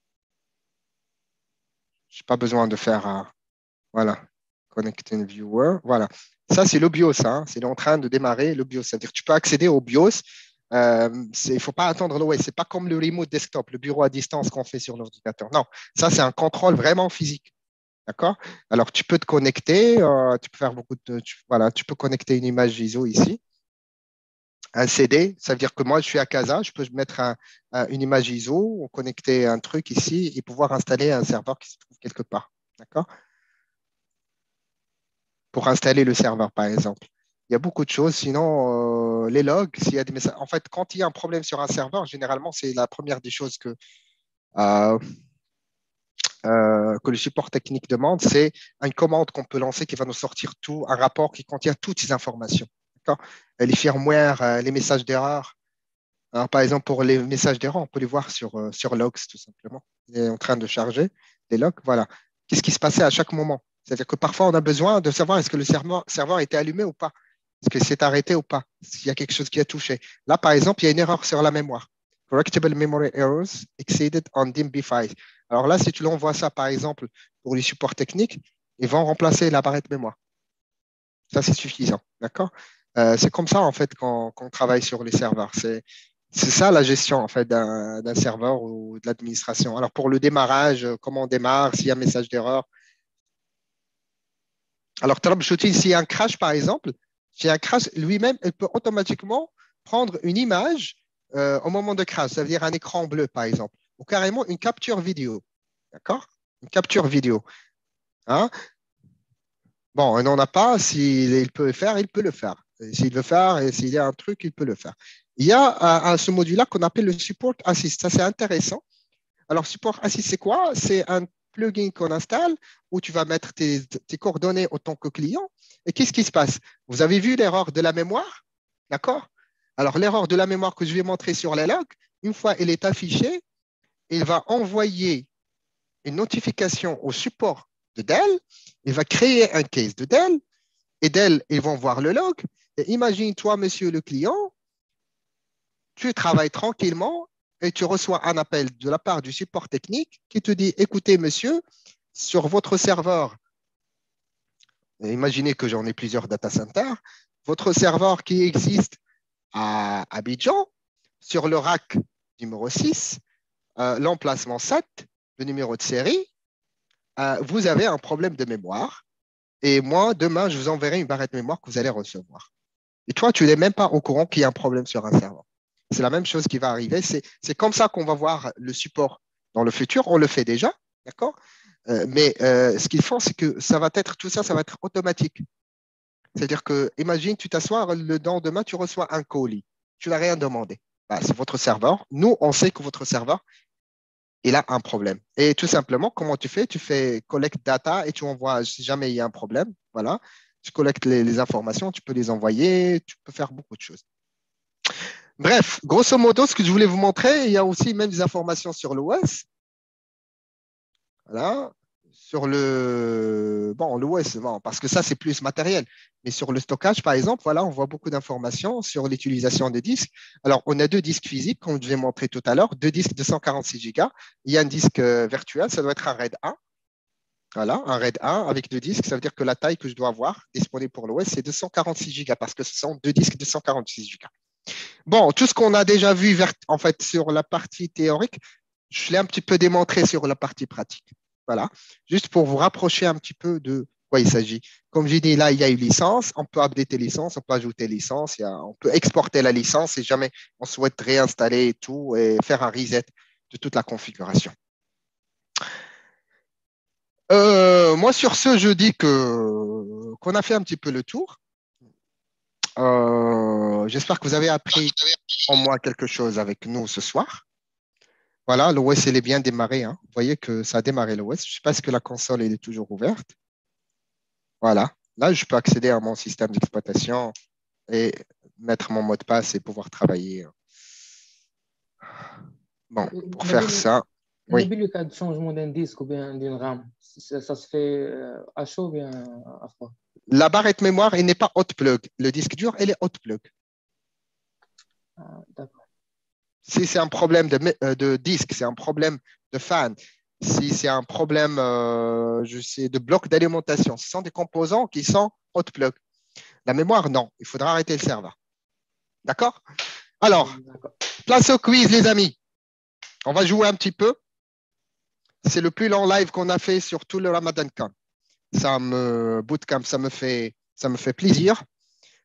Je n'ai pas besoin de faire, voilà, connecting viewer. Voilà, ça, c'est le BIOS. Hein. C'est en train de démarrer le BIOS. C'est-à-dire que tu peux accéder au BIOS. Euh, il ne faut pas attendre l'OS. Ce n'est pas comme le remote desktop, le bureau à distance qu'on fait sur l'ordinateur. Non, ça, c'est un contrôle vraiment physique. D'accord? Alors, tu peux te connecter. Euh, tu peux faire beaucoup de. voilà, tu peux connecter une image ISO ici. Un CD, ça veut dire que moi, je suis à Casa, je peux mettre une image ISO, connecter un truc ici et pouvoir installer un serveur qui se trouve quelque part. D'accord? Pour installer le serveur, par exemple. Il y a beaucoup de choses. Sinon, euh, les logs, s'il y a des messages. En fait, quand il y a un problème sur un serveur, généralement, c'est la première des choses que, euh, euh, que le support technique demande. C'est une commande qu'on peut lancer qui va nous sortir tout, un rapport qui contient toutes ces informations. Les firmware, les messages d'erreur. par exemple, pour les messages d'erreur, on peut les voir sur, sur logs, tout simplement. Il est en train de charger les logs. Voilà. Qu'est-ce qui se passait à chaque moment? C'est-à-dire que parfois, on a besoin de savoir est-ce que le serveur, serveur été allumé ou pas, est-ce que c'est arrêté ou pas, s'il y a quelque chose qui a touché? Là, par exemple, il y a une erreur sur la mémoire. Correctable memory errors exceeded on DIMB5. Alors là, si tu l'envoies ça, par exemple, pour les supports techniques, ils vont remplacer la barrette mémoire. Ça, c'est suffisant. D'accord? Euh, C'est comme ça, en fait, qu'on travaille sur les serveurs. C'est ça la gestion en fait d'un serveur ou de l'administration. Alors pour le démarrage, comment on démarre, s'il y a un message d'erreur, alors, troubleshooting, s'il y a un crash, par exemple, s'il y a un crash, lui-même, il peut automatiquement prendre une image euh, au moment de crash, ça veut dire un écran bleu, par exemple, ou carrément une capture vidéo. D'accord? Une capture vidéo. Hein? Bon, on n'en a pas. S'il peut le faire, il peut le faire. S'il veut faire s'il y a un truc, il peut le faire. Il y a ce module-là qu'on appelle le Support Assist. Ça, c'est intéressant. Alors, Support Assist, c'est quoi? C'est un plugin qu'on installe où tu vas mettre tes, coordonnées en tant que client. Et qu'est-ce qui se passe? Vous avez vu l'erreur de la mémoire? D'accord? Alors, l'erreur de la mémoire que je vais montrer sur les logs, une fois elle est affichée, il va envoyer une notification au support de Dell. Il va créer un case de Dell. Et Dell, ils vont voir le log. Et imagine, toi, monsieur le client, tu travailles tranquillement et tu reçois un appel de la part du support technique qui te dit, écoutez, monsieur, sur votre serveur, imaginez que j'en ai plusieurs data centers, votre serveur qui existe à Abidjan, sur le rack numéro 6, euh, l'emplacement 7, le numéro de série, euh, vous avez un problème de mémoire. Et moi, demain, je vous enverrai une barrette mémoire que vous allez recevoir. Et toi, tu n'es même pas au courant qu'il y a un problème sur un serveur. C'est la même chose qui va arriver. C'est comme ça qu'on va voir le support dans le futur. On le fait déjà, d'accord? Euh, Mais ce qu'ils font, c'est que ça va être tout ça, ça va être automatique. C'est-à-dire que, imagine, tu t'assois, le lendemain, tu reçois un colis. Tu n'as rien demandé. Bah, c'est votre serveur. Nous, on sait que votre serveur, il a un problème. Et tout simplement, comment tu fais? Tu fais collect data et tu envoies, si jamais il y a un problème, voilà, tu collectes les informations, tu peux les envoyer, tu peux faire beaucoup de choses. Bref, grosso modo, ce que je voulais vous montrer, il y a aussi même des informations sur l'OS. Voilà, sur le bon l'OS, bon, parce que ça c'est plus matériel. Mais sur le stockage, par exemple, voilà, on voit beaucoup d'informations sur l'utilisation des disques. Alors, on a deux disques physiques, comme je vous ai montré tout à l'heure, deux disques de 146 Go. Il y a un disque euh, virtuel, ça doit être un RAID 1. Voilà, un RAID 1 avec deux disques, ça veut dire que la taille que je dois avoir disponible pour l'OS, c'est 246 Go parce que ce sont deux disques de 146 Go. Bon, tout ce qu'on a déjà vu en fait sur la partie théorique, je l'ai un petit peu démontré sur la partie pratique. Voilà, juste pour vous rapprocher un petit peu de quoi il s'agit. Comme j'ai dit, là, il y a une licence, on peut updater licence, on peut ajouter licence, on peut exporter la licence si jamais on souhaite réinstaller tout et faire un reset de toute la configuration. Euh, moi, sur ce, je dis qu'on a fait un petit peu le tour. Euh, j'espère que vous avez appris en moi quelque chose avec nous ce soir. Voilà, l'OS, elle est bien démarré. Hein. Vous voyez que ça a démarré l'OS. Je ne sais pas si la console est toujours ouverte. Voilà. Là, je peux accéder à mon système d'exploitation et mettre mon mot de passe et pouvoir travailler. Bon, pour faire ça. Oui. le cas de changement d'un disque ou bien d'une RAM, ça, se fait euh, à chaud ou bien à froid? La barrette mémoire, elle n'est pas hot plug. Le disque dur, elle est hot plug. Ah, D'accord si c'est un problème de, euh, de disque, c'est un problème de fan, si c'est un problème euh, je sais, de bloc d'alimentation, ce sont des composants qui sont hot plug. La mémoire, non. Il faudra arrêter le serveur. D'accord? Alors, place au quiz, les amis. On va jouer un petit peu. C'est le plus long live qu'on a fait sur tout le Ramadan Camp. Ça me, bootcamp, ça me fait, ça me fait plaisir.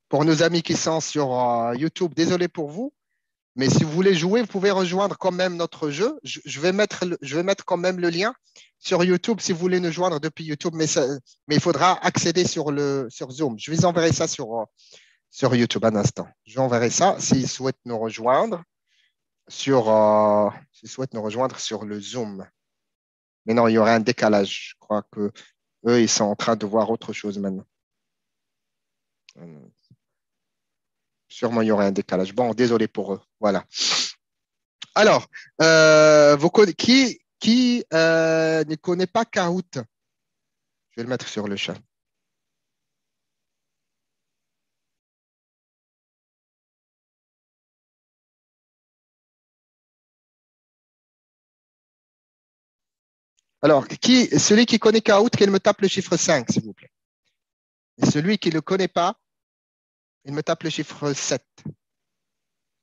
Pour nos amis qui sont sur euh, YouTube, désolé pour vous. Mais si vous voulez jouer, vous pouvez rejoindre quand même notre jeu. Je, vais, mettre je vais mettre quand même le lien sur YouTube si vous voulez nous joindre depuis YouTube, mais, mais il faudra accéder sur, le, sur Zoom. Je vais enverrer ça sur, sur YouTube un instant. Je vais enverrer ça s'ils souhaitent nous rejoindre sur, euh, souhaitent nous rejoindre sur le Zoom. Mais non, il y aurait un décalage. Je crois que eux, ils sont en train de voir autre chose maintenant. Sûrement, il y aurait un décalage. Bon, désolé pour eux. Voilà. Alors, euh, qui, euh, ne connaît pas Kahoot? Je vais le mettre sur le chat. Alors, qui, celui qui connaît Kahoot, qu'il me tape le chiffre 5, s'il vous plaît. Et celui qui ne le connaît pas, il me tape le chiffre 7.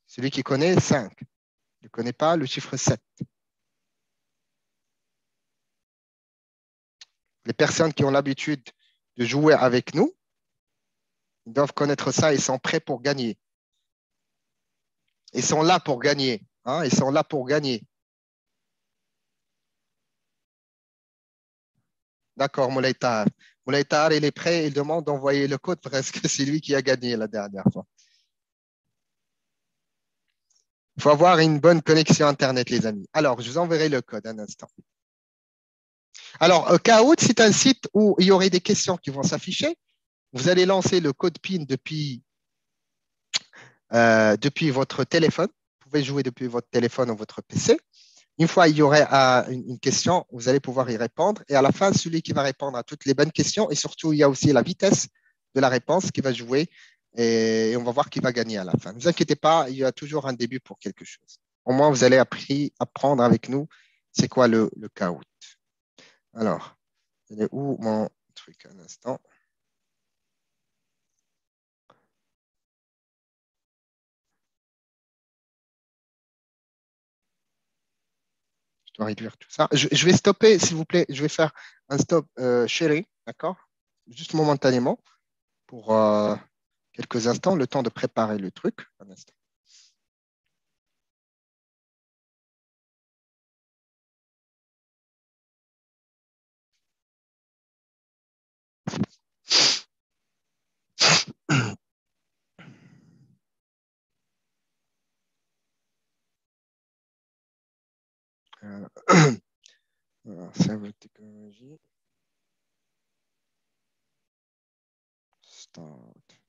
Celui qui connaît, 5. Il ne connaît pas le chiffre 7. Les personnes qui ont l'habitude de jouer avec nous, ils doivent connaître ça et sont prêts pour gagner. Ils sont là pour gagner. Hein. Ils sont là pour gagner. D'accord, Moulay Moulaitar, il est prêt, il demande d'envoyer le code parce que <laughs> c'est lui qui a gagné la dernière fois. Il faut avoir une bonne connexion Internet, les amis. Alors, je vous enverrai le code un instant. Alors, Kahoot, c'est un site où il y aurait des questions qui vont s'afficher. Vous allez lancer le code PIN depuis, euh, depuis votre téléphone. Vous pouvez jouer depuis votre téléphone ou votre PC. Une fois il y aurait euh, une question, vous allez pouvoir y répondre. Et à la fin, celui qui va répondre à toutes les bonnes questions, et surtout, il y a aussi la vitesse de la réponse qui va jouer. Et on va voir qui va gagner à la fin. Ne vous inquiétez pas, il y a toujours un début pour quelque chose. Au moins, vous allez apprendre avec nous c'est quoi le, le. Alors, où mon truc un instant Je, vais stopper, s'il vous plaît. Je vais faire un stop euh, sharing, d'accord? Juste momentanément, pour euh, quelques instants, le temps de préparer le truc. Un instant. Voilà, serveur technologie. Start.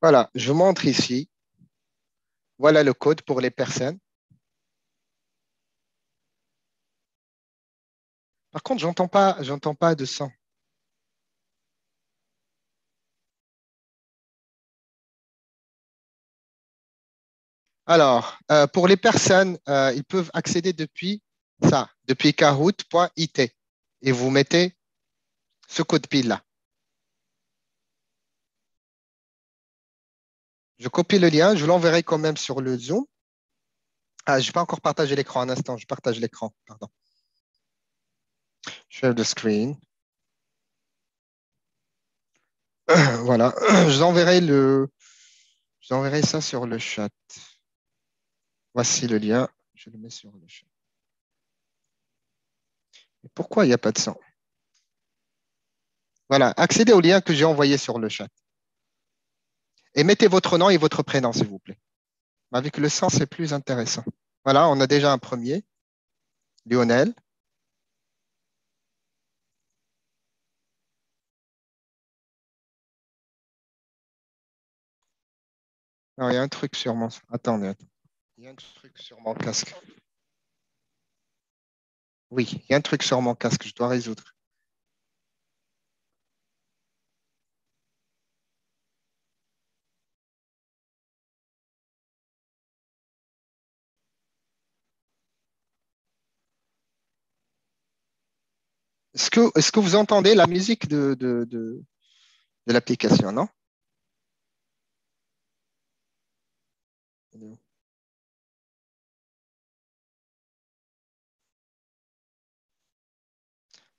Voilà, je montre ici. Voilà le code pour les personnes. Par contre, j'entends pas, pas de son. Alors, euh, pour les personnes, euh, ils peuvent accéder depuis ça, depuis kahoot.it. Et vous mettez ce code PIN-là. Je copie le lien, je l'enverrai quand même sur le Zoom. Ah, je n'ai pas encore partagé l'écran un instant, je partage l'écran, pardon. Share the screen. Voilà, <clears throat> je enverrai le, enverrai ça sur le chat. Voici le lien, je le mets sur le chat. pourquoi il n'y a pas de son? Voilà, accédez au lien que j'ai envoyé sur le chat. Et mettez votre nom et votre prénom, s'il vous plaît. Avec le son, c'est plus intéressant. Voilà, on a déjà un premier. Lionel. il y a un truc sur mon... Attendez, attendez. Il y a un truc sur mon casque. Oui, il y a un truc sur mon casque, je dois résoudre. Est-ce que, vous entendez la musique de, l'application, non?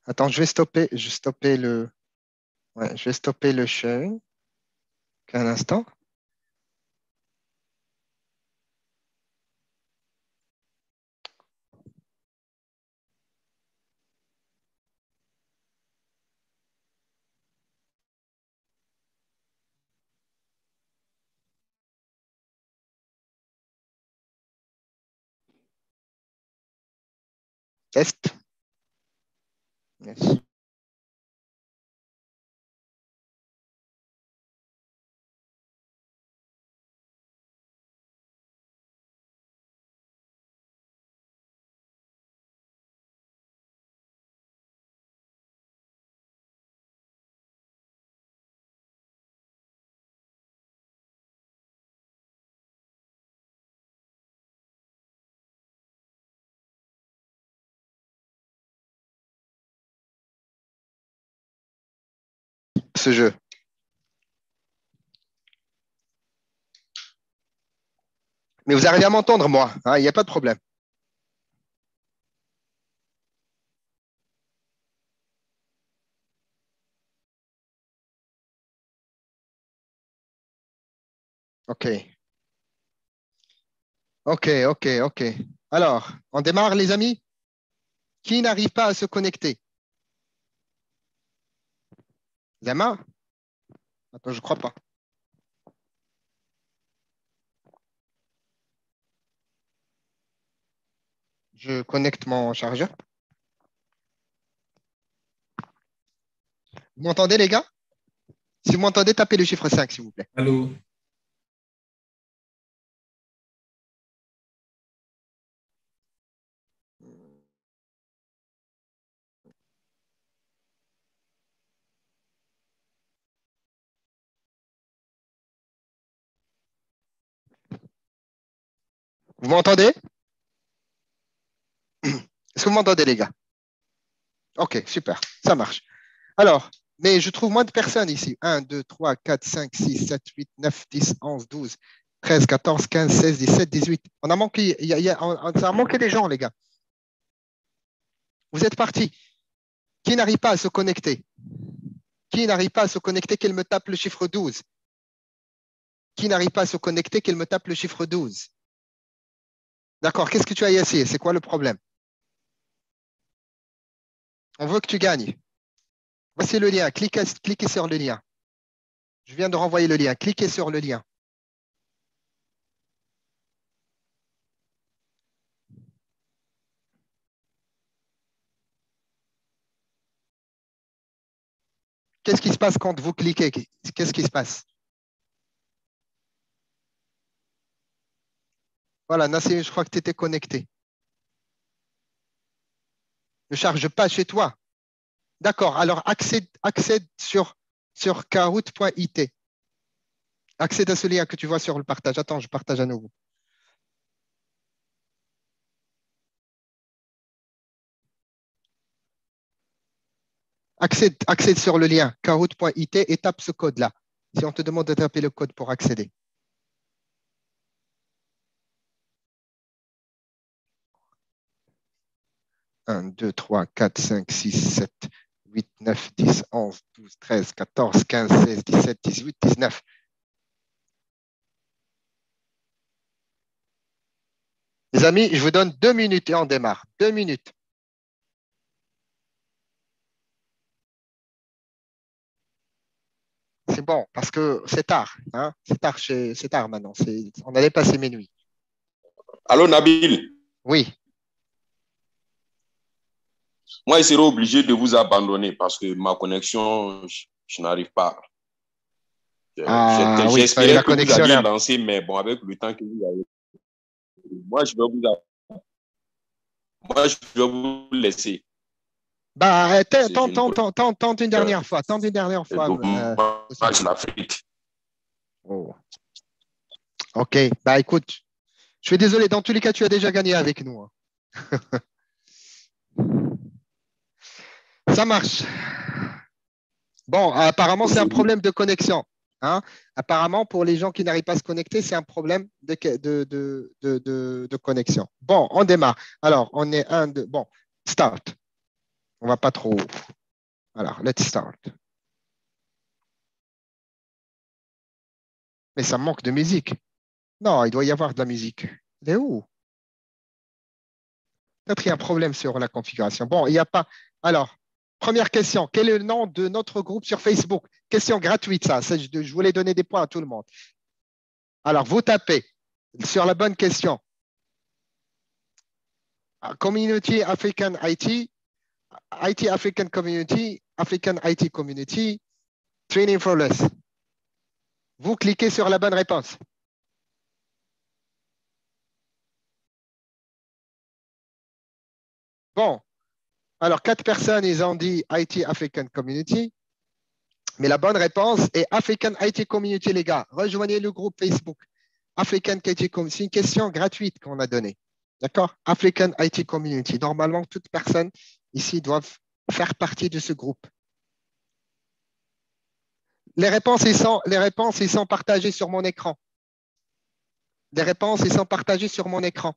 Attends, je vais stopper, je vais stopper le, ouais, je vais stopper le sharing. Un instant. Test. Yes. Jeu. Mais vous arrivez à m'entendre, moi. Hein, il n'y a pas de problème. OK. OK, OK, OK. Alors, on démarre, les amis Qui n'arrive pas à se connecter? Zama Attends, je crois pas. Je connecte mon chargeur. Vous m'entendez, les gars? Si vous m'entendez, tapez le chiffre 5, s'il vous plaît. Allô? Vous m'entendez? Est-ce que vous m'entendez, les gars? Ok, super, ça marche. Alors, mais je trouve moins de personnes ici. 1, 2, 3, 4, 5, 6, 7, 8, 9, 10, 11, 12, 13, 14, 15, 16, 17, 18. On a manqué, ça a manqué des gens, les gars. Vous êtes partis. Qui n'arrive pas à se connecter? Qui n'arrive pas à se connecter qu'il me tape le chiffre 12 Qui n'arrive pas à se connecter qu'il me tape le chiffre 12 D'accord, qu'est-ce que tu as essayé C'est quoi le problème? On veut que tu gagnes. Voici le lien. Cliquez, cliquez sur le lien. Je viens de renvoyer le lien. Cliquez sur le lien. Qu'est-ce qui se passe quand vous cliquez? Qu'est-ce qui se passe? Voilà, Nassim, je crois que tu étais connecté. Ne charge pas chez toi. D'accord, alors accède, sur, sur. Accède à ce lien que tu vois sur le partage. Attends, je partage à nouveau. Accède, accède sur le lien kahoot.it et tape ce code-là. Si on te demande de taper le code pour accéder. 1, 2, 3, 4, 5, 6, 7, 8, 9, 10, 11, 12, 13, 14, 15, 16, 17, 18, 19. Les amis, je vous donne deux minutes et on démarre. Deux minutes. C'est bon, parce que c'est tard. Hein? C'est tard, c'est tard maintenant. On allait passer minuit. Allô, Nabil? Oui. Moi, je serai obligé de vous abandonner parce que ma connexion, je, n'arrive pas. Ah, oui, J'espérais que connexion vous lancé, mais bon, avec le temps que vous avez. Moi, je vais vous, Moi, je vais vous laisser. Bah, tente, tente, tente, tente une dernière fois. Tente une dernière fois. Euh, l'Afrique. Oh. Ok, bah écoute, je suis désolé, dans tous les cas, tu as déjà gagné avec nous. Hein. <laughs> Ça marche. Bon, apparemment, c'est un problème de connexion. Hein. Apparemment, pour les gens qui n'arrivent pas à se connecter, c'est un problème de, connexion. Bon, on démarre. Alors, on est un, deux. Bon, start. On va pas trop. Alors, let's start. Mais ça manque de musique. Non, il doit y avoir de la musique. Elle est où? Peut-être qu'il y a un problème sur la configuration. Bon, il n'y a pas. Alors, première question. Quel est le nom de notre groupe sur Facebook? Question gratuite, ça. Je voulais donner des points à tout le monde. Alors, vous tapez sur la bonne question. Community African IT, IT African Community, African IT Community, Training for Less. Vous cliquez sur la bonne réponse. Bon, alors quatre personnes, ils ont dit IT African Community. Mais la bonne réponse est African IT Community, les gars. Rejoignez le groupe Facebook. African IT Community. C'est une question gratuite qu'on a donnée. D'accord? African IT Community. Normalement, toutes personnes ici doivent faire partie de ce groupe. Les réponses, ils sont, les réponses, ils sont partagées sur mon écran. Les réponses, ils sont partagées sur mon écran.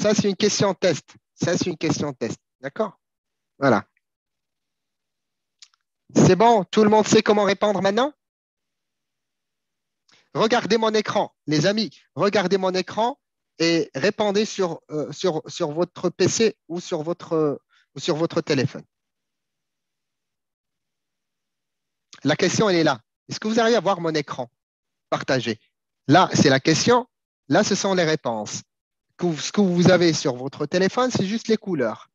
Ça, c'est une question test. Ça, c'est une question test. D'accord? Voilà. C'est bon? Tout le monde sait comment répondre maintenant? Regardez mon écran, les amis. Regardez mon écran et répondez sur, euh, votre PC ou sur votre, sur votre téléphone. La question, elle est là. Est-ce que vous arrivez à voir mon écran partagé? Là, c'est la question. Là, ce sont les réponses ce que vous avez sur votre téléphone, c'est juste les couleurs.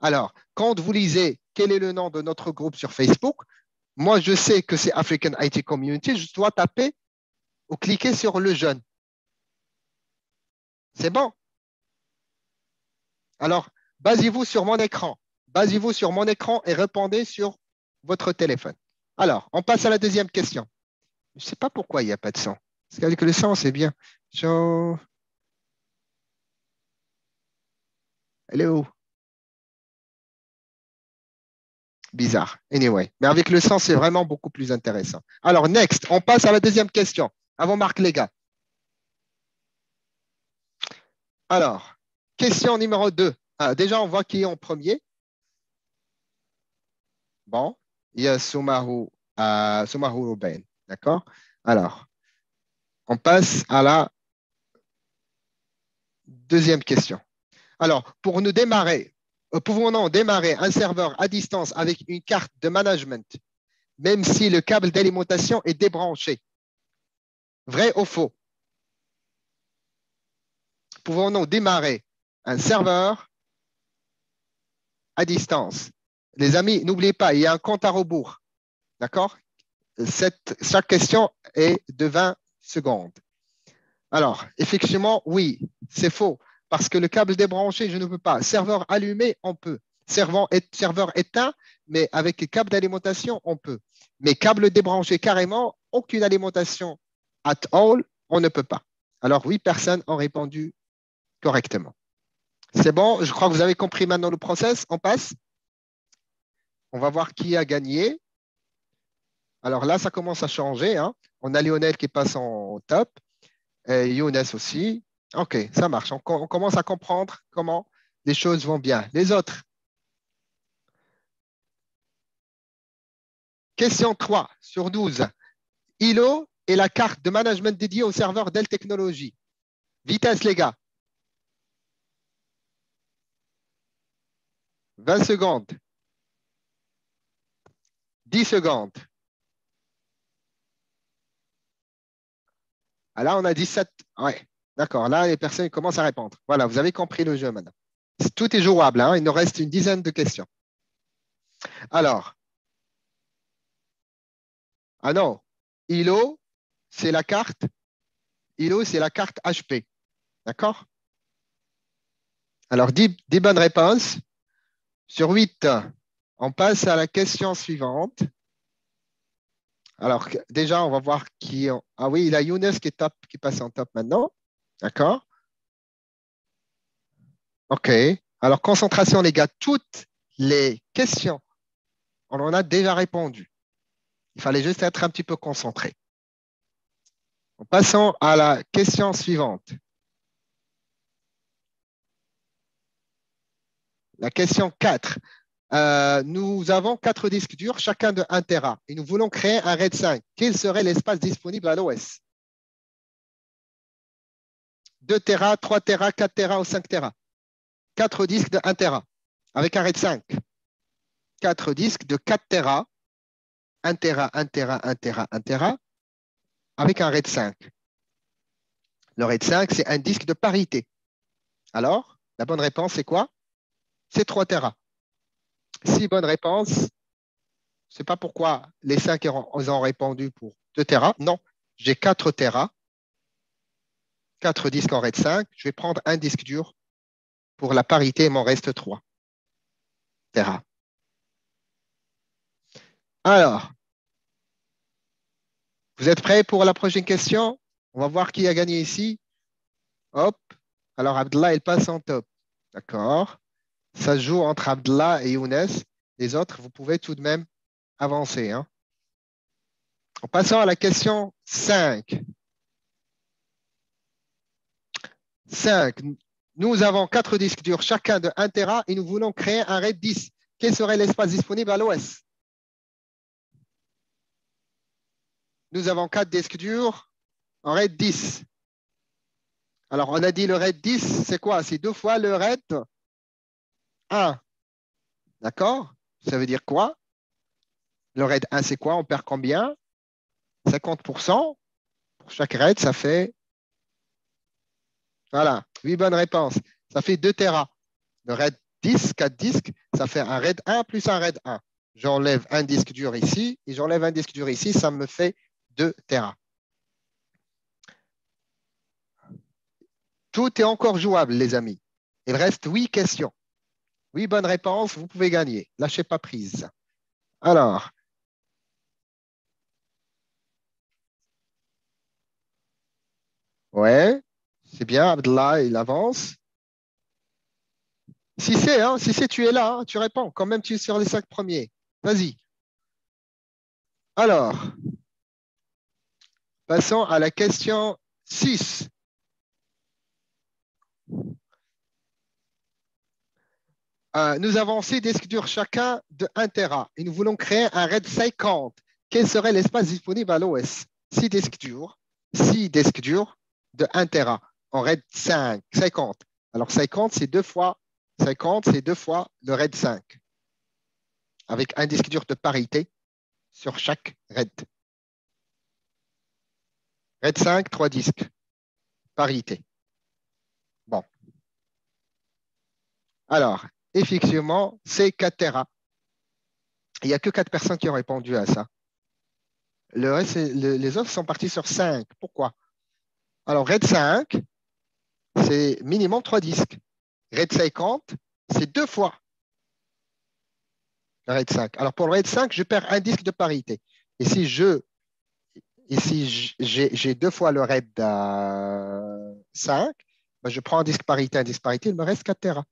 Alors, quand vous lisez quel est le nom de notre groupe sur Facebook, moi, je sais que c'est African IT Community, je dois taper ou cliquer sur le jeune. C'est bon? Alors, basez-vous sur mon écran. Basez-vous sur mon écran et répondez sur votre téléphone. Alors, on passe à la deuxième question. Je ne sais pas pourquoi il n'y a pas de son. Parce qu'avec le son, c'est bien. Elle est où? Bizarre. Anyway. Mais avec le sens, c'est vraiment beaucoup plus intéressant. Alors, next, on passe à la deuxième question. Avant Marc, les gars. Alors, question numéro 2. Ah, déjà, on voit qui est en premier. Bon, il y a Soumarou, euh. D'accord? Alors, on passe à la deuxième question. Alors, pour nous démarrer, euh, pouvons-nous démarrer un serveur à distance avec une carte de management, même si le câble d'alimentation est débranché? Vrai ou faux? Pouvons-nous démarrer un serveur à distance? Les amis, n'oubliez pas, il y a un compte à rebours. D'accord? Chaque question est de 20 secondes. Alors, effectivement, oui, c'est faux, parce que le câble débranché, je ne peux pas. Serveur allumé, on peut. Serveur, éteint, mais avec câble d'alimentation, on peut. Mais câble débranché carrément, aucune alimentation at all, on ne peut pas. Alors, oui, personnes ont répondu correctement. C'est bon, je crois que vous avez compris maintenant le process. On passe. On va voir qui a gagné. Alors là, ça commence à changer. Hein. On a Lionel qui passe en top. Younes aussi. OK, ça marche. On, commence à comprendre comment les choses vont bien. Les autres Question 3 sur 12. ILO est la carte de management dédiée au serveur Dell Technologies. Vitesse, les gars. 20 secondes. 10 secondes. Ah, là, on a 17. Ouais, d'accord. Là, les personnes commencent à répondre. Voilà, vous avez compris le jeu maintenant. Tout est jouable. Hein. Il nous reste une dizaine de questions. Alors. Ah non. ILO, c'est la carte. ILO, c'est la carte HP. D'accord? Alors, 10, 10 bonnes réponses. Sur 8, on passe à la question suivante. Alors, déjà, on va voir qui. Ah oui, il a Younes qui passe en top maintenant. D'accord? OK. Alors, concentration, les gars. Toutes les questions, on en a déjà répondu. Il fallait juste être un petit peu concentré. Passons à la question suivante. La question 4. Euh, nous avons quatre disques durs, chacun de 1 Tera, et nous voulons créer un RAID 5. Quel serait l'espace disponible à l'OS 2 Tera, 3 Tera, 4 Tera ou 5 Tera 4 disques de 1 Tera avec un RAID 5. 4 disques de 4 Tera, 1 Tera, 1 Tera, 1 Tera, 1 Tera, avec un RAID 5. Le RAID 5, c'est un disque de parité. Alors, la bonne réponse, c'est quoi? C'est 3 Tera. Six bonnes réponses. Je ne sais pas pourquoi les 5 ont répondu pour 2 Tera. Non, j'ai 4 Tera. 4 disques en RAID 5. Je vais prendre un disque dur pour la parité, il m'en reste 3 Tera. Alors, vous êtes prêts pour la prochaine question? On va voir qui a gagné ici. Hop. Alors, Abdullah, il passe en top. D'accord ça joue entre Abdallah et Younes. Les autres, vous pouvez tout de même avancer. Hein. En passant à la question 5. 5. Nous avons quatre disques durs, chacun de 1 Tera, et nous voulons créer un RAID 10. Quel serait l'espace disponible à l'OS Nous avons quatre disques durs en RAID 10. Alors, on a dit le RAID 10, c'est quoi? C'est deux fois le RAID 1. D'accord? Ça veut dire quoi? Le RAID 1, c'est quoi? On perd combien? 50%. Pour chaque RAID, ça fait. Voilà, 8 bonnes réponses. Ça fait 2 Tera. Le RAID 10, 4 disques, ça fait un RAID 1 plus un RAID 1. J'enlève un disque dur ici et j'enlève un disque dur ici, ça me fait 2 Tera. Tout est encore jouable, les amis. Il reste 8 questions. Oui, bonne réponse, vous pouvez gagner. Lâchez pas prise. Alors, ouais, c'est bien, Abdallah, il avance. Si c'est, hein, si c'est, tu es là, hein, tu réponds. Quand même, tu es sur les cinq premiers. Vas-y. Alors, passons à la question 6. Euh, nous avons six disques durs chacun de 1 Tera et nous voulons créer un RAID 50. Quel serait l'espace disponible à l'OS 6 disques durs, 6 disques durs de 1 Tera en RAID 5, 50. Alors 50, c'est deux fois 50, c'est deux fois le RAID 5 avec un disque dur de parité sur chaque RAID. RAID 5, 3 disques, parité. Bon. Alors, effectivement, c'est 4 Tera. Il n'y a que 4 personnes qui ont répondu à ça. Les autres sont partis sur 5. Pourquoi? Alors, RAID 5, c'est minimum 3 disques. RAID 50, c'est deux fois le RAID 5. Alors, pour le RAID 5, je perds un disque de parité. Et si je j'ai deux fois le RAID 5. Ben, je prends un disque parité, un disque parité, il me reste 4 Tera.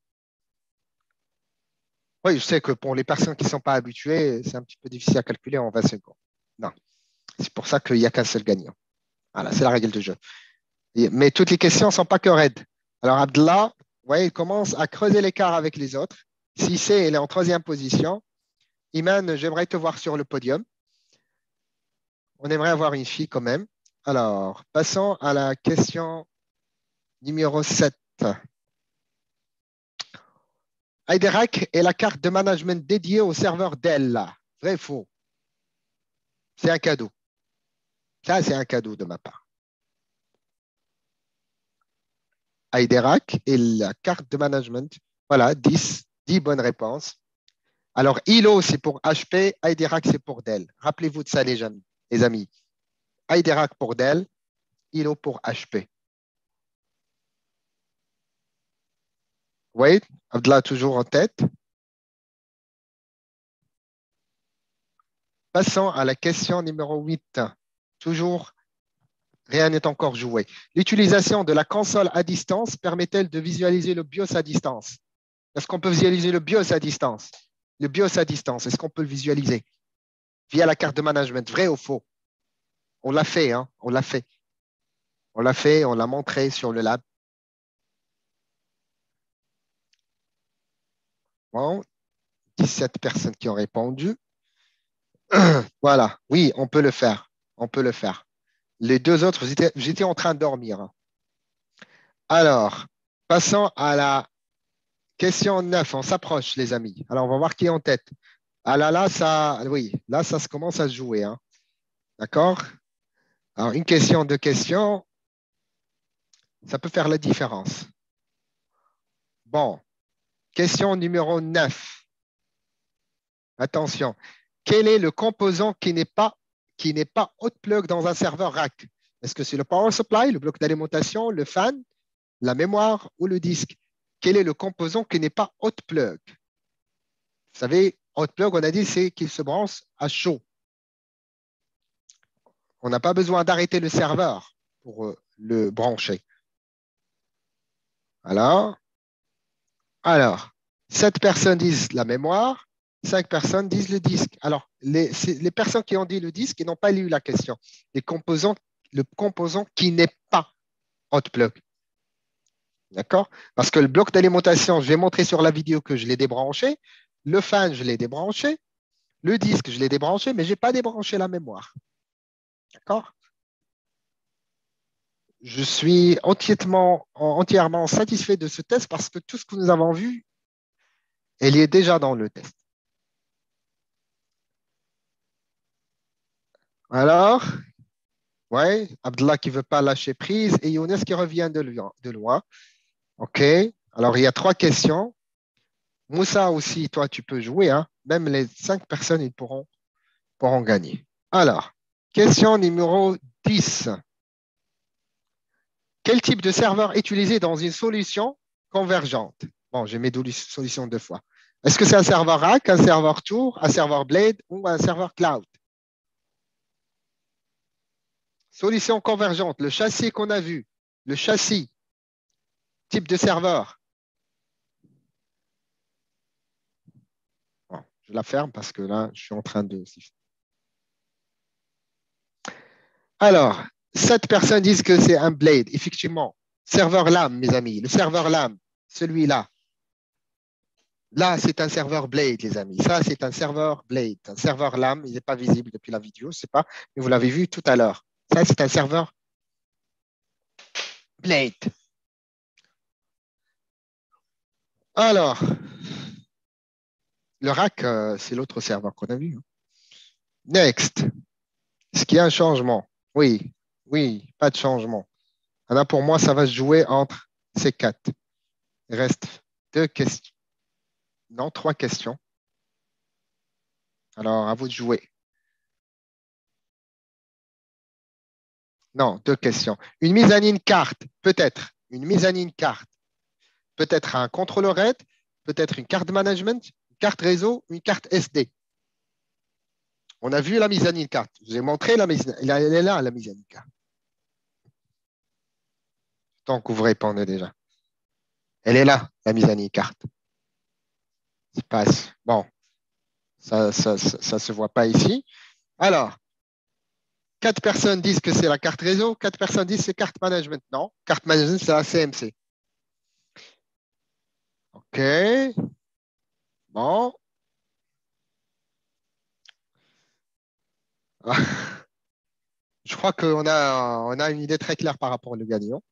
Oui, je sais que pour les personnes qui ne sont pas habituées, c'est un petit peu difficile à calculer en 20 secondes. Non. C'est pour ça qu'il n'y a qu'un seul gagnant. Voilà, c'est la règle du jeu. Mais toutes les questions ne sont pas que RAID. Alors, Abdallah, ouais, il commence à creuser l'écart avec les autres. Si c'est, il est en troisième position. Iman, j'aimerais te voir sur le podium. On aimerait avoir une fille quand même. Alors, passons à la question numéro 7. IDRAC est la carte de management dédiée au serveur Dell. Vrai faux? C'est un cadeau. Ça, c'est un cadeau de ma part. IDRAC est la carte de management. Voilà, 10, 10 bonnes réponses. Alors, ILO, c'est pour HP, IDRAC, c'est pour Dell. Rappelez-vous de ça, les amis les amis. Heiderak pour Dell, ILO pour HP. Oui, Abdallah toujours en tête. Passons à la question numéro 8. Toujours, rien n'est encore joué. L'utilisation de la console à distance permet-elle de visualiser le BIOS à distance? Est-ce qu'on peut visualiser le BIOS à distance? Le BIOS à distance, est-ce qu'on peut le visualiser? Via la carte de management, vrai ou faux? On l'a fait, hein on l'a fait. On l'a fait, on l'a montré sur le lab. Bon, 17 personnes qui ont répondu. <clears throat> voilà, oui, on peut le faire. On peut le faire. Les deux autres, j'étais en train de dormir. Alors, passons à la question 9. On s'approche, les amis. Alors, on va voir qui est en tête. Ah là, là, ça, oui, là, ça se commence à jouer. Hein. D'accord? Alors, une question, deux questions, ça peut faire la différence. Bon, question numéro 9. Attention, quel est le composant qui n'est pas, n'est pas hot plug dans un serveur rack Est-ce que c'est le power supply, le bloc d'alimentation, le fan, la mémoire ou le disque? Quel est le composant qui n'est pas hot plug? Vous savez, plug, on a dit, c'est qu'il se branche à chaud. On n'a pas besoin d'arrêter le serveur pour euh, le brancher. Alors, alors, sept personnes disent la mémoire, cinq personnes disent le disque. Alors, les, personnes qui ont dit le disque, n'ont pas lu la question. Les composants, le composant qui n'est pas hot plug. D'accord? Parce que le bloc d'alimentation, je vais montrer sur la vidéo que je l'ai débranché. Le fan, je l'ai débranché. Le disque, je l'ai débranché, mais je n'ai pas débranché la mémoire. D'accord? Je suis entièrement, satisfait de ce test parce que tout ce que nous avons vu, il est déjà dans le test. Alors, ouais, Abdullah qui ne veut pas lâcher prise et Younes qui revient de loin. OK. Alors, il y a trois questions. Moussa aussi, toi, tu peux jouer. Hein. Même les cinq personnes, ils pourront, gagner. Alors, question numéro 10. Quel type de serveur est utilisé dans une solution convergente? Bon, j'ai mes solutions deux fois. Est-ce que c'est un serveur rack, un serveur tour, un serveur blade ou un serveur cloud? Solution convergente, le châssis qu'on a vu, le châssis, type de serveur, Je la ferme parce que là, je suis en train de Alors, sept personnes disent que c'est un blade. Effectivement, serveur LAM, mes amis. Le serveur LAM, celui-là. Là, c'est un serveur Blade, les amis. Ça, c'est un serveur Blade. Un serveur LAM, il n'est pas visible depuis la vidéo, je ne sais pas, mais vous l'avez vu tout à l'heure. Ça, c'est un serveur Blade. Alors, le rack, euh, c'est l'autre serveur qu'on a vu. Hein. Next. Est-ce qu'il y a un changement? Oui, oui, pas de changement. Alors pour moi, ça va se jouer entre ces quatre. Il reste deux questions. Non, trois questions. Alors, à vous de jouer. Non, deux questions. Une mise en ligne carte, peut-être. Une mise en ligne carte. Peut-être un contrôleur RAID, peut-être une carte management, une carte réseau, une carte SD. On a vu la mise en ligne carte. Je vous ai montré la mise Elle est là, la mise en ligne carte. Tant que vous répondez déjà. Elle est là, la ligne carte. Ça passe. Bon, ça ne ça, ça, se voit pas ici. Alors, quatre personnes disent que c'est la carte réseau, quatre personnes disent que c'est carte management. Non, carte management, c'est la CMC. OK. Bon. <laughs> Je crois qu'on a, a une idée très claire par rapport au gagnant.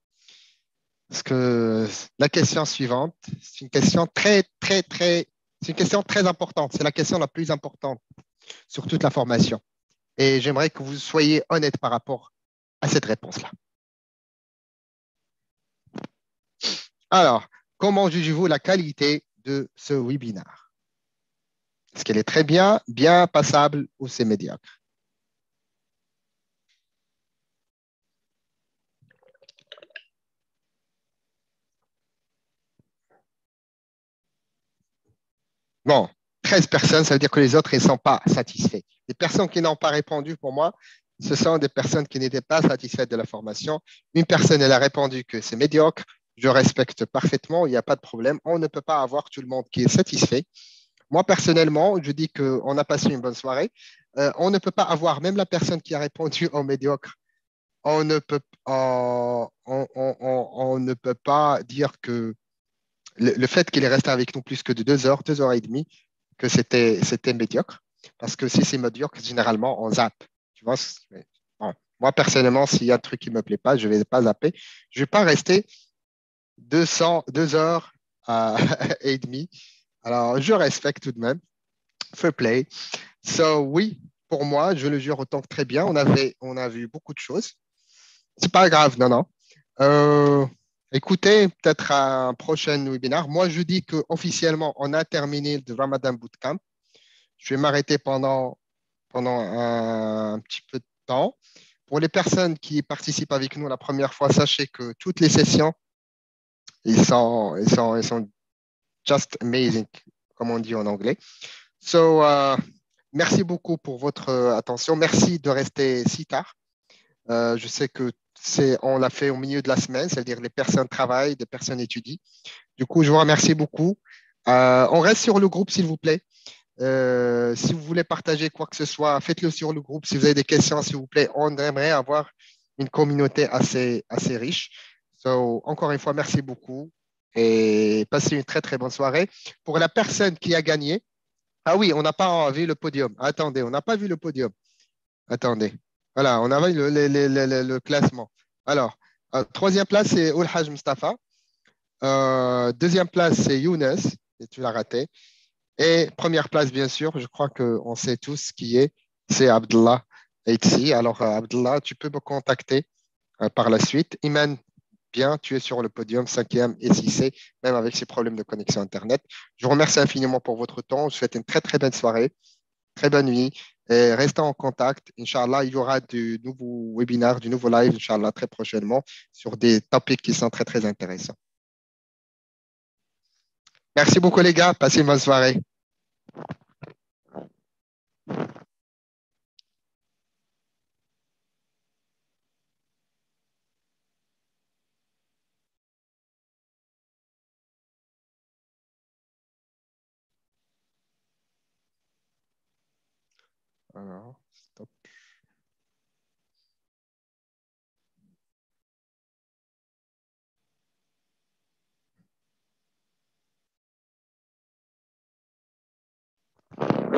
Parce que la question suivante, c'est une question très, très, très, c'est une question très importante. C'est la question la plus importante sur toute la formation. Et j'aimerais que vous soyez honnête par rapport à cette réponse-là. Alors, comment jugez-vous la qualité de ce webinaire Est-ce qu'elle est très bien, bien passable ou c'est médiocre? Bon, 13 personnes, ça veut dire que les autres ne sont pas satisfaits. Les personnes qui n'ont pas répondu pour moi, ce sont des personnes qui n'étaient pas satisfaites de la formation. Une personne, elle a répondu que c'est médiocre. Je respecte parfaitement, il n'y a pas de problème. On ne peut pas avoir tout le monde qui est satisfait. Moi, personnellement, je dis qu'on a passé une bonne soirée. Euh, on ne peut pas avoir, même la personne qui a répondu en médiocre, on ne peut, on, ne peut pas dire que le, fait qu'il est resté avec nous plus que de deux heures, deux heures et demie, que c'était, c'était médiocre. Parce que si c'est médiocre, généralement, on zappe. Tu vois, moi, personnellement, s'il y a un truc qui ne me plaît pas, je ne vais pas zapper. Je ne vais pas rester 200, deux heures <laughs> et demie. Alors, je respecte tout de même. Fair play. So, oui, pour moi, je le jure autant que très bien. On, avait, on a vu beaucoup de choses. C'est pas grave, non, non. Euh, Écoutez, peut-être un prochain webinaire. Moi, je dis qu'officiellement, on a terminé le Ramadan Bootcamp. Je vais m'arrêter pendant, pendant un, petit peu de temps. Pour les personnes qui participent avec nous la première fois, sachez que toutes les sessions, ils sont, just amazing, comme on dit en anglais. So, uh, merci beaucoup pour votre attention. Merci de rester si tard. Euh, je sais que on l'a fait au milieu de la semaine, c'est-à-dire les personnes travaillent, les personnes étudient. Du coup, je vous remercie beaucoup. Euh, on reste sur le groupe, s'il vous plaît. Euh, si vous voulez partager quoi que ce soit, faites-le sur le groupe. Si vous avez des questions, s'il vous plaît, on aimerait avoir une communauté assez, assez riche. So, encore une fois, merci beaucoup et passez une très, très bonne soirée. Pour la personne qui a gagné, ah oui, on n'a pas vu le podium. Attendez, on n'a pas vu le podium. Attendez. Voilà, on a vu le, le classement. Alors, euh, troisième place, c'est Ulhaj Mustafa. Euh, deuxième place, c'est Younes, et tu l'as raté. Et première place, bien sûr, je crois qu'on sait tous qui est, c'est Abdullah ici. Alors, euh, Abdullah, tu peux me contacter par la suite. Iman, bien, tu es sur le podium, cinquième et 6 même avec ces problèmes de connexion Internet. Je vous remercie infiniment pour votre temps. Je vous souhaite une très, très bonne soirée, très bonne nuit. Et restons en contact. Inch'Allah, il y aura du nouveau webinaire, du nouveau live, Inch'Allah, très prochainement, sur des topics qui sont très, très intéressants. Merci beaucoup, les gars. Passez une bonne soirée. Alors, stop.